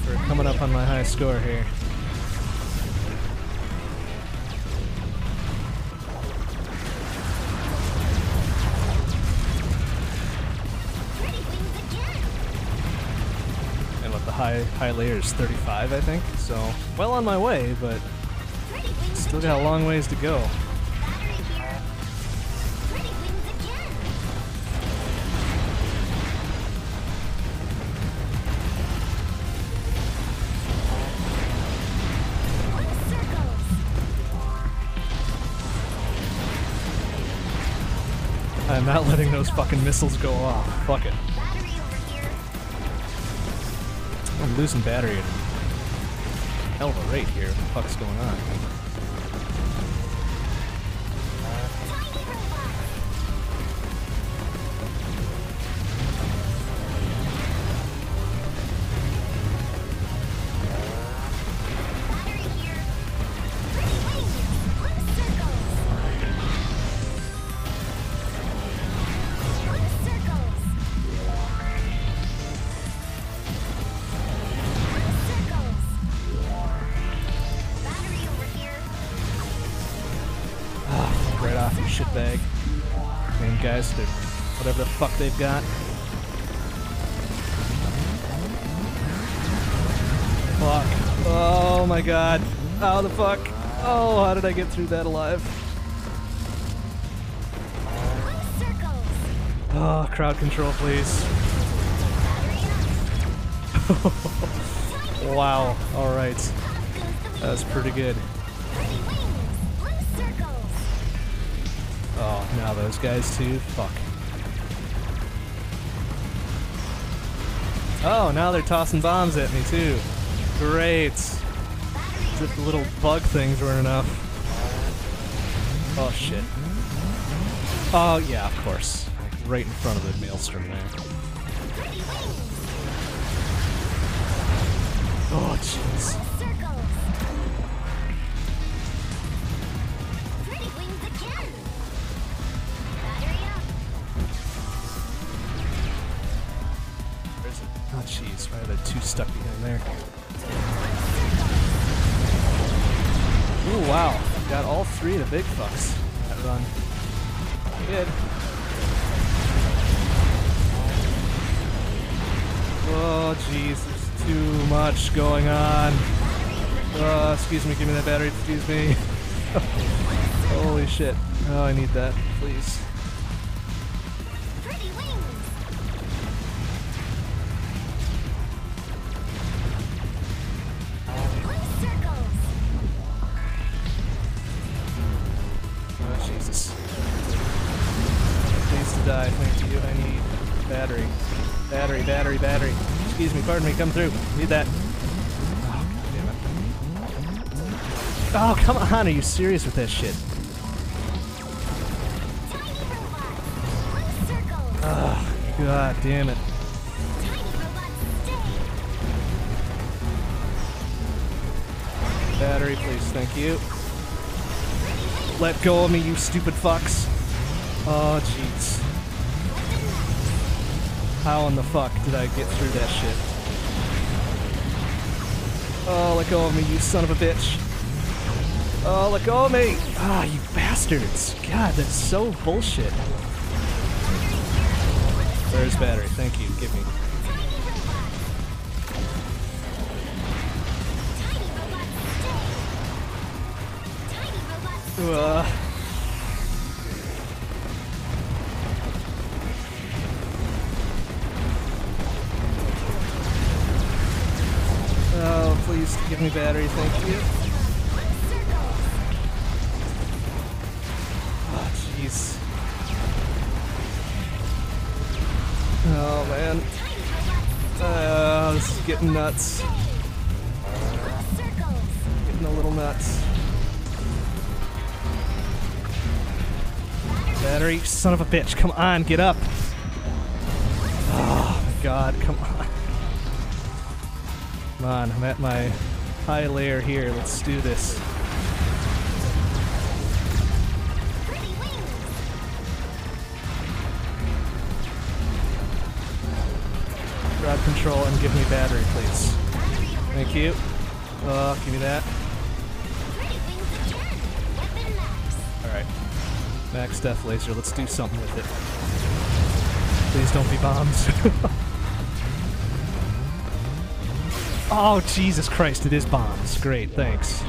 We're coming up on my high score here. High high layer is 35, I think. So well on my way, but still got a long ways to go. I'm not letting those fucking missiles go off. Fuck it. Losing battery at hell of a rate here. What the fuck's going on? Got. Fuck. Oh my god. How the fuck? Oh, how did I get through that alive? Oh, crowd control, please. *laughs* wow. Alright. That was pretty good. Oh, now those guys too? Fuck. Oh, now they're tossing bombs at me too. Great. If the little bug things weren't enough. Oh shit. Oh yeah, of course. Right in front of the maelstrom there. Oh jeez. Excuse me, give me that battery, excuse me. *laughs* Holy shit. Oh, I need that, please. Pretty wings. Blue circles. Oh, Jesus. Needs to die, thank you. I need battery. Battery, battery, battery. Excuse me, pardon me, come through. Need that. Come on, are you serious with that shit? Oh, God damn it. Battery, please, thank you. Let go of me, you stupid fucks. Oh, jeez. How in the fuck did I get through that shit? Oh, let go of me, you son of a bitch. Oh, go of me! Ah, you bastards. God, that's so bullshit. Where's battery? Thank you. Give me. Son of a bitch. Come on, get up. Oh, my God. Come on. Come on, I'm at my high layer here. Let's do this. Crowd control and give me battery, please. Thank you. Oh, give me that. Alright. Max Death Laser, let's do something with it. Please don't be bombs. *laughs* oh, Jesus Christ, it is bombs. Great, thanks.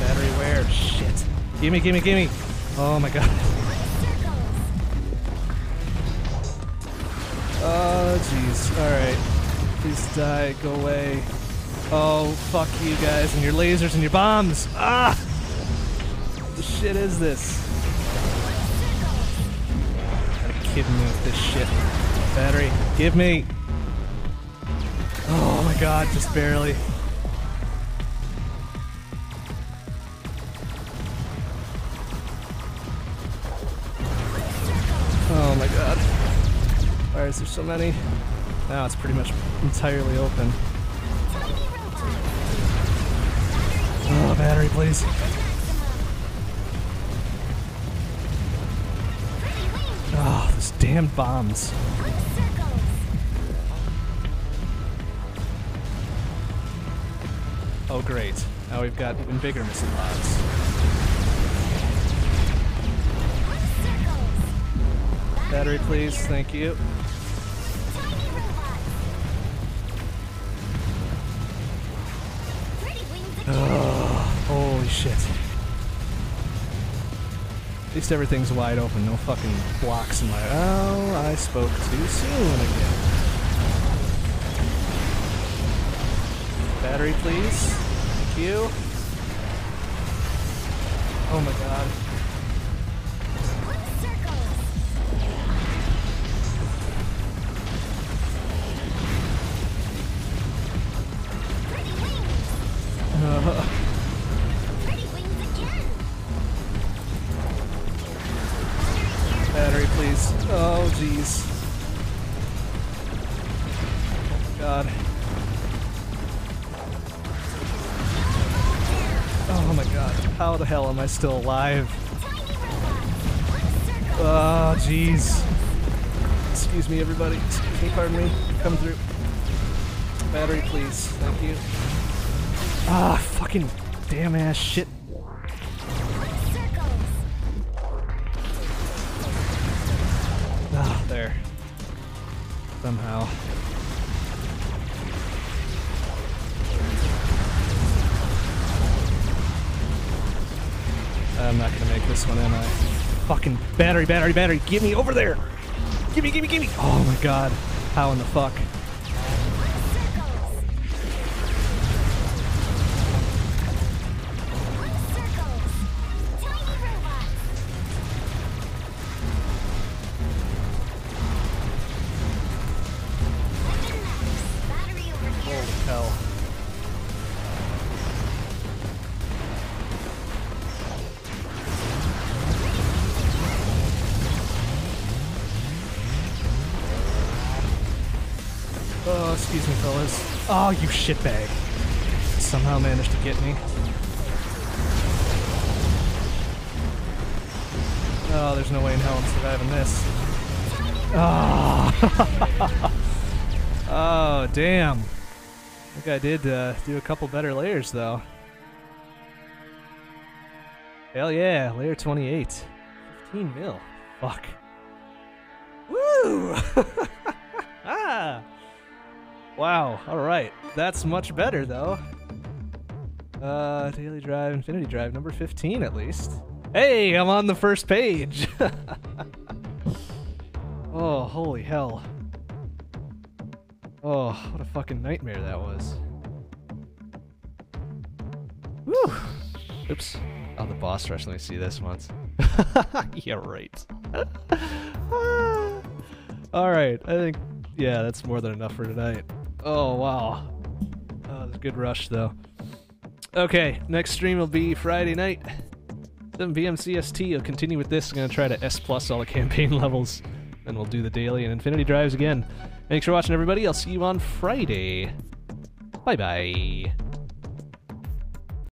Battery where? Shit. Gimme, gimme, gimme. Oh my god. Oh, *laughs* jeez. Alright. Please die. Go away. Oh, fuck you guys and your lasers and your bombs. Ah! What the shit is this? Gotta kidding me with this shit. Battery, give me. Oh my god, just barely. Oh my god. Why is there so many? Now it's pretty much entirely open. Battery, please. Oh, those damn bombs. Oh, great. Now we've got even bigger missing pods. Battery, please. Thank you. Shit. At least everything's wide open. No fucking blocks in my. Oh, I spoke too soon again. Battery, please. Thank you. Oh my god. I still alive? Tiny robots. Circles. Oh, jeez. Excuse me, everybody. Excuse me, pardon me. Come through. Battery, please. Thank you. Ah, fucking damn ass shit. Battery, battery, battery, get me over there! Gimme, gimme, gimme! Oh my god. How in the fuck? Shitbag. Somehow managed to get me. Oh, there's no way in hell I'm surviving this. Oh, *laughs* oh damn. I think I did uh, do a couple better layers, though. Hell yeah, layer 28. 15 mil. Fuck. Woo! *laughs* ah! Wow, alright. That's much better, though. Uh, Daily Drive, Infinity Drive, number 15 at least. Hey, I'm on the first page! *laughs* oh, holy hell. Oh, what a fucking nightmare that was. Woo! Oops. Oh, the boss rush. Let me see this once. *laughs* yeah, right. *laughs* All right. I think, yeah, that's more than enough for tonight. Oh, wow. Oh, was a good rush, though. Okay, next stream will be Friday night, 7 p.m. CST. I'll continue with this. I'm going to try to S plus all the *laughs* campaign levels. Then we'll do the daily and Infinity Drives again. Thanks for watching, everybody. I'll see you on Friday. Bye bye.